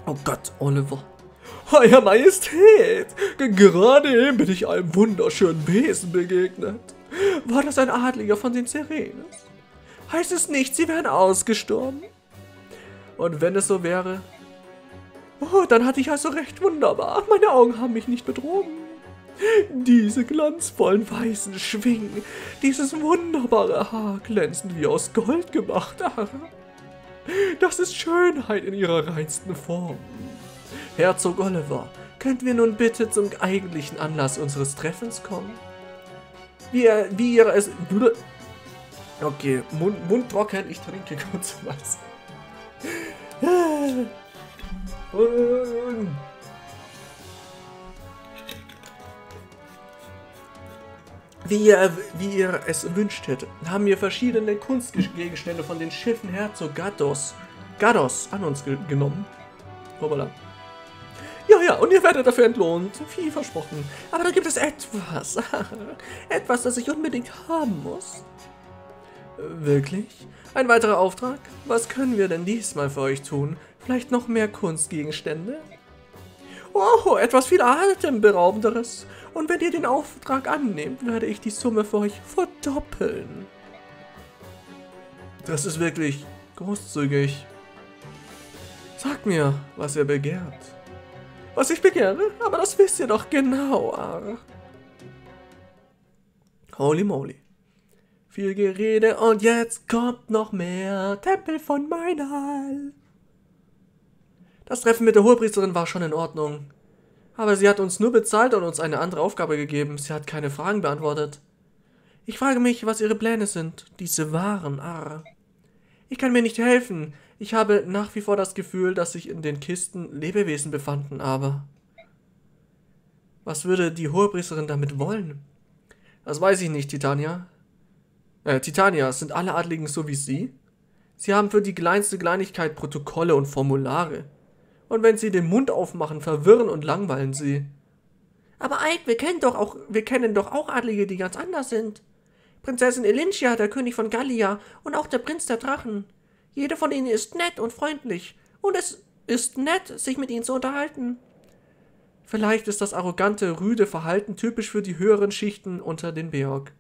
Oh Gott, Oliver. Euer Majestät, gerade eben bin ich einem wunderschönen Wesen begegnet. War das ein Adliger von den Serenes? heißt es nicht, sie wären ausgestorben. Und wenn es so wäre, oh, dann hatte ich also recht wunderbar. Meine Augen haben mich nicht betrogen. Diese glanzvollen weißen Schwingen, dieses wunderbare Haar glänzend wie aus Gold gemacht. Ach, das ist Schönheit in ihrer reinsten Form. Herzog Oliver, könnten wir nun bitte zum eigentlichen Anlass unseres Treffens kommen? Wie, wie ihr es... Okay, Mund, Mund trocken, ich trinke kurz was. Wie ihr, wie ihr es wünscht hättet, haben wir verschiedene Kunstgegenstände von den Schiffen Herzog Gados, Gados an uns ge genommen. Hoppala. Ja, und ihr werdet dafür entlohnt. Wie versprochen. Aber da gibt es etwas. etwas, das ich unbedingt haben muss. Wirklich? Ein weiterer Auftrag? Was können wir denn diesmal für euch tun? Vielleicht noch mehr Kunstgegenstände? Oh, etwas viel atemberaubenderes. Und wenn ihr den Auftrag annehmt, werde ich die Summe für euch verdoppeln. Das ist wirklich großzügig. Sagt mir, was ihr begehrt. Was ich begehre? Aber das wisst ihr doch genau, Ar. Holy moly. Viel Gerede und jetzt kommt noch mehr. Tempel von Meinhal. Das Treffen mit der Hohepriesterin war schon in Ordnung. Aber sie hat uns nur bezahlt und uns eine andere Aufgabe gegeben. Sie hat keine Fragen beantwortet. Ich frage mich, was ihre Pläne sind. Diese wahren Arr. Ich kann mir nicht helfen. Ich habe nach wie vor das Gefühl, dass sich in den Kisten Lebewesen befanden, aber... Was würde die Hohepriesterin damit wollen? Das weiß ich nicht, Titania. Äh, Titania, sind alle Adligen so wie Sie? Sie haben für die kleinste Kleinigkeit Protokolle und Formulare. Und wenn Sie den Mund aufmachen, verwirren und langweilen Sie. Aber Ike, wir kennen doch auch, wir kennen doch auch Adlige, die ganz anders sind. Prinzessin Elintia, der König von Gallia und auch der Prinz der Drachen. Jeder von ihnen ist nett und freundlich. Und es ist nett, sich mit ihnen zu unterhalten. Vielleicht ist das arrogante, rüde Verhalten typisch für die höheren Schichten unter den Beorg.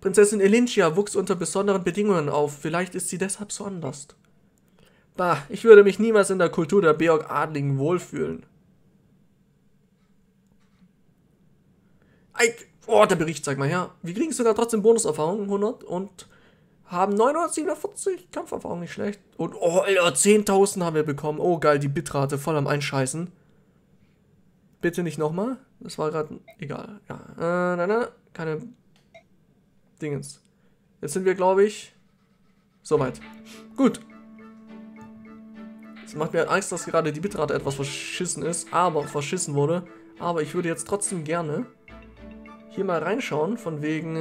Prinzessin Elintia wuchs unter besonderen Bedingungen auf, vielleicht ist sie deshalb so anders. Bah, ich würde mich niemals in der Kultur der Beorg-Adligen wohlfühlen. Ei, oh, der Bericht, sag mal her. Wir kriegen sogar trotzdem Bonuserfahrung, 100, und haben 947 Kampferfahrung, nicht schlecht. Und, oh, Alter, 10.000 haben wir bekommen. Oh, geil, die Bitrate voll am Einscheißen. Bitte nicht nochmal. Das war gerade, egal. Ja, äh, nein, nein, keine Dingens. Jetzt sind wir, glaube ich, soweit. Gut. Es macht mir Angst, dass gerade die Bitrate etwas verschissen ist, aber verschissen wurde. Aber ich würde jetzt trotzdem gerne hier mal reinschauen, von wegen,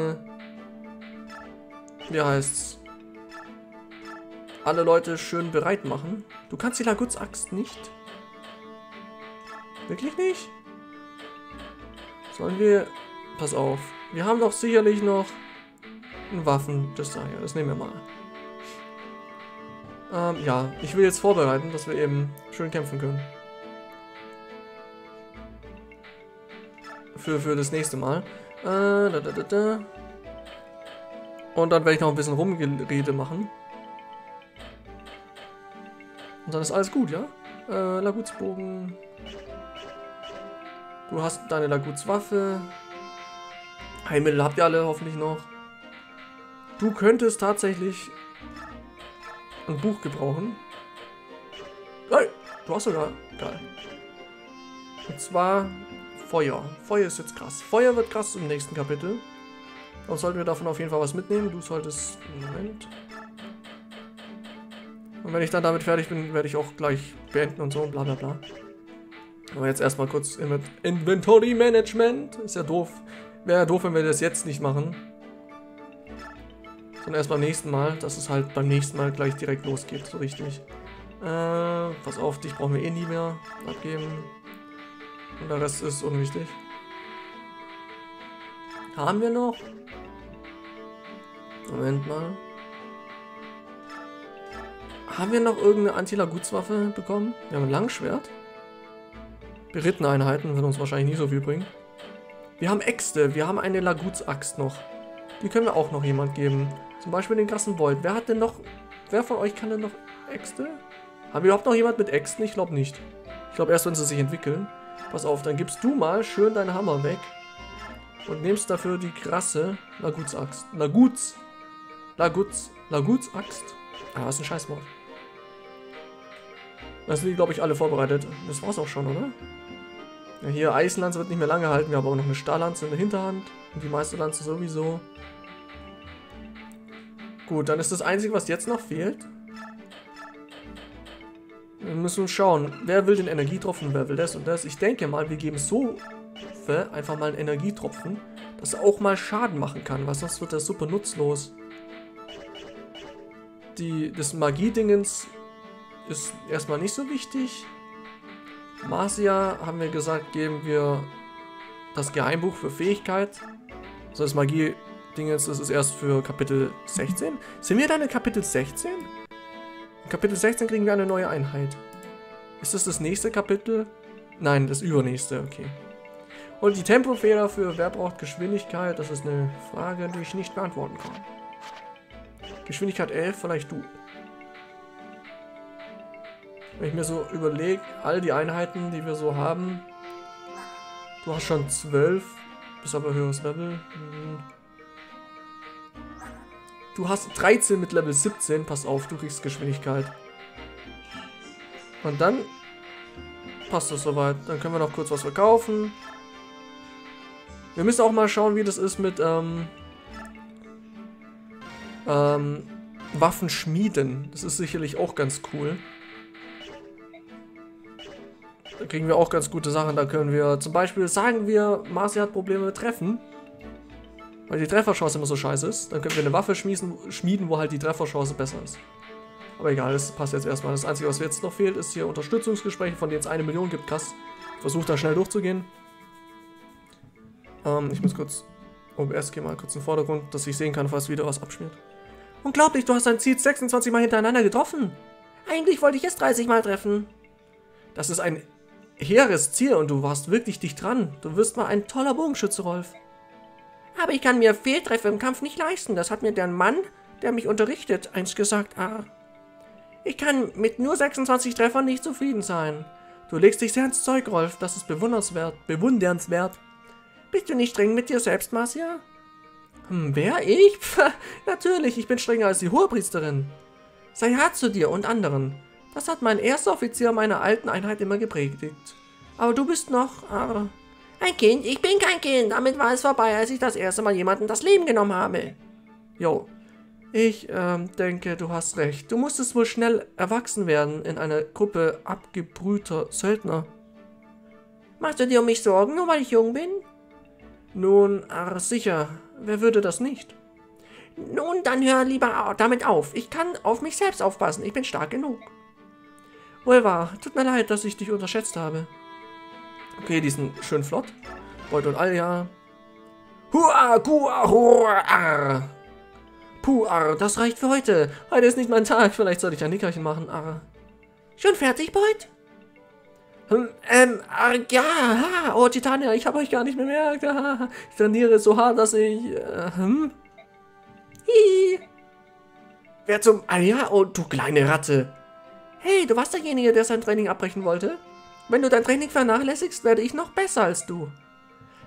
wie heißt's, alle Leute schön bereit machen. Du kannst die Laguts-Axt nicht? Wirklich nicht? Sollen wir... Pass auf. Wir haben doch sicherlich noch Waffen, das da hier, das nehmen wir mal. Ähm, ja, ich will jetzt vorbereiten, dass wir eben schön kämpfen können. Für, für das nächste Mal. Äh, da, da, da, da. Und dann werde ich noch ein bisschen Rumgerede machen. Und dann ist alles gut, ja? Äh, Lagutsbogen. Du hast deine Lagutswaffe. Heilmittel habt ihr alle hoffentlich noch. Du könntest tatsächlich ein Buch gebrauchen. Hey, du hast sogar. Geil. Und zwar Feuer. Feuer ist jetzt krass. Feuer wird krass im nächsten Kapitel. Dann sollten wir davon auf jeden Fall was mitnehmen. Du solltest... Moment. Und wenn ich dann damit fertig bin, werde ich auch gleich beenden und so und bla bla bla. Aber jetzt erstmal kurz Inventory Management. Ist ja doof. Wäre ja doof, wenn wir das jetzt nicht machen. Sondern erst beim nächsten Mal, dass es halt beim nächsten Mal gleich direkt losgeht, so richtig. Äh, pass auf, dich brauchen wir eh nie mehr abgeben. Und der Rest ist unwichtig. Haben wir noch? Moment mal. Haben wir noch irgendeine Anti-Lagutswaffe bekommen? Wir haben ein Langschwert. Berittene Einheiten wird uns wahrscheinlich nicht so viel bringen. Wir haben Äxte, wir haben eine Lagutsaxt noch. Die können wir auch noch jemand geben. Zum Beispiel den krassen Void. Wer hat denn noch... Wer von euch kann denn noch Äxte? Haben wir überhaupt noch jemand mit Äxten? Ich glaube nicht. Ich glaube erst, wenn sie sich entwickeln. Pass auf, dann gibst du mal schön deinen Hammer weg. Und nimmst dafür die krasse Lagutsaxt. Laguts. Laguts. Lagutsaxt. Ah, das ist ein Scheißwort. Das sind glaube ich, alle vorbereitet. Das war's auch schon, oder? Ja, hier Eisenlanze wird nicht mehr lange halten. Wir haben aber noch eine Stahllanze in der Hinterhand. Und die Meisterlanze sowieso. Gut, dann ist das Einzige, was jetzt noch fehlt. Wir müssen schauen, wer will den Energietropfen, wer will das und das. Ich denke mal, wir geben so einfach mal einen Energietropfen, dass er auch mal Schaden machen kann, weil sonst wird er super nutzlos. Die, das Magie-Dingens ist erstmal nicht so wichtig. Marcia, haben wir gesagt, geben wir das Geheimbuch für Fähigkeit. So, das Magie-Dingens ist es erst für Kapitel 16. Sind wir dann in Kapitel 16? In Kapitel 16 kriegen wir eine neue Einheit. Ist das das nächste Kapitel? Nein, das übernächste, okay. Und die Tempofehler für wer braucht Geschwindigkeit? Das ist eine Frage, die ich nicht beantworten kann. Geschwindigkeit 11, vielleicht du. Wenn ich mir so überlege, all die Einheiten, die wir so haben. Du hast schon 12, bist aber höheres Level. Hm. Du hast 13 mit Level 17, pass auf, du kriegst Geschwindigkeit. Und dann passt es soweit. Dann können wir noch kurz was verkaufen. Wir müssen auch mal schauen, wie das ist mit ähm, ähm, Waffen schmieden. Das ist sicherlich auch ganz cool. Da kriegen wir auch ganz gute Sachen. Da können wir zum Beispiel sagen wir, Marci hat Probleme mit Treffen. Weil die Trefferchance immer so scheiße ist. Dann können wir eine Waffe schmieden, schmieden, wo halt die Trefferchance besser ist. Aber egal, das passt jetzt erstmal. Das Einzige, was jetzt noch fehlt, ist hier Unterstützungsgespräche, von denen es eine Million gibt. Krass. Versuch da schnell durchzugehen. Ähm, ich muss kurz OBS gehen, mal kurz in den Vordergrund, dass ich sehen kann, falls wieder was abschmiert. Unglaublich, du hast dein Ziel 26 Mal hintereinander getroffen. Eigentlich wollte ich es 30 Mal treffen. Das ist ein hehres Ziel und du warst wirklich dicht dran. Du wirst mal ein toller Bogenschütze, Rolf. Aber ich kann mir Fehltreffer im Kampf nicht leisten. Das hat mir der Mann, der mich unterrichtet, eins gesagt. Ah. Ich kann mit nur 26 Treffern nicht zufrieden sein. Du legst dich sehr ins Zeug, Rolf. Das ist bewundernswert. Bewundernswert. Bist du nicht streng mit dir selbst, Marcia? Hm, wer? Ich? Pff, natürlich, ich bin strenger als die Hohepriesterin. Sei hart zu dir und anderen. Das hat mein erster Offizier meiner alten Einheit immer gepredigt. Aber du bist noch... Äh, ein Kind? Ich bin kein Kind. Damit war es vorbei, als ich das erste Mal jemanden das Leben genommen habe. Jo. Ich ähm, denke, du hast recht. Du musstest wohl schnell erwachsen werden in einer Gruppe abgebrühter Söldner. Machst du dir um mich Sorgen, nur weil ich jung bin? Nun, ach, sicher. Wer würde das nicht? Nun, dann hör lieber damit auf. Ich kann auf mich selbst aufpassen. Ich bin stark genug. Wohl wahr. Tut mir leid, dass ich dich unterschätzt habe. Okay, die sind schön flott. Beut und Alja. Hua, hua, hua, Puh, arr, das reicht für heute. Heute ist nicht mein Tag. Vielleicht sollte ich ein Nickerchen machen, arr. Schon fertig, Beut? Hm, ähm, arr, ja, oh, Titania, ich habe euch gar nicht bemerkt. Ich trainiere so hart, dass ich, äh, hm? Hihi. Wer zum, ah ja, oh, du kleine Ratte. Hey, du warst derjenige, der sein Training abbrechen wollte? Wenn du dein Training vernachlässigst, werde ich noch besser als du.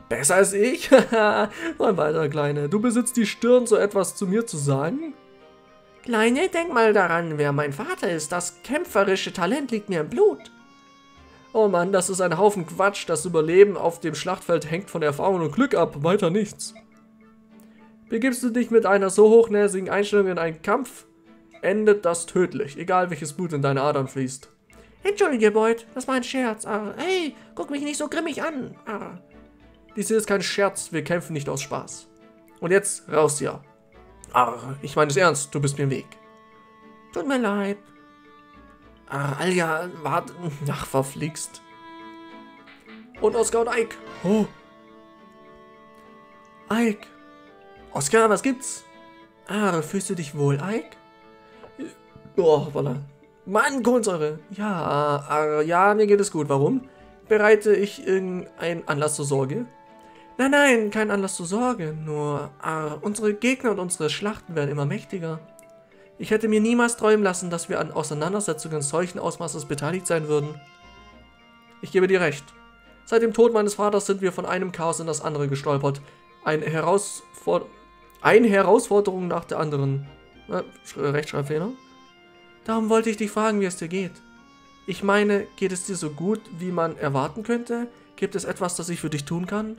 Besser als ich? Mal weiter, Kleine. Du besitzt die Stirn, so etwas zu mir zu sagen? Kleine, denk mal daran, wer mein Vater ist. Das kämpferische Talent liegt mir im Blut. Oh Mann, das ist ein Haufen Quatsch. Das Überleben auf dem Schlachtfeld hängt von Erfahrung und Glück ab. Weiter nichts. Begibst du dich mit einer so hochnäsigen Einstellung in einen Kampf, endet das tödlich, egal welches Blut in deine Adern fließt. Entschuldige, Boyd, das war ein Scherz. Ah, hey, guck mich nicht so grimmig an. Ah. Dies hier ist kein Scherz, wir kämpfen nicht aus Spaß. Und jetzt raus hier. Ah, ich meine es ernst, du bist mir im Weg. Tut mir leid. Ah, Alja, warte. Ach, verflixt. Und Oskar und Ike. Oh. Ike. Oskar, was gibt's? Ah, fühlst du dich wohl, Ike? Oh, voilà. Mann, Kohlensäure. Ja, äh, ja, mir geht es gut. Warum? Bereite ich irgendeinen Anlass zur Sorge? Nein, nein, kein Anlass zur Sorge. Nur, ah, unsere Gegner und unsere Schlachten werden immer mächtiger. Ich hätte mir niemals träumen lassen, dass wir an Auseinandersetzungen solchen Ausmaßes beteiligt sein würden. Ich gebe dir recht. Seit dem Tod meines Vaters sind wir von einem Chaos in das andere gestolpert. Ein Herausfor eine Herausforderung nach der anderen. Äh, Rechtschreibfehler. Darum wollte ich dich fragen, wie es dir geht. Ich meine, geht es dir so gut, wie man erwarten könnte? Gibt es etwas, das ich für dich tun kann?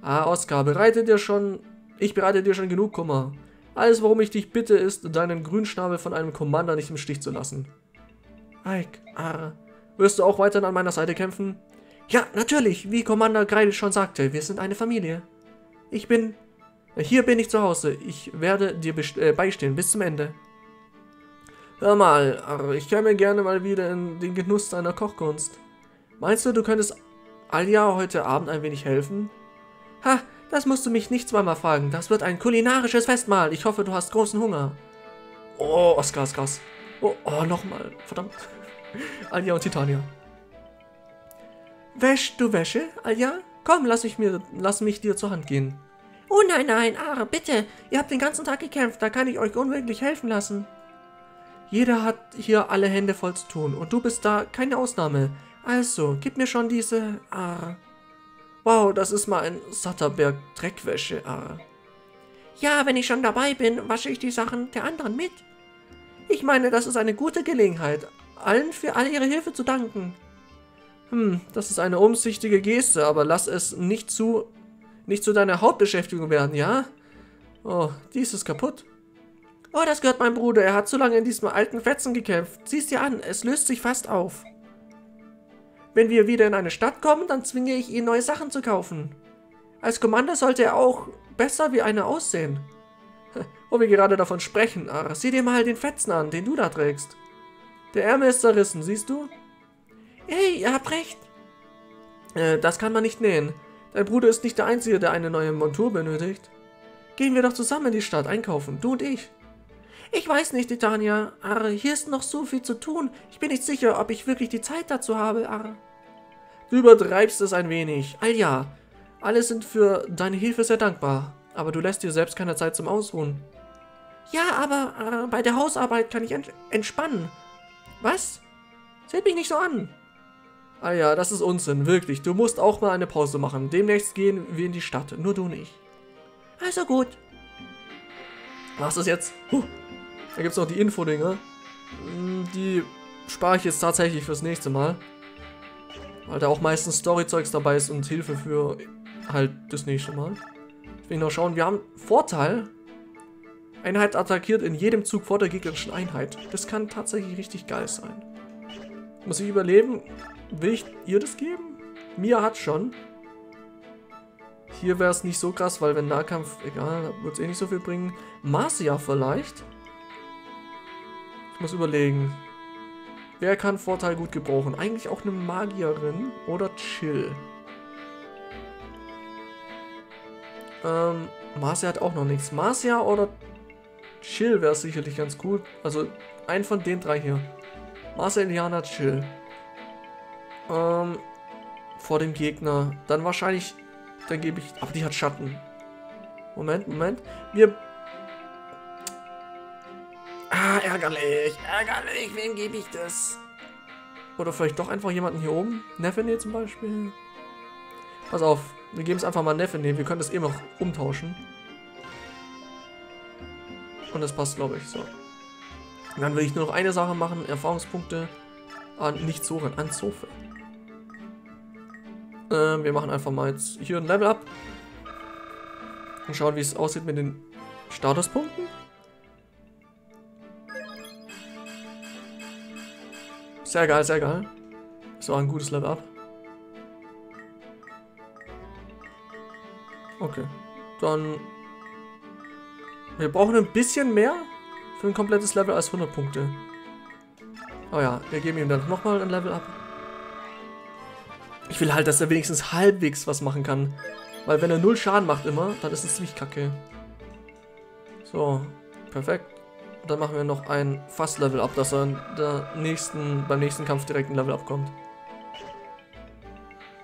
Ah, Oskar, bereite dir schon... Ich bereite dir schon genug Kummer. Alles, worum ich dich bitte, ist, deinen Grünschnabel von einem Commander nicht im Stich zu lassen. Ike, ah, wirst du auch weiterhin an meiner Seite kämpfen? Ja, natürlich, wie Commander Greil schon sagte, wir sind eine Familie. Ich bin... Hier bin ich zu Hause. Ich werde dir äh, beistehen bis zum Ende. Hör mal, ich käme gerne mal wieder in den Genuss deiner Kochkunst. Meinst du, du könntest Alia heute Abend ein wenig helfen? Ha, das musst du mich nicht zweimal fragen. Das wird ein kulinarisches Festmahl. Ich hoffe, du hast großen Hunger. Oh, Oscar ist krass. Oh, oh nochmal. Verdammt. Alja und Titania. Wäschst du Wäsche, Alja? Komm, lass, ich mir, lass mich dir zur Hand gehen. Oh nein, nein, Ara, bitte. Ihr habt den ganzen Tag gekämpft. Da kann ich euch unmöglich helfen lassen. Jeder hat hier alle Hände voll zu tun. Und du bist da keine Ausnahme. Also, gib mir schon diese... Ara. Wow, das ist mal ein satter Berg Dreckwäsche, ah. Ja, wenn ich schon dabei bin, wasche ich die Sachen der anderen mit. Ich meine, das ist eine gute Gelegenheit, allen für all ihre Hilfe zu danken. Hm, das ist eine umsichtige Geste, aber lass es nicht zu, nicht zu deiner Hauptbeschäftigung werden, ja? Oh, dies ist kaputt. Oh, das gehört meinem Bruder. Er hat zu lange in diesem alten Fetzen gekämpft. Sieh's dir an, es löst sich fast auf. Wenn wir wieder in eine Stadt kommen, dann zwinge ich ihn, neue Sachen zu kaufen. Als Commander sollte er auch besser wie einer aussehen. Wo wir gerade davon sprechen, Ar, sieh dir mal den Fetzen an, den du da trägst. Der Ärmel ist zerrissen, siehst du? Hey, ihr habt recht. Äh, das kann man nicht nähen. Dein Bruder ist nicht der Einzige, der eine neue Montur benötigt. Gehen wir doch zusammen in die Stadt einkaufen, du und ich. Ich weiß nicht, Titania. Ar, hier ist noch so viel zu tun. Ich bin nicht sicher, ob ich wirklich die Zeit dazu habe, Ar. Du übertreibst es ein wenig. Alja, alle sind für deine Hilfe sehr dankbar, aber du lässt dir selbst keine Zeit zum Ausruhen. Ja, aber äh, bei der Hausarbeit kann ich ent entspannen. Was? Seht mich nicht so an. Ah ja, das ist Unsinn, wirklich. Du musst auch mal eine Pause machen. Demnächst gehen wir in die Stadt, nur du nicht. Also gut. Was ist jetzt? Huh. Da gibt es noch die Info-Dinger. Hm, die spare ich jetzt tatsächlich fürs nächste Mal. Weil da auch meistens Storyzeugs dabei ist und Hilfe für halt das nächste Mal. Ich will noch schauen, wir haben Vorteil. Einheit attackiert in jedem Zug vor der gegnerischen Einheit. Das kann tatsächlich richtig geil sein. Muss ich überleben? Will ich ihr das geben? Mia hat schon. Hier wäre es nicht so krass, weil wenn Nahkampf, egal, wird es eh nicht so viel bringen. Marcia vielleicht? Ich muss überlegen. Wer kann Vorteil gut gebrauchen? Eigentlich auch eine Magierin oder Chill. Ähm, Marcia hat auch noch nichts. Marcia oder Chill wäre sicherlich ganz cool. Also ein von den drei hier. Marcia, Iliana, Chill. Ähm, vor dem Gegner. Dann wahrscheinlich, dann gebe ich, aber die hat Schatten. Moment, Moment. Wir Ah, ärgerlich, ärgerlich. Wem gebe ich das? Oder vielleicht doch einfach jemanden hier oben? Neffene zum Beispiel? Pass auf, wir geben es einfach mal Neffene. Wir können das eben noch umtauschen. Und das passt, glaube ich, so. Und dann will ich nur noch eine Sache machen. Erfahrungspunkte an nicht Soren, an Zofe. Ähm, wir machen einfach mal jetzt hier ein Level up. Und schauen, wie es aussieht mit den Statuspunkten. Sehr geil, sehr geil. So ein gutes Level up. Okay. Dann... Wir brauchen ein bisschen mehr für ein komplettes Level als 100 Punkte. Oh ja, wir geben ihm dann nochmal ein Level up. Ich will halt, dass er wenigstens halbwegs was machen kann. Weil wenn er null Schaden macht immer, dann ist es ziemlich kacke. So, perfekt dann machen wir noch ein Fast-Level up, dass er der nächsten, beim nächsten Kampf direkt ein Level up kommt.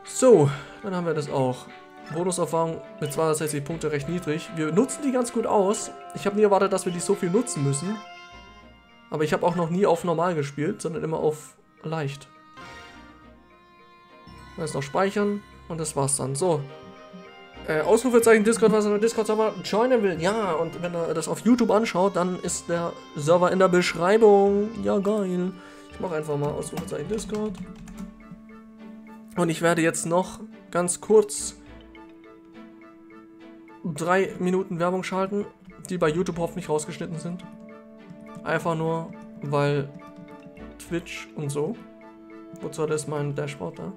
So, dann haben wir das auch. Bonuserfahrung mit 260 Punkte recht niedrig. Wir nutzen die ganz gut aus. Ich habe nie erwartet, dass wir die so viel nutzen müssen. Aber ich habe auch noch nie auf normal gespielt, sondern immer auf leicht. Jetzt noch speichern und das war's dann. So. Äh, Ausrufezeichen Discord, was er Discord-Server joinen will. Ja, und wenn er das auf YouTube anschaut, dann ist der Server in der Beschreibung. Ja, geil. Ich mache einfach mal Ausrufezeichen Discord. Und ich werde jetzt noch ganz kurz drei Minuten Werbung schalten, die bei YouTube hoffentlich rausgeschnitten sind. Einfach nur, weil Twitch und so. Wozu hat ist mein Dashboard da?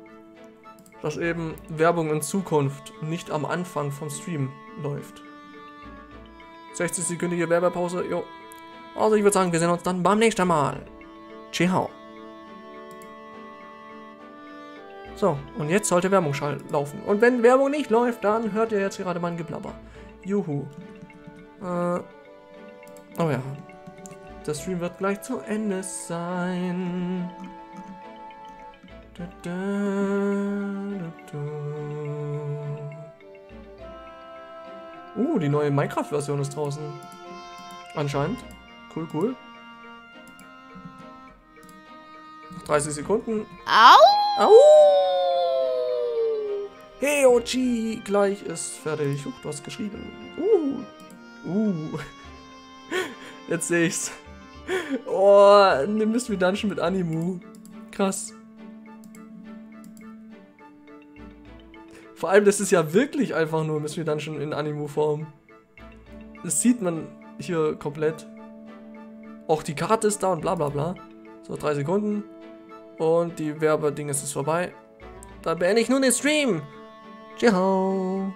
Dass eben Werbung in Zukunft nicht am Anfang vom Stream läuft. 60-sekündige Werbepause, jo. Also ich würde sagen, wir sehen uns dann beim nächsten Mal. Ciao. So, und jetzt sollte Werbung laufen. Und wenn Werbung nicht läuft, dann hört ihr jetzt gerade mein Geblabber. Juhu. Äh, oh ja. Der Stream wird gleich zu Ende sein. Uh, die neue Minecraft-Version ist draußen. Anscheinend. Cool, cool. 30 Sekunden. Au! Au! Hey, Ochi, gleich ist fertig. Huch, du hast geschrieben. Uh. Uh. Jetzt sehe ich's. Oh, eine Mystery Dungeon mit Animu. Krass. Vor allem, das ist ja wirklich einfach nur Mystery Dungeon in Animu-Form. Das sieht man hier komplett. Auch die Karte ist da und bla bla bla. So, drei Sekunden. Und die Werbeding ist vorbei. Dann beende ich nun den Stream. Ciao.